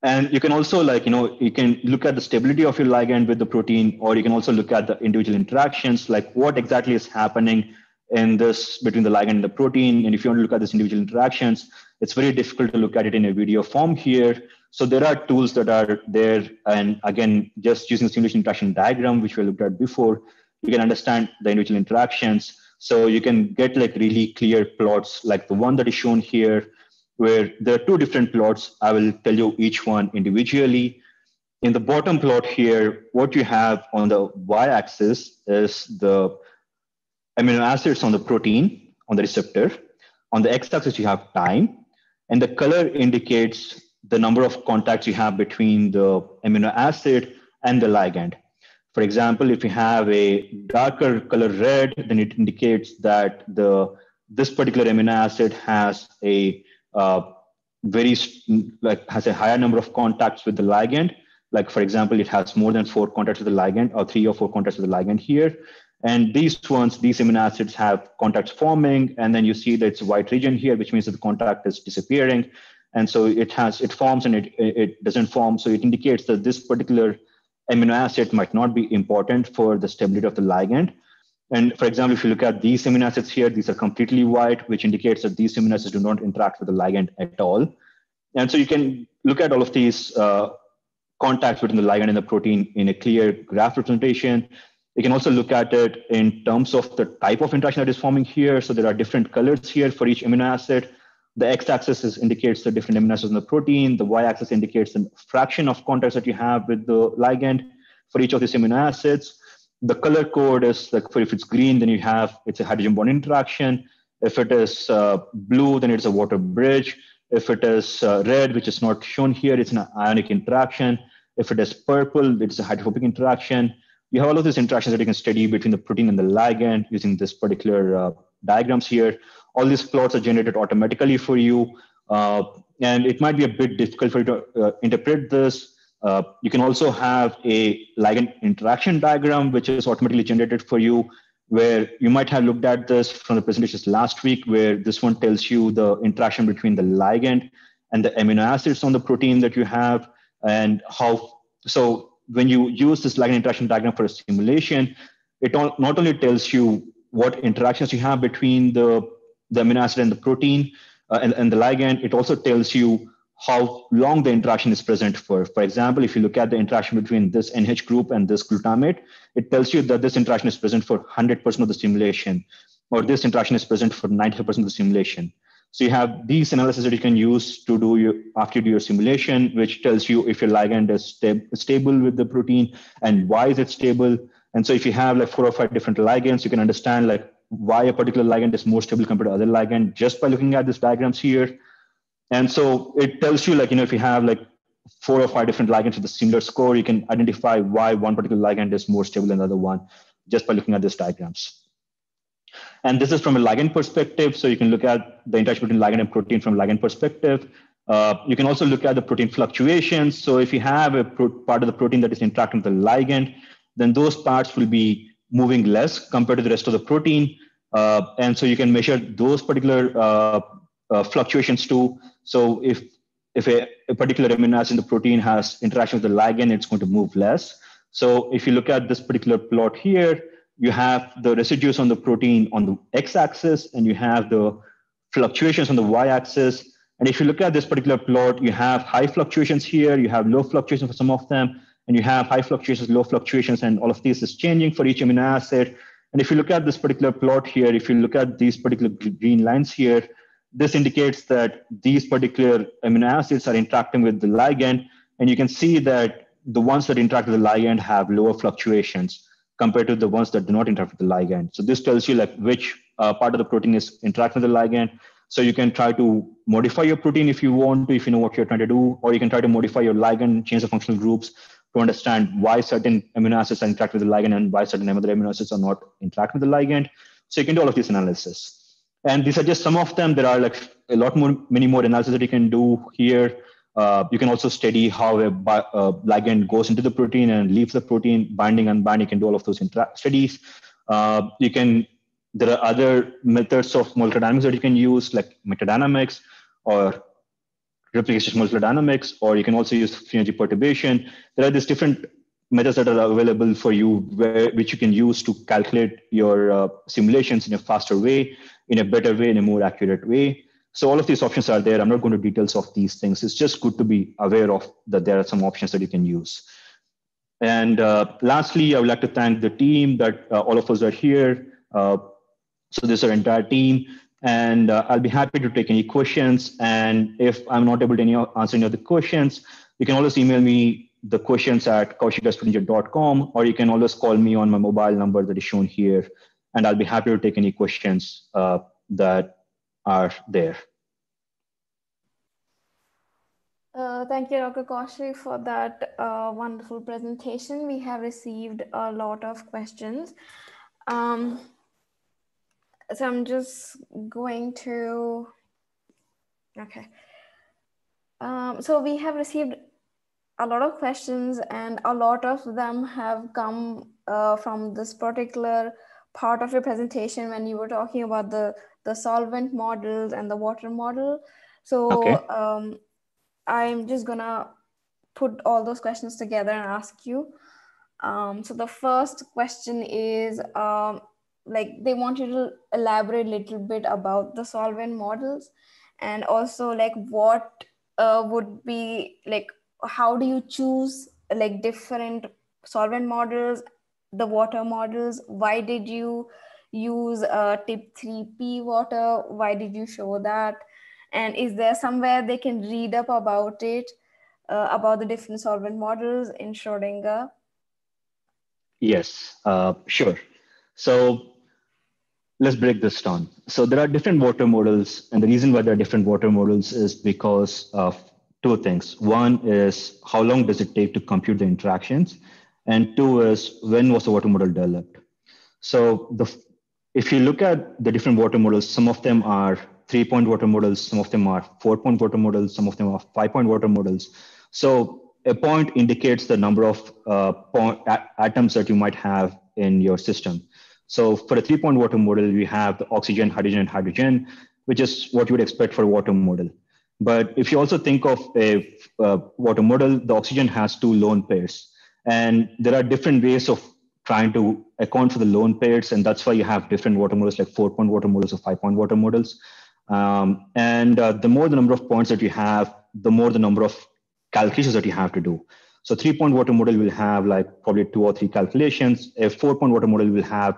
And you can also like, you know, you can look at the stability of your ligand with the protein, or you can also look at the individual interactions, like what exactly is happening in this between the ligand and the protein. And if you want to look at these individual interactions, it's very difficult to look at it in a video form here. So there are tools that are there. And again, just using the simulation interaction diagram, which we looked at before, you can understand the individual interactions. So you can get like really clear plots like the one that is shown here, where there are two different plots. I will tell you each one individually. In the bottom plot here, what you have on the y-axis is the amino acids on the protein, on the receptor. On the x-axis, you have time. And the color indicates the number of contacts you have between the amino acid and the ligand. For example, if you have a darker color red, then it indicates that the this particular amino acid has a uh, very like has a higher number of contacts with the ligand. Like for example, it has more than four contacts with the ligand, or three or four contacts with the ligand here. And these ones, these amino acids have contacts forming, and then you see that it's a white region here, which means that the contact is disappearing. And so it has it forms and it it doesn't form. So it indicates that this particular amino acid might not be important for the stability of the ligand. And for example, if you look at these amino acids here, these are completely white, which indicates that these amino acids do not interact with the ligand at all. And so you can look at all of these uh, contacts between the ligand and the protein in a clear graph representation. You can also look at it in terms of the type of interaction that is forming here. So there are different colors here for each amino acid. The x-axis indicates the different amino acids in the protein. The y-axis indicates the fraction of contacts that you have with the ligand for each of these amino acids the color code is like for if it's green, then you have it's a hydrogen bond interaction. If it is uh, blue, then it's a water bridge. If it is uh, red, which is not shown here, it's an ionic interaction. If it is purple, it's a hydrophobic interaction. You have all of these interactions that you can study between the protein and the ligand using this particular uh, diagrams here. All these plots are generated automatically for you. Uh, and it might be a bit difficult for you to uh, interpret this uh, you can also have a ligand interaction diagram, which is automatically generated for you, where you might have looked at this from the presentations last week, where this one tells you the interaction between the ligand and the amino acids on the protein that you have, and how. So when you use this ligand interaction diagram for a simulation, it not only tells you what interactions you have between the, the amino acid and the protein uh, and, and the ligand, it also tells you how long the interaction is present for. For example, if you look at the interaction between this NH group and this glutamate, it tells you that this interaction is present for 100% of the simulation, or this interaction is present for 95% of the simulation. So you have these analyses that you can use to do your after you do your simulation, which tells you if your ligand is sta stable with the protein and why is it stable. And so if you have like four or five different ligands, you can understand like why a particular ligand is more stable compared to other ligand just by looking at these diagrams here. And so it tells you like, you know, if you have like four or five different ligands with a similar score, you can identify why one particular ligand is more stable than the other one just by looking at these diagrams. And this is from a ligand perspective. So you can look at the interaction between ligand and protein from ligand perspective. Uh, you can also look at the protein fluctuations. So if you have a part of the protein that is interacting with the ligand, then those parts will be moving less compared to the rest of the protein. Uh, and so you can measure those particular uh, uh fluctuations too. So if if a, a, particular amino acid in the protein has interaction with the ligand, it's going to move less. So if you look at this particular plot here, you have the residues on the protein on the x-axis, and you have the fluctuations on the y-axis. And if you look at this particular plot, you have high fluctuations here, you have low fluctuations for some of them, and you have high fluctuations, low fluctuations, and all of this is changing for each amino acid. And if you look at this particular plot here, if you look at these particular green lines here, this indicates that these particular amino acids are interacting with the ligand. And you can see that the ones that interact with the ligand have lower fluctuations compared to the ones that do not interact with the ligand. So this tells you like which uh, part of the protein is interacting with the ligand. So you can try to modify your protein if you want to, if you know what you're trying to do, or you can try to modify your ligand, change the functional groups to understand why certain amino acids are interact with the ligand and why certain other amino acids are not interacting with the ligand. So you can do all of these analysis. And these are just some of them. There are like a lot more, many more analysis that you can do here. Uh, you can also study how a, a, ligand goes into the protein and leaves the protein, binding, unbinding. You can do all of those studies. Uh, you can. There are other methods of molecular dynamics that you can use, like metadynamics or replication molecular dynamics, or you can also use energy perturbation. There are these different methods that are available for you, where, which you can use to calculate your uh, simulations in a faster way, in a better way, in a more accurate way. So all of these options are there. I'm not going to details of these things. It's just good to be aware of that there are some options that you can use. And uh, lastly, I would like to thank the team that uh, all of us are here. Uh, so this is our entire team. And uh, I'll be happy to take any questions. And if I'm not able to any, answer any of the questions, you can always email me the questions at kaushik.com or you can always call me on my mobile number that is shown here. And I'll be happy to take any questions uh, that are there. Uh, thank you, Dr. Kaushik, for that uh, wonderful presentation. We have received a lot of questions. Um, so I'm just going to, okay. Um, so we have received a lot of questions and a lot of them have come uh, from this particular part of your presentation when you were talking about the, the solvent models and the water model. So okay. um, I'm just gonna put all those questions together and ask you. Um, so the first question is, um, like they want you to elaborate a little bit about the solvent models and also like what uh, would be like how do you choose like different solvent models the water models why did you use uh, TIP3P water why did you show that and is there somewhere they can read up about it uh, about the different solvent models in schrodinger yes uh, sure so let's break this down. So there are different water models, and the reason why there are different water models is because of two things. One is how long does it take to compute the interactions, and two is when was the water model developed. So the if you look at the different water models, some of them are three-point water models, some of them are four-point water models, some of them are five-point water models. So a point indicates the number of uh, point, atoms that you might have in your system. So for a three-point water model, we have the oxygen, hydrogen, and hydrogen, which is what you would expect for a water model. But if you also think of a uh, water model, the oxygen has two lone pairs. And there are different ways of trying to account for the lone pairs. And that's why you have different water models like four point water models or five point water models. Um, and uh, the more the number of points that you have, the more the number of calculations that you have to do. So three point water model will have like probably two or three calculations. A four point water model will have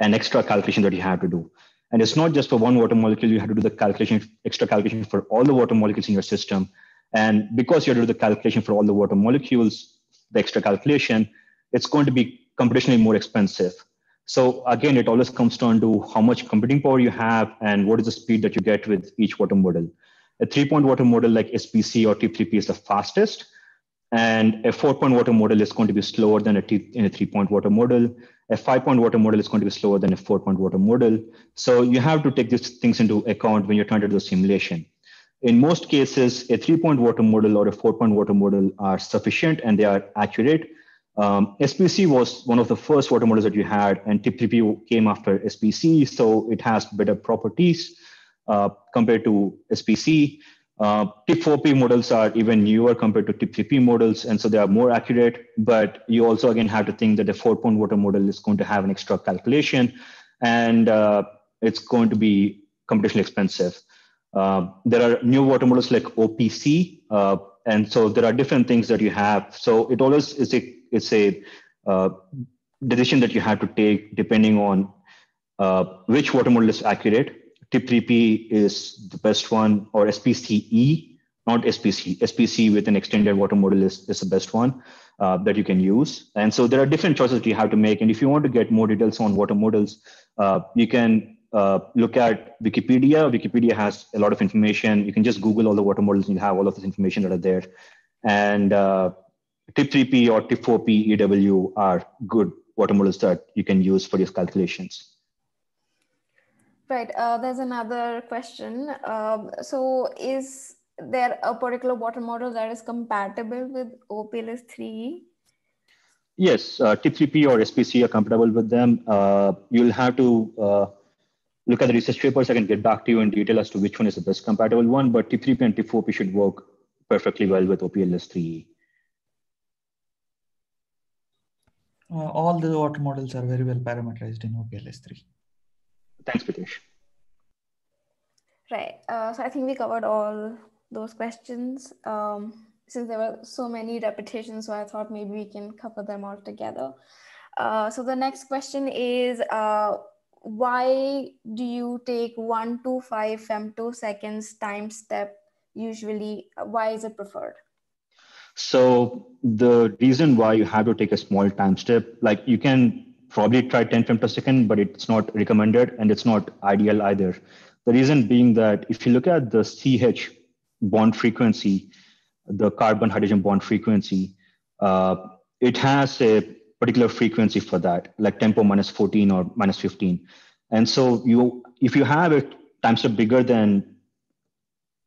an extra calculation that you have to do. And it's not just for one water molecule, you have to do the calculation, extra calculation for all the water molecules in your system. And because you have to do the calculation for all the water molecules, the extra calculation, it's going to be computationally more expensive. So again, it always comes down to how much computing power you have and what is the speed that you get with each water model. A three-point water model like SPC or TIP3P is the fastest, and a four-point water model is going to be slower than a, t- in a three-point water model. A five-point water model is going to be slower than a four-point water model. So you have to take these things into account when you're trying to do a simulation. In most cases, a three-point water model or a four-point water model are sufficient and they are accurate. Um, SPC was one of the first water models that you had, and TIP3P came after SPC, so it has better properties uh, compared to SPC. Uh, TIP4P models are even newer compared to TIP3P models, and so they are more accurate. But you also again have to think that the four-point water model is going to have an extra calculation, and uh, it's going to be computationally expensive. Uh, there are new water models like OPC, uh, and so there are different things that you have. So it always is a it's a uh, decision that you have to take depending on uh, which water model is accurate TIP3P is the best one, or SPCE, not SPC. SPC with an extended water model is, is the best one uh, that you can use. And so there are different choices that you have to make. And if you want to get more details on water models, uh, you can uh, look at Wikipedia. Wikipedia has a lot of information. You can just Google all the water models and you have all of this information that are there. And uh, TIP3P or TIP4P EW are good water models that you can use for these calculations. Right. Uh, there's another question. Um, so, is there a particular water model that is compatible with OPLS3? Yes, uh, TIP3P or SPC are compatible with them. Uh, you'll have to uh, look at the research papers. I can get back to you in detail as to which one is the best compatible one, but TIP3P and TIP4P should work perfectly well with OPLS3. Uh, all the water models are very well parameterized in OPLS3. Thanks, Pritesh. Right. Uh, so I think we covered all those questions. Um, since there were so many repetitions, so I thought maybe we can cover them all together. Uh, so the next question is, uh, why do you take one to five femtoseconds time step usually? Why is it preferred? So the reason why you have to take a small time step, like you can probably try 10 femtosecond, but it's not recommended and it's not ideal either. The reason being that if you look at the CH bond frequency, the carbon hydrogen bond frequency, uh, it has a particular frequency for that, like tempo minus 14 or minus 15. And so you, if you have a time step bigger than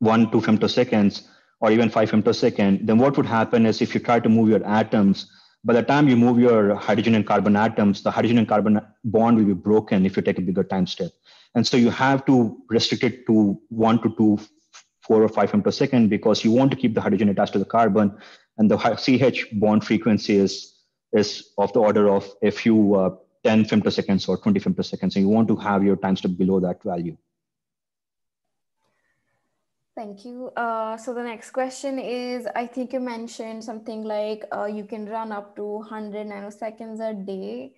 one, two femtoseconds, or even five femtosecond, then what would happen is if you try to move your atoms by the time you move your hydrogen and carbon atoms, the hydrogen and carbon bond will be broken if you take a bigger time step. And so you have to restrict it to one to two, four or five femtosecond because you want to keep the hydrogen attached to the carbon. And the CH bond frequency is, is of the order of a few uh, 10 femtoseconds or 20 femtoseconds. And you want to have your time step below that value. Thank you. Uh, so the next question is, I think you mentioned something like uh, you can run up to 100 nanoseconds a day.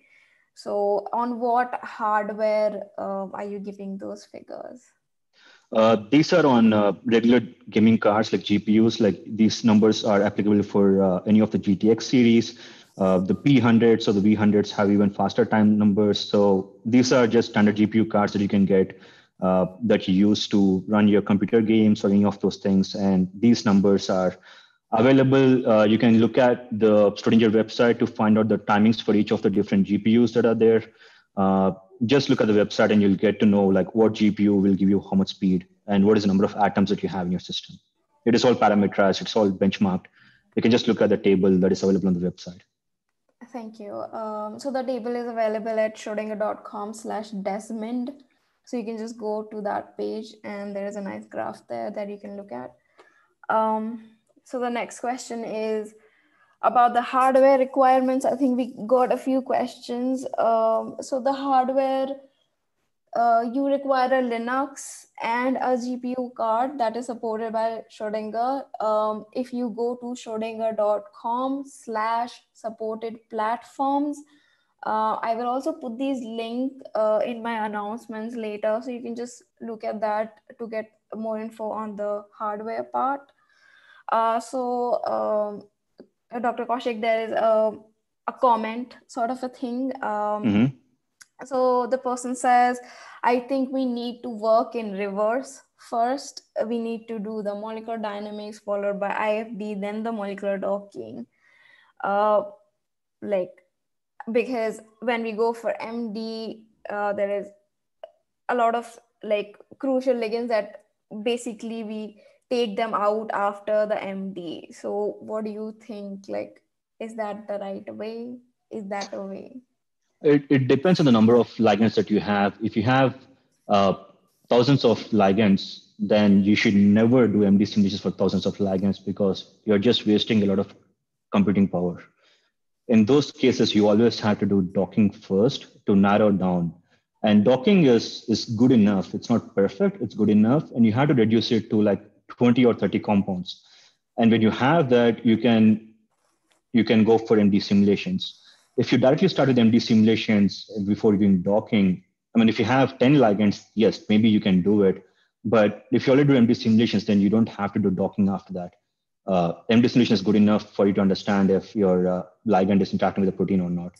So on what hardware uh, are you giving those figures? Uh, these are on uh, regular gaming cards like GPUs. Like these numbers are applicable for uh, any of the GTX series. the P100s or the V100s have even faster time numbers. So these are just standard GPU cards that you can get uh, that you use to run your computer games or any of those things. And these numbers are available. Uh, you can look at the Schrodinger website to find out the timings for each of the different GPUs that are there. Uh, just look at the website and you'll get to know like what GPU will give you how much speed and what is the number of atoms that you have in your system. It is all parameterized, it's all benchmarked. You can just look at the table that is available on the website. Thank you. Um, so the table is available at schrodinger.com slash Desmond. So you can just go to that page and there is a nice graph there that you can look at. Um, so the next question is about the hardware requirements. I think we got a few questions. Um, so the hardware, uh, you require a Linux and a GPU card that is supported by Schrodinger. Um, if you go to schrodinger.com slash supported platforms, uh, I will also put these link uh, in my announcements later, so you can just look at that to get more info on the hardware part. Uh, so, um, Dr. Kaushik there is a, a comment sort of a thing. Um, mm-hmm. So the person says, I think we need to work in reverse. First, we need to do the molecular dynamics followed by IFD, then the molecular docking. Uh, like because when we go for MD, uh, there is a lot of like crucial ligands that basically we take them out after the MD. So what do you think? Like, is that the right way? Is that a way? It, it depends on the number of ligands that you have. If you have uh, thousands of ligands, then you should never do MD simulations for thousands of ligands because you're just wasting a lot of computing power. In those cases, you always have to do docking first to narrow down. And docking is, is good enough. It's not perfect, it's good enough. And you have to reduce it to like 20 or 30 compounds. And when you have that, you can you can go for MD simulations. If you directly start with MD simulations before doing docking, I mean, if you have 10 ligands, yes, maybe you can do it. But if you already do MD simulations, then you don't have to do docking after that. Uh, MD simulation is good enough for you to understand if your uh, ligand is interacting with the protein or not.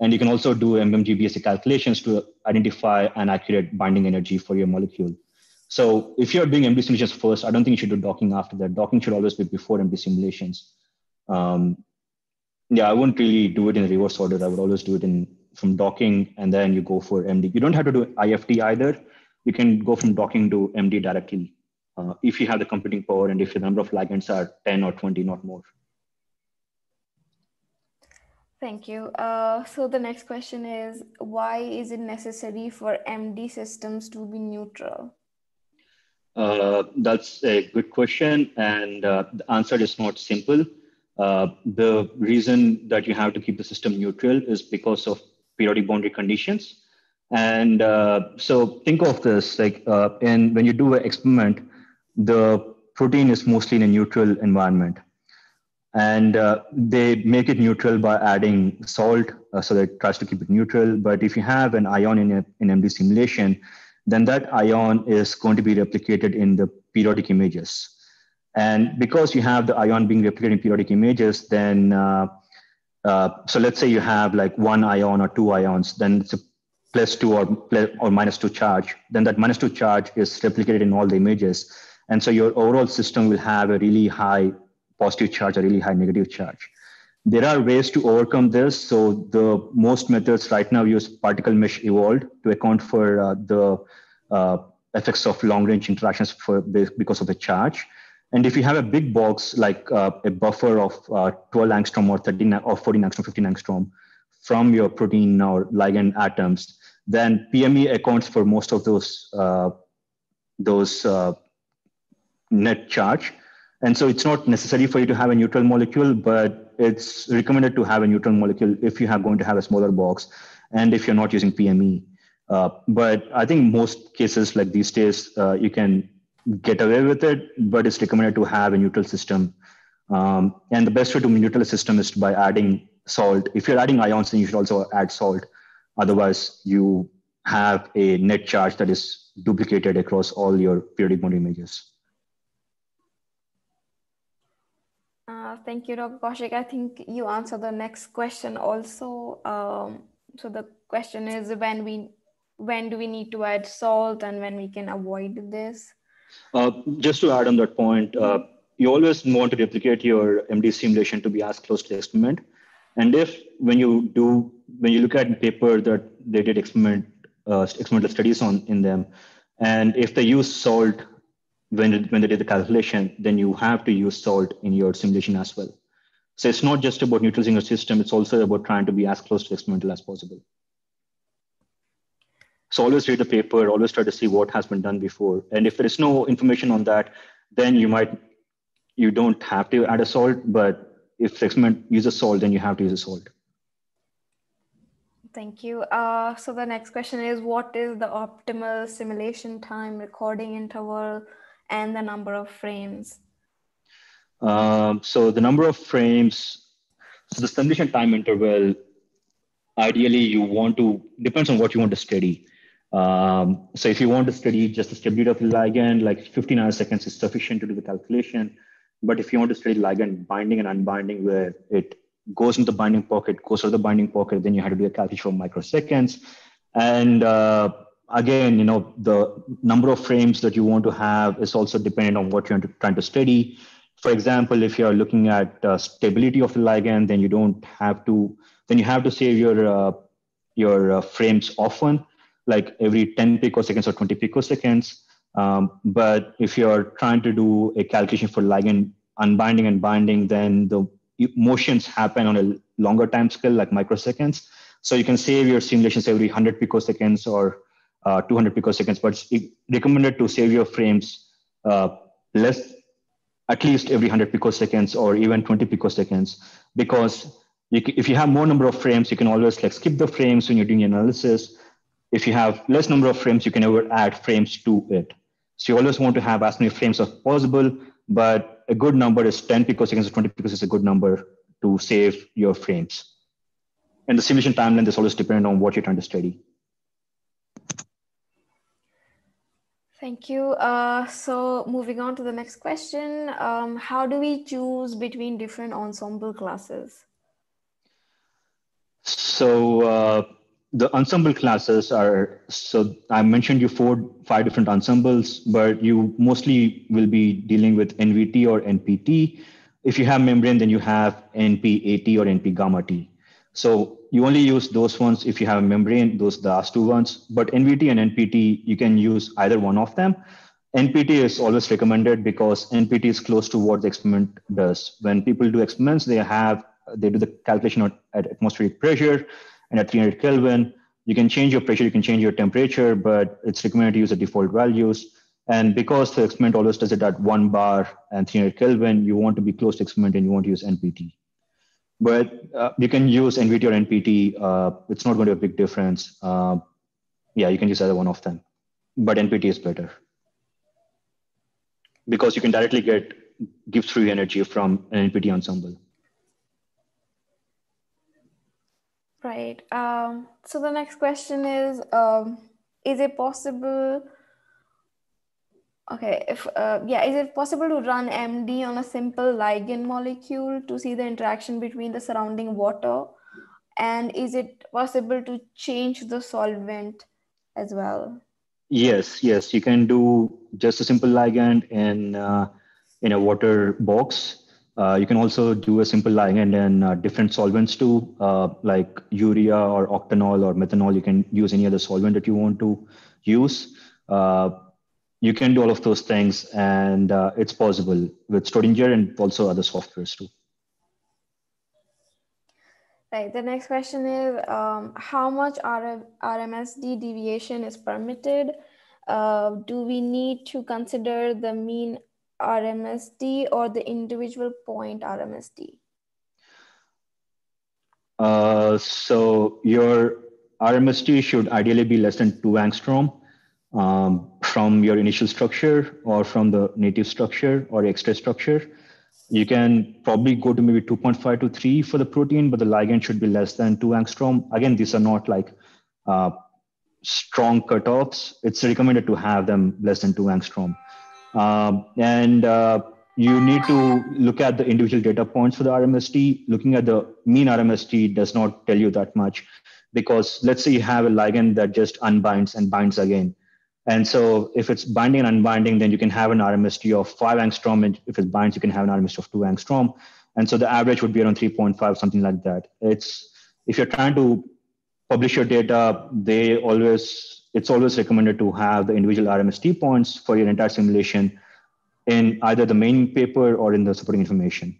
And you can also do MMGBSA calculations to identify an accurate binding energy for your molecule. So if you're doing MD simulations first, I don't think you should do docking after that. Docking should always be before MD simulations. Um, yeah, I wouldn't really do it in reverse order. I would always do it in from docking and then you go for MD. You don't have to do IFD either. You can go from docking to MD directly uh, if you have the computing power and if the number of ligands are 10 or 20, not more. Thank you. Uh, so the next question is, why is it necessary for MD systems to be neutral? Uh, that's a good question. And uh, the answer is not simple. Uh, the reason that you have to keep the system neutral is because of periodic boundary conditions. And uh, so think of this like uh, in when you do an experiment, the protein is mostly in a neutral environment. And uh, they make it neutral by adding salt, uh, so that tries to keep it neutral. But if you have an ion in, a, in MD simulation, then that ion is going to be replicated in the periodic images. And because you have the ion being replicated in periodic images, then uh, uh, so let's say you have like one ion or two ions, then it's a plus two or, or minus two charge. Then that minus two charge is replicated in all the images. And so your overall system will have a really high positive charge, a really high negative charge. There are ways to overcome this. So the most methods right now use particle mesh Ewald to account for uh, the uh, effects of long range interactions for because of the charge. And if you have a big box like uh, a buffer of uh, 12 angstrom or 13 or 14 angstrom, 15 angstrom from your protein or ligand atoms, then PME accounts for most of those uh, those uh, net charge. And so it's not necessary for you to have a neutral molecule, but it's recommended to have a neutral molecule if you are going to have a smaller box and if you're not using PME. Uh, but I think most cases like these days, uh, you can get away with it, but it's recommended to have a neutral system. Um, and the best way to neutral a system is by adding salt. If you're adding ions, then you should also add salt. Otherwise, you have a net charge that is duplicated across all your periodic boundary images. Thank you, Dr. Kaushik. I think you answered the next question also. Um, so the question is when we when do we need to add salt and when we can avoid this? Uh, just to add on that point, uh, you always want to replicate your MD simulation to be as close to the experiment. And if when you do, when you look at the paper that they did experiment, uh, experimental studies on in them, and if they use salt when, when they did the calculation, then you have to use salt in your simulation as well. So it's not just about neutralizing your system, it's also about trying to be as close to experimental as possible. So always read the paper, always try to see what has been done before. And if there is no information on that, then you might, you don't have to add a salt, but if the experiment uses salt, then you have to use a salt. Thank you. Uh, so the next question is, what is the optimal simulation time, recording interval, and the number of frames? Um, so the number of frames, so the simulation time interval, ideally you want to, depends on what you want to study. Um, so if you want to study just the stability of the ligand, like 15 nanoseconds is sufficient to do the calculation. But if you want to study ligand binding and unbinding, where it goes into the binding pocket, goes out of the binding pocket, then you have to do a calculation for microseconds. And uh, again, you know, the number of frames that you want to have is also dependent on what you're trying to study. For example, if you're looking at uh, stability of the ligand, then you don't have to, then you have to save your uh, your uh, frames often, like every 10 picoseconds or 20 picoseconds. Um, but if you're trying to do a calculation for ligand unbinding and binding, then the motions happen on a longer time scale, like microseconds. So you can save your simulations every 100 picoseconds or uh, 200 picoseconds, but it's recommended to save your frames uh, less, at least every 100 picoseconds or even 20 picoseconds, because you if you have more number of frames, you can always like skip the frames when you're doing analysis. If you have less number of frames, you can never add frames to it. So you always want to have as many frames as possible, but a good number is 10 picoseconds or 20 picoseconds is a good number to save your frames. And the simulation timeline is always dependent on what you're trying to study. Thank you. Uh, so moving on to the next question, um, how do we choose between different ensemble classes? So uh, the ensemble classes are, so I mentioned you four, five different ensembles, but you mostly will be dealing with NVT or NPT. If you have membrane, then you have NPAT or NP gamma T. So you only use those ones if you have a membrane, those the last two ones. But NVT and NPT, you can use either one of them. NPT is always recommended because NPT is close to what the experiment does. When people do experiments, they have they do the calculation at atmospheric pressure and at 300 Kelvin. You can change your pressure, you can change your temperature, but it's recommended to use the default values. And because the experiment always does it at one bar and 300 Kelvin, you want to be close to experiment and you want to use NPT. But uh, you can use NVT or NPT. Uh, it's not going to be a big difference. Uh, yeah, you can use either one of them, but NPT is better because you can directly get Gibbs free energy from an NPT ensemble. Right. Um, so the next question is, um, is it possible Okay, if uh, yeah, is it possible to run MD on a simple ligand molecule to see the interaction between the surrounding water? And is it possible to change the solvent as well? Yes, yes, you can do just a simple ligand in uh, in a water box. Uh, you can also do a simple ligand in uh, different solvents too, uh, like urea or octanol or methanol. You can use any other solvent that you want to use. Uh, you can do all of those things and uh, it's possible with Schrodinger and also other softwares too. Right. The next question is um, how much R RMSD deviation is permitted? Uh, do we need to consider the mean RMSD or the individual point RMSD? Uh, so your RMSD should ideally be less than two angstrom um, from your initial structure or from the native structure or X-ray structure. You can probably go to maybe 2.5 to 3 for the protein, but the ligand should be less than 2 angstrom. Again, these are not like uh, strong cutoffs. It's recommended to have them less than 2 angstrom. Um, and uh, you need to look at the individual data points for the RMSD. Looking at the mean RMSD does not tell you that much because let's say you have a ligand that just unbinds and binds again and so if it's binding and unbinding, then you can have an RMSD of five angstrom. And if it binds, you can have an RMSD of two angstrom. And so the average would be around 3.5, something like that. It's if you're trying to publish your data, they always it's always recommended to have the individual RMSD points for your entire simulation in either the main paper or in the supporting information.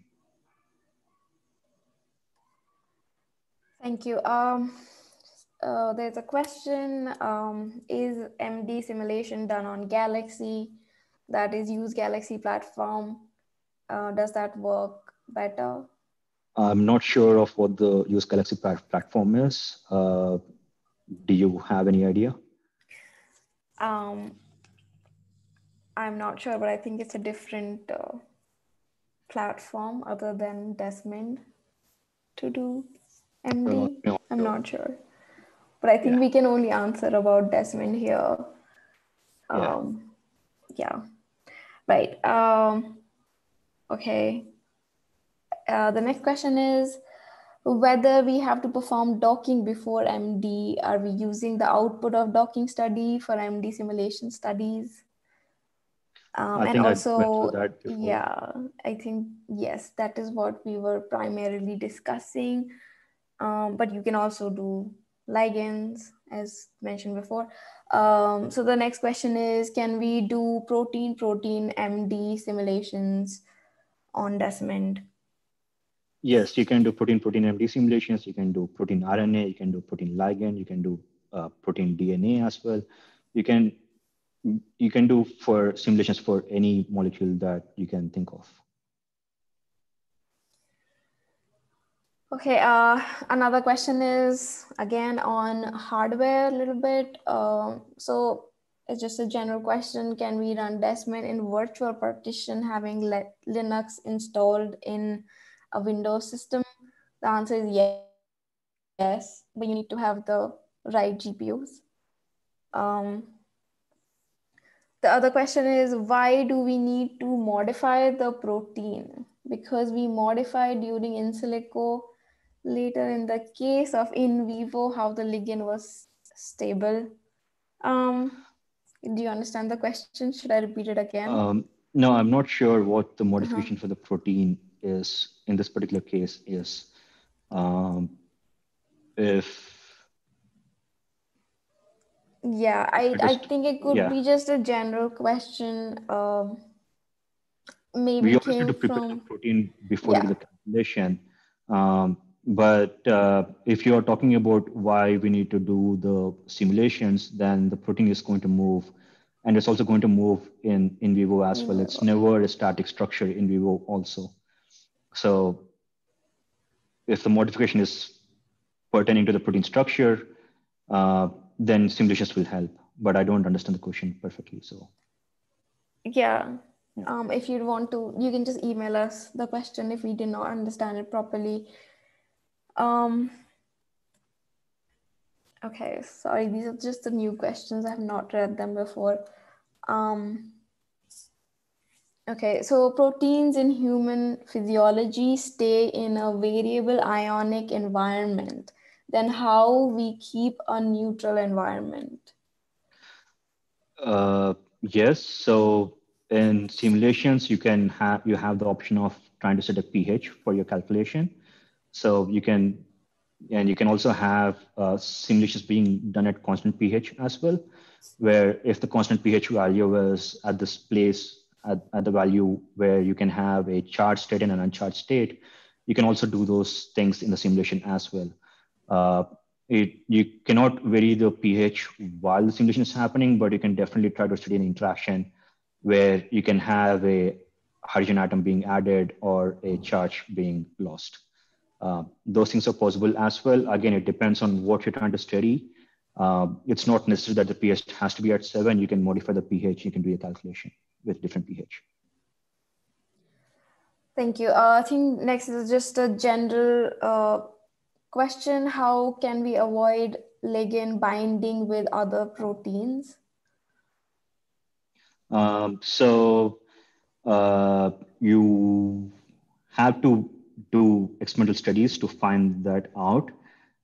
Thank you. Um, uh, there's a question um, Is MD simulation done on Galaxy? That is, use Galaxy platform. Uh, does that work better? I'm not sure of what the use Galaxy platform is. Uh, do you have any idea? Um, I'm not sure, but I think it's a different uh, platform other than Desmond to do MD. Uh, no, I'm no. not sure but I think yeah. we can only answer about Desmond here. Um, yeah. yeah. Right. Um, okay. Uh, the next question is whether we have to perform docking before MD. Are we using the output of docking study for MD simulation studies? Um, and also, yeah, I think, yes, that is what we were primarily discussing. Um, but you can also do ligands, as mentioned before. Um, so the next question is, can we do protein-protein MD simulations on Desmond? Yes, you can do protein-protein MD simulations. You can do protein RNA. You can do protein ligand. You can do uh, protein DNA as well. You can you can do for simulations for any molecule that you can think of. Okay, uh, another question is again on hardware a little bit. Uh, so it's just a general question. Can we run Desmond in virtual partition having Linux installed in a Windows system? The answer is yes, yes but you need to have the right GPUs. Um, the other question is why do we need to modify the protein? Because we modify during in silico later in the case of in vivo how the ligand was stable. Um, do you understand the question? Should I repeat it again? Um, no, I'm not sure what the modification uh-huh. for the protein is in this particular case is. Um, if yeah, I, just, I think it could yeah. be just a general question. Um, maybe we also need to prepare from... the protein before yeah. the calculation. Um, but uh, if you are talking about why we need to do the simulations, then the protein is going to move and it's also going to move in in vivo as well. It's never a static structure in vivo also. So if the modification is pertaining to the protein structure, uh, then simulations will help. But I don't understand the question perfectly. So yeah. yeah. Um, if you want to, you can just email us the question if we did not understand it properly um, okay, sorry, these are just the new questions. I have not read them before. Um, okay, so proteins in human physiology stay in a variable ionic environment. Then how we keep a neutral environment? Uh, yes, so in simulations, you can have you have the option of trying to set a pH for your calculation. So you can, and you can also have uh, simulations being done at constant pH as well, where if the constant pH value is at this place at, at the value where you can have a charged state and an uncharged state, you can also do those things in the simulation as well. Uh, it, you cannot vary the pH while the simulation is happening, but you can definitely try to study an interaction where you can have a hydrogen atom being added or a charge being lost. Uh, those things are possible as well. Again, it depends on what you're trying to study. Uh, it's not necessary that the pH has to be at seven. You can modify the pH. You can do a calculation with different pH. Thank you. Uh, I think next is just a general uh, question. How can we avoid ligand binding with other proteins? Um, so uh, you have to do experimental studies to find that out.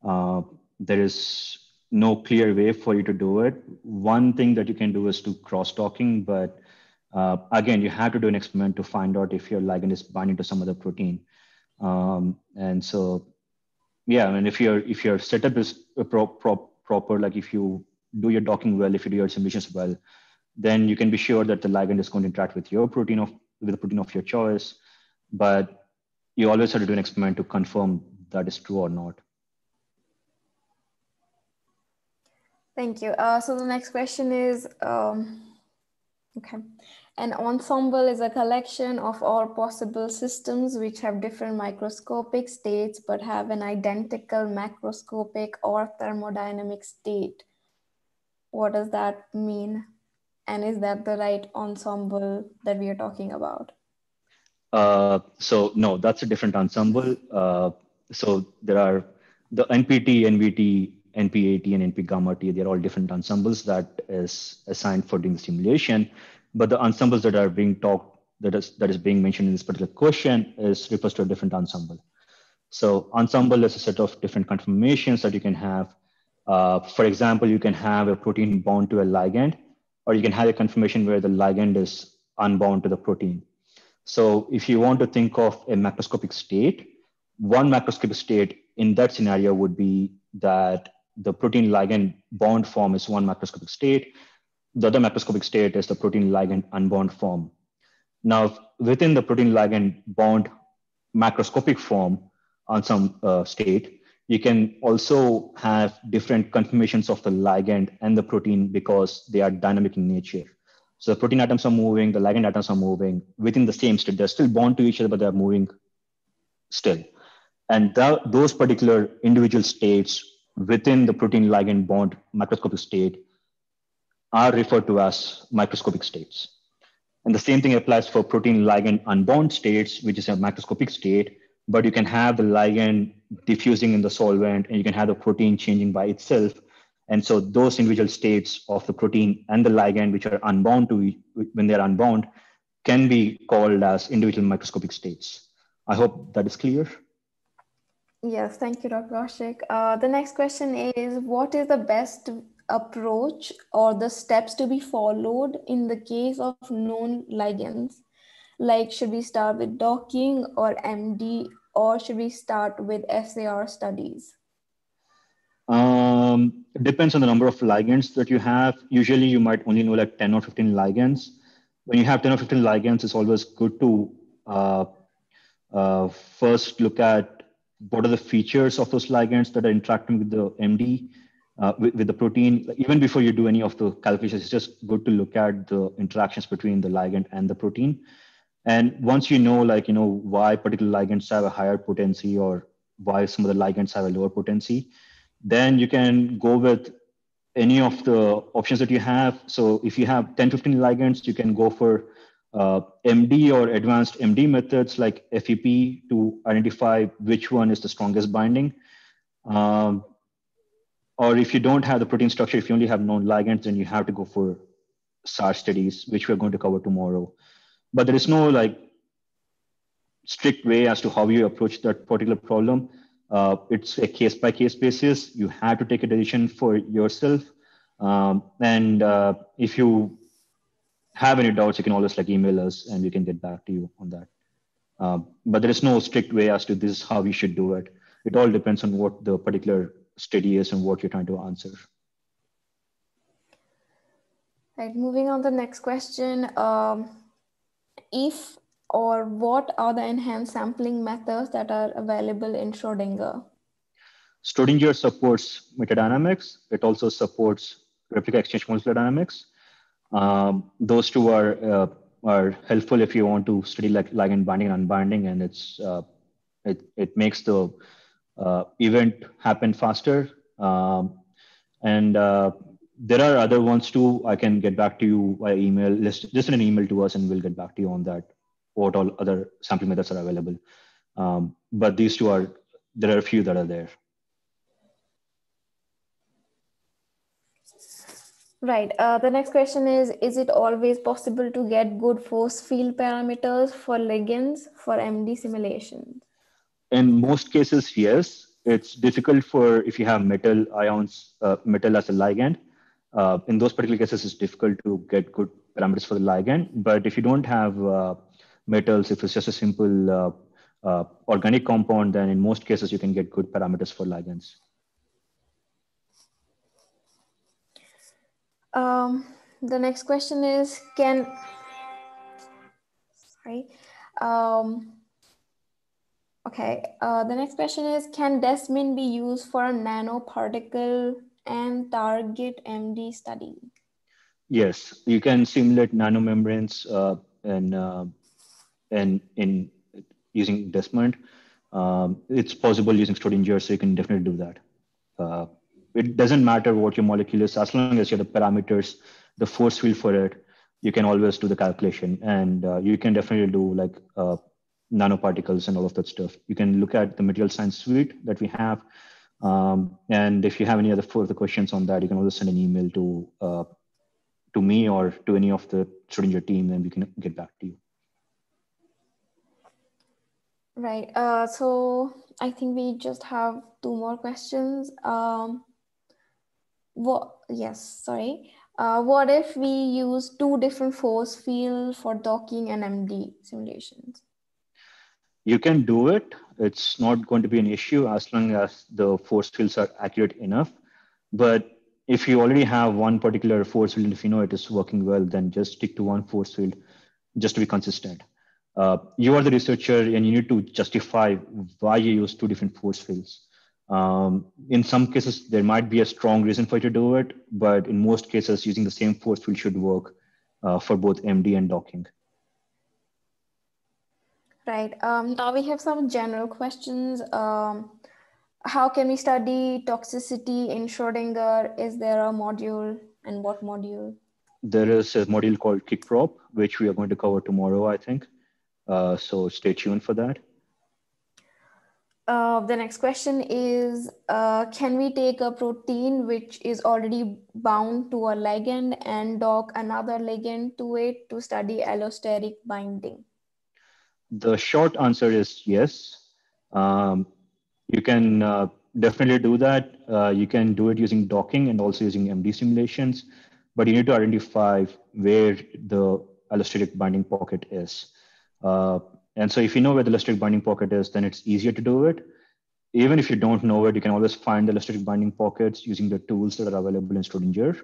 Uh, there is no clear way for you to do it. One thing that you can do is to cross-talking, but uh, again, you have to do an experiment to find out if your ligand is binding to some other protein. Um, and so, yeah, I mean, if your if your setup is pro, pro, proper, like if you do your docking well, if you do your simulations well, then you can be sure that the ligand is going to interact with your protein of with the protein of your choice. But you always have to do an experiment to confirm that is true or not. Thank you. Uh, so the next question is, um, okay. An ensemble is a collection of all possible systems which have different microscopic states but have an identical macroscopic or thermodynamic state. What does that mean? And is that the right ensemble that we are talking about? Uh, so no, that's a different ensemble. Uh, so there are the NPT, NVT, NPAT, and NP gamma T. They're all different ensembles that is assigned for doing the simulation. But the ensembles that are being talked that is that is being mentioned in this particular question is refers to a different ensemble. So ensemble is a set of different conformations that you can have. Uh, for example, you can have a protein bound to a ligand, or you can have a conformation where the ligand is unbound to the protein. So if you want to think of a macroscopic state, one macroscopic state in that scenario would be that the protein ligand bond form is one macroscopic state. The other macroscopic state is the protein ligand unbound form. Now, within the protein ligand bond macroscopic form on some uh, state, you can also have different conformations of the ligand and the protein because they are dynamic in nature. So the protein atoms are moving, the ligand atoms are moving within the same state. They're still bound to each other, but they're moving still. And those particular individual states within the protein ligand bond macroscopic state are referred to as microscopic states. And the same thing applies for protein ligand unbound states, which is a macroscopic state, but you can have the ligand diffusing in the solvent and you can have the protein changing by itself. And so those individual states of the protein and the ligand, which are unbound to when they're unbound, can be called as individual microscopic states. I hope that is clear. Yes, thank you, Dr. Kaushik. Uh, the next question is, what is the best approach or the steps to be followed in the case of known ligands? Like, should we start with docking or MD, or should we start with SAR studies? Um, depends on the number of ligands that you have. Usually, you might only know like 10 or 15 ligands. When you have 10 or 15 ligands, it's always good to uh, uh, first look at what are the features of those ligands that are interacting with the MD uh, with, with, the protein, even before you do any of the calculations, it's just good to look at the interactions between the ligand and the protein. And once you know, like, you know, why particular ligands have a higher potency or why some of the ligands have a lower potency, then you can go with any of the options that you have. So if you have 10, 15 ligands, you can go for uh, MD or advanced MD methods like FEP to identify which one is the strongest binding. Um, or if you don't have the protein structure, if you only have known ligands, then you have to go for SAR studies, which we're going to cover tomorrow. But there is no like strict way as to how you approach that particular problem. Uh, it's a case by case basis. You have to take a decision for yourself. Um, and uh, if you have any doubts, you can always like email us and we can get back to you on that. Um, but there is no strict way as to this is how we should do it. It all depends on what the particular study is and what you're trying to answer. Right, moving on to the next question. Um, if or what are the enhanced sampling methods that are available in Schrodinger? Schrodinger supports metadynamics. It also supports replica exchange molecular dynamics. Um, those two are uh, are helpful if you want to study like ligand binding and unbinding, and it's uh, it it makes the uh, event happen faster. Um, and uh, there are other ones too. I can get back to you by email. Just send an email to us and we'll get back to you on that. What all other sampling methods are available. Um, but these two are, there are a few that are there. Right. Uh, the next question is, is it always possible to get good force field parameters for ligands for MD simulations? In most cases, yes. It's difficult for if you have metal ions, uh, metal as a ligand. Uh, in those particular cases, it's difficult to get good parameters for the ligand. But if you don't have uh, metals, if it's just a simple uh, uh, organic compound, then in most cases, you can get good parameters for ligands. Um, the next question is, can, sorry, um, Okay, uh, the next question is, can Desmin be used for a nanoparticle and target MD study? Yes, you can simulate nanomembranes uh, and, and in using Desmond. Um, it's possible using Schrodinger, so you can definitely do that. Uh, it doesn't matter what your molecule is, as long as you have the parameters, the force field for it, you can always do the calculation. And uh, you can definitely do like uh, nanoparticles and all of that stuff. You can look at the material science suite that we have. Um, and if you have any other further questions on that, you can also send an email to uh, to me or to any of the Schrodinger team, and we can get back to you. Right. Uh, so I think we just have two more questions. Um, what? Yes. Sorry. Uh, what if we use two different force field for docking and MD simulations? you can do it. It's not going to be an issue as long as the force fields are accurate enough. But if you already have one particular force field, if you know it is working well, then just stick to one force field just to be consistent. Uh, you are the researcher and you need to justify why you use two different force fields. Um, in some cases, there might be a strong reason for you to do it, but in most cases, using the same force field should work uh, for both MD and docking. Right. Um, now we have some general questions. Um, how can we study toxicity in Schrodinger? Is there a module and what module? There is a module called KickProp, which we are going to cover tomorrow, I think. Uh, so stay tuned for that. Uh, the next question is, uh, can we take a protein which is already bound to a ligand and dock another ligand to it to study allosteric binding? The short answer is yes. Um, you can uh, definitely do that. Uh, you can do it using docking and also using MD simulations, but you need to identify where the allosteric binding pocket is. Uh, and so if you know where the allosteric binding pocket is, then it's easier to do it. Even if you don't know it, you can always find the allosteric binding pockets using the tools that are available in Schrodinger.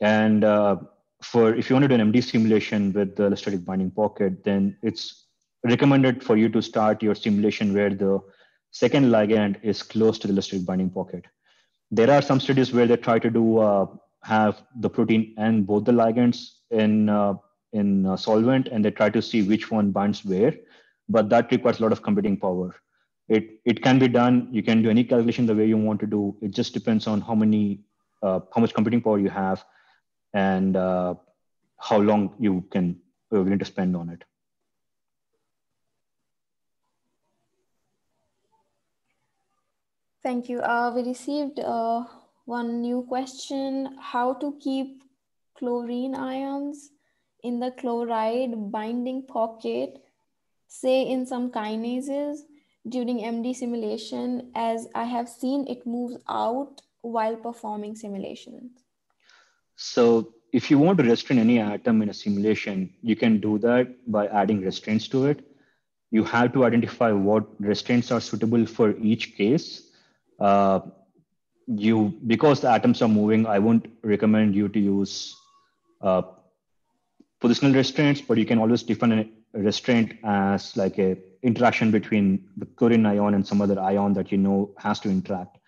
And uh, for if you want to do an MD simulation with the allosteric binding pocket, then it's recommended for you to start your simulation where the second ligand is close to the allosteric binding pocket. There are some studies where they try to do uh, have the protein and both the ligands in uh, in uh, solvent and they try to see which one binds where, but that requires a lot of computing power. It, it can be done. You can do any calculation the way you want to do. It just depends on how many, uh, how much computing power you have and uh, how long you can, you're willing to spend on it. Thank you. Uh, we received uh, one new question, how to keep chlorine ions in the chloride binding pocket, say in some kinases during MD simulation, as I have seen it moves out while performing simulations. So if you want to restrain any atom in a simulation, you can do that by adding restraints to it. You have to identify what restraints are suitable for each case. Uh, you because the atoms are moving, I won't recommend you to use uh, positional restraints, but you can always define a restraint as like a interaction between the chlorine ion and some other ion that you know has to interact.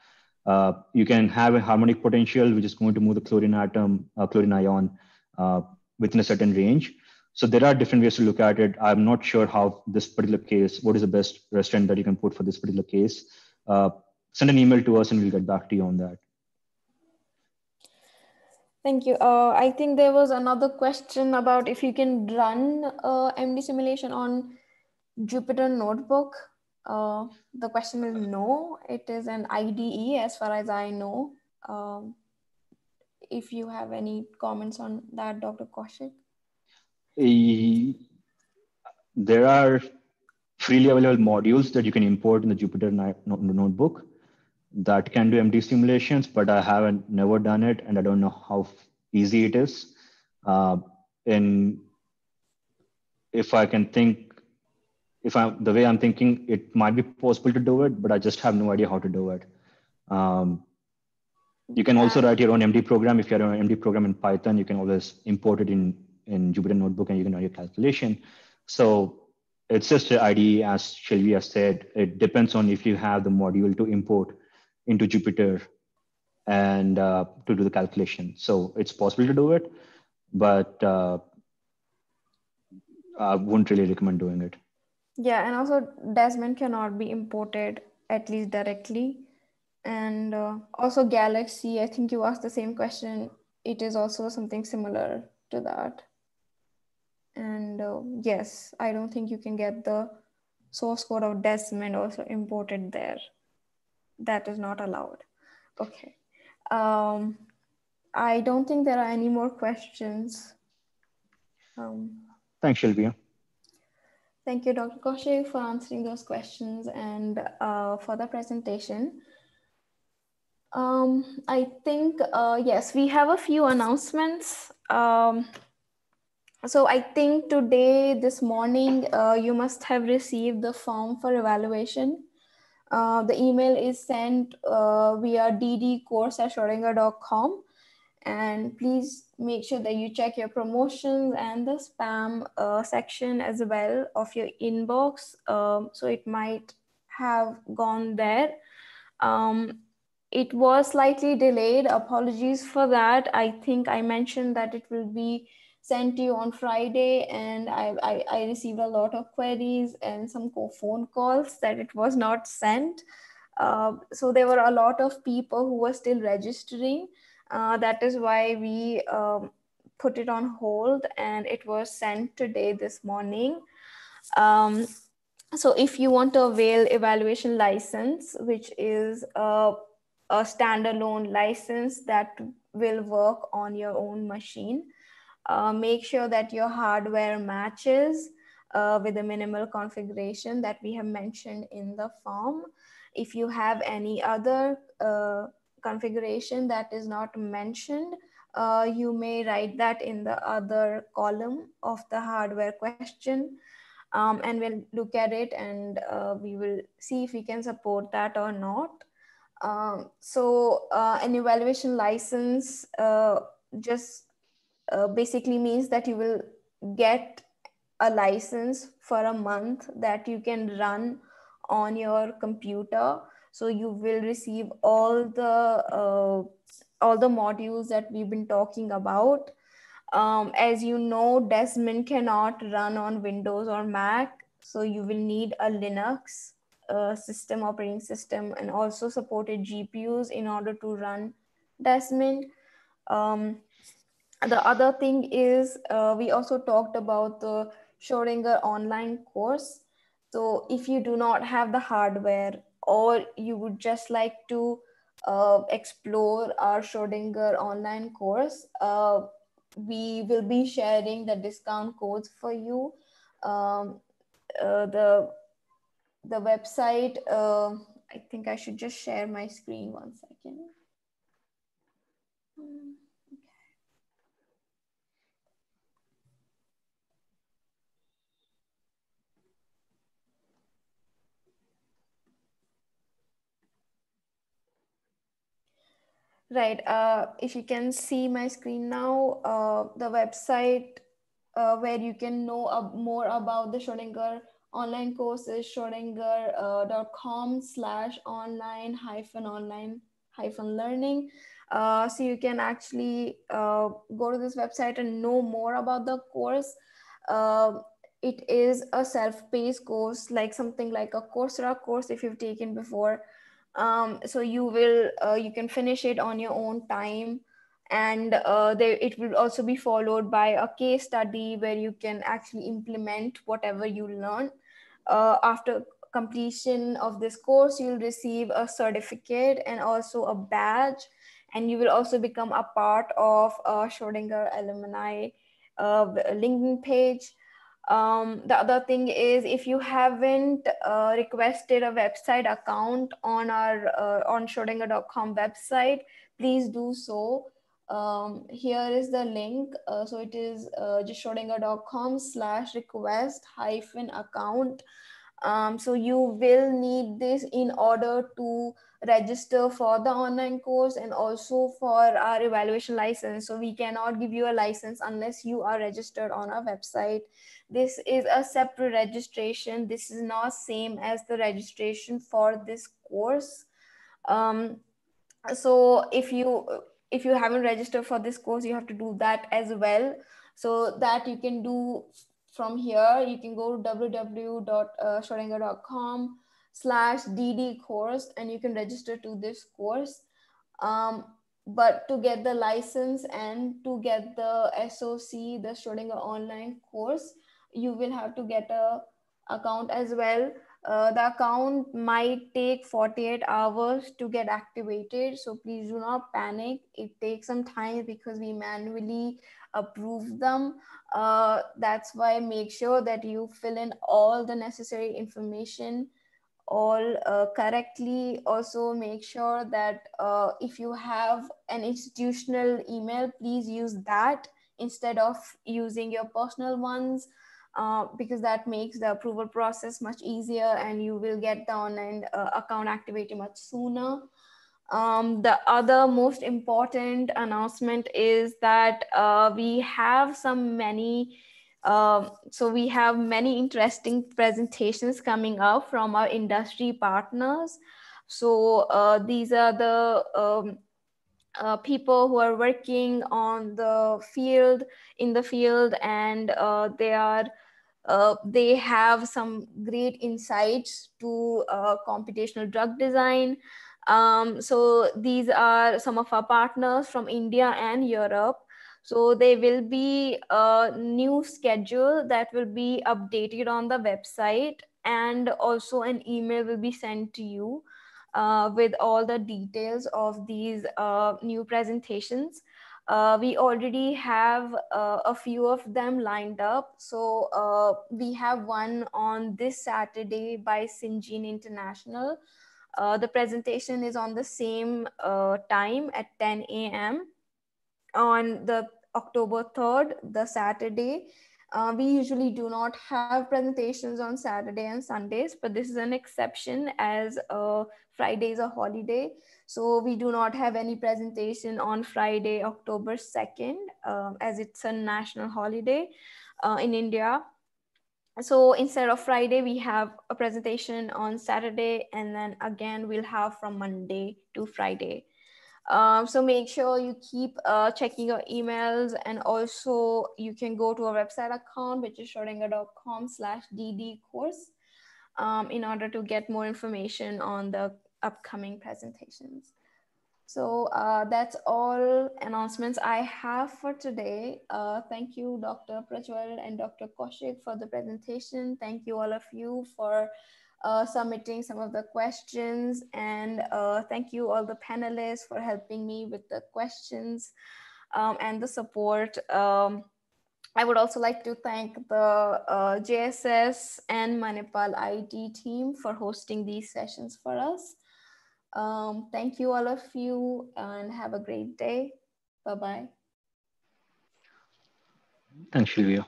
Uh, you can have a harmonic potential, which is going to move the chlorine atom, uh, chlorine ion uh, within a certain range. So there are different ways to look at it. I'm not sure how this particular case, what is the best restraint that you can put for this particular case. Uh, send an email to us and we'll get back to you on that. Thank you. Uh, I think there was another question about if you can run uh, MD simulation on Jupyter Notebook. Uh, the question is no, it is an IDE as far as I know. Um, if you have any comments on that, Dr. Kaushik. There are freely available modules that you can import in the Jupyter Notebook that can do MD simulations, but I haven't never done it, and I don't know how easy it is. Uh, and if I can think, if I'm the way I'm thinking, it might be possible to do it, but I just have no idea how to do it. Um, you can also write your own MD program. If you have an MD program in Python, you can always import it in, in Jupyter Notebook and you can run your calculation. So it's just an IDE, as Shelvia said. It depends on if you have the module to import into Jupyter and uh, to do the calculation. So it's possible to do it, but uh, I wouldn't really recommend doing it. Yeah, and also Desmond cannot be imported at least directly. And uh, also Galaxy, I think you asked the same question. It is also something similar to that. And uh, yes, I don't think you can get the source code of Desmond also imported there that is not allowed. Okay. Um, I don't think there are any more questions. Um, Thanks, Shelvia. Thank you, Dr. Kaushik, for answering those questions and uh, for the presentation. Um, I think, uh, yes, we have a few announcements. Um, so I think today, this morning, uh, you must have received the form for evaluation uh, the email is sent uh, via ddcourse. And please make sure that you check your promotions and the spam uh, section as well of your inbox. Um, so it might have gone there. Um, it was slightly delayed. Apologies for that. I think I mentioned that it will be sent you on Friday, and I, I, I received a lot of queries and some phone calls that it was not sent. Uh, so there were a lot of people who were still registering. Uh, that is why we um, put it on hold, and it was sent today this morning. Um, so if you want to avail evaluation license, which is a, a standalone license that will work on your own machine, uh, make sure that your hardware matches uh, with the minimal configuration that we have mentioned in the form. If you have any other uh, configuration that is not mentioned, uh, you may write that in the other column of the hardware question. Um, and we'll look at it and uh, we will see if we can support that or not. Um, so an evaluation license just uh, basically means that you will get a license for a month that you can run on your computer. So you will receive all the uh, all the modules that we've been talking about. Um, as you know desmond cannot run on windows or mac so you will need a linux uh, system operating system and also supported gpus in order to run desmond. Um, the other thing is uh, we also talked about the Schrodinger online course. So if you do not have the hardware or you would just like to uh, explore our Schrodinger online course, uh, we will be sharing the discount codes for you. Um, uh, the, the website, uh, I think I should just share my screen one second. Hmm. Right. Uh, if you can see my screen now, uh, the website uh, where you can know more about the Schrodinger online course is schrodinger.com uh, slash online hyphen online hyphen learning. Uh, so you can actually uh, go to this website and know more about the course. it is a self-paced course, like something like a Coursera course if you've taken before um, so you will uh, you can finish it on your own time. And uh, there, it will also be followed by a case study where you can actually implement whatever you learn. Uh, after completion of this course you'll receive a certificate and also a badge. And you will also become a part of a Schrodinger alumni uh, LinkedIn page um, the other thing is if you haven't uh, requested a website account on our uh, on Schrodinger.com website, please do so. Um, here is the link. Uh, so it is uh, just Schrodinger.com slash request hyphen account. Um, so you will need this in order to register for the online course and also for our evaluation license. So we cannot give you a license unless you are registered on our website. This is a separate registration. This is not same as the registration for this course. Um, so if you if you haven't registered for this course, you have to do that as well. So that you can do from here, you can go to www.schrodinger.com slash dd course and you can register to this course. Um, but to get the license and to get the SOC, the Schrodinger online course, you will have to get a account as well. Uh, the account might take 48 hours to get activated. So please do not panic. It takes some time because we manually approve them. Uh, that's why make sure that you fill in all the necessary information all uh, correctly. Also make sure that uh, if you have an institutional email, please use that instead of using your personal ones. Uh, because that makes the approval process much easier and you will get the online uh, account activated much sooner. Um, the other most important announcement is that uh, we have some many, uh, so we have many interesting presentations coming up from our industry partners. So uh, these are the um, uh, people who are working on the field in the field and uh, they are uh, they have some great insights to uh, computational drug design um, so these are some of our partners from india and europe so there will be a new schedule that will be updated on the website and also an email will be sent to you uh, with all the details of these uh, new presentations. Uh, we already have uh, a few of them lined up. So uh, we have one on this Saturday by Sinjin International. Uh, the presentation is on the same time at 10 a.m. on the October 3rd, the Saturday. Uh, we usually do not have presentations on Saturday and Sundays, but this is an exception as uh, Friday is a holiday. So we do not have any presentation on Friday, October 2nd, uh, as it's a national holiday uh, in India. So instead of Friday, we have a presentation on Saturday, and then again, we'll have from Monday to Friday. Um, so make sure you keep uh, checking your emails and also you can go to our website account, which is schrodinger.com slash DD course um, in order to get more information on the upcoming presentations. So uh, that's all announcements I have for today. Uh, thank you, Dr. Prajwal and Dr. Kaushik for the presentation. Thank you all of you for uh, submitting some of the questions. And uh, thank you all the panelists for helping me with the questions um, and the support. Um, I would also like to thank the uh, JSS and Manipal IT team for hosting these sessions for us. Um, thank you all of you and have a great day. Bye-bye. Thanks, Sylvia.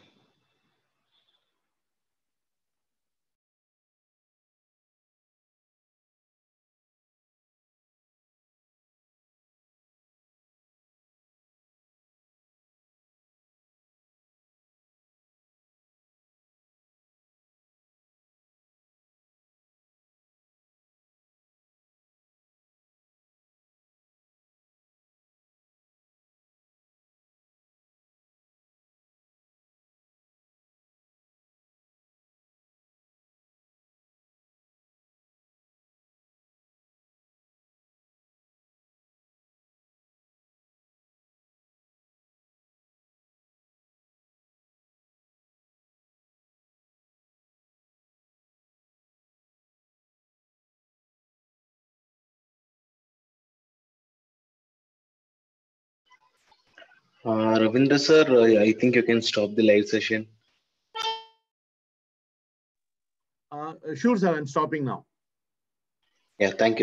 Uh, Ravindra sir, uh, I think you can stop the live session. Uh, sure, sir. I'm stopping now. Yeah, thank you.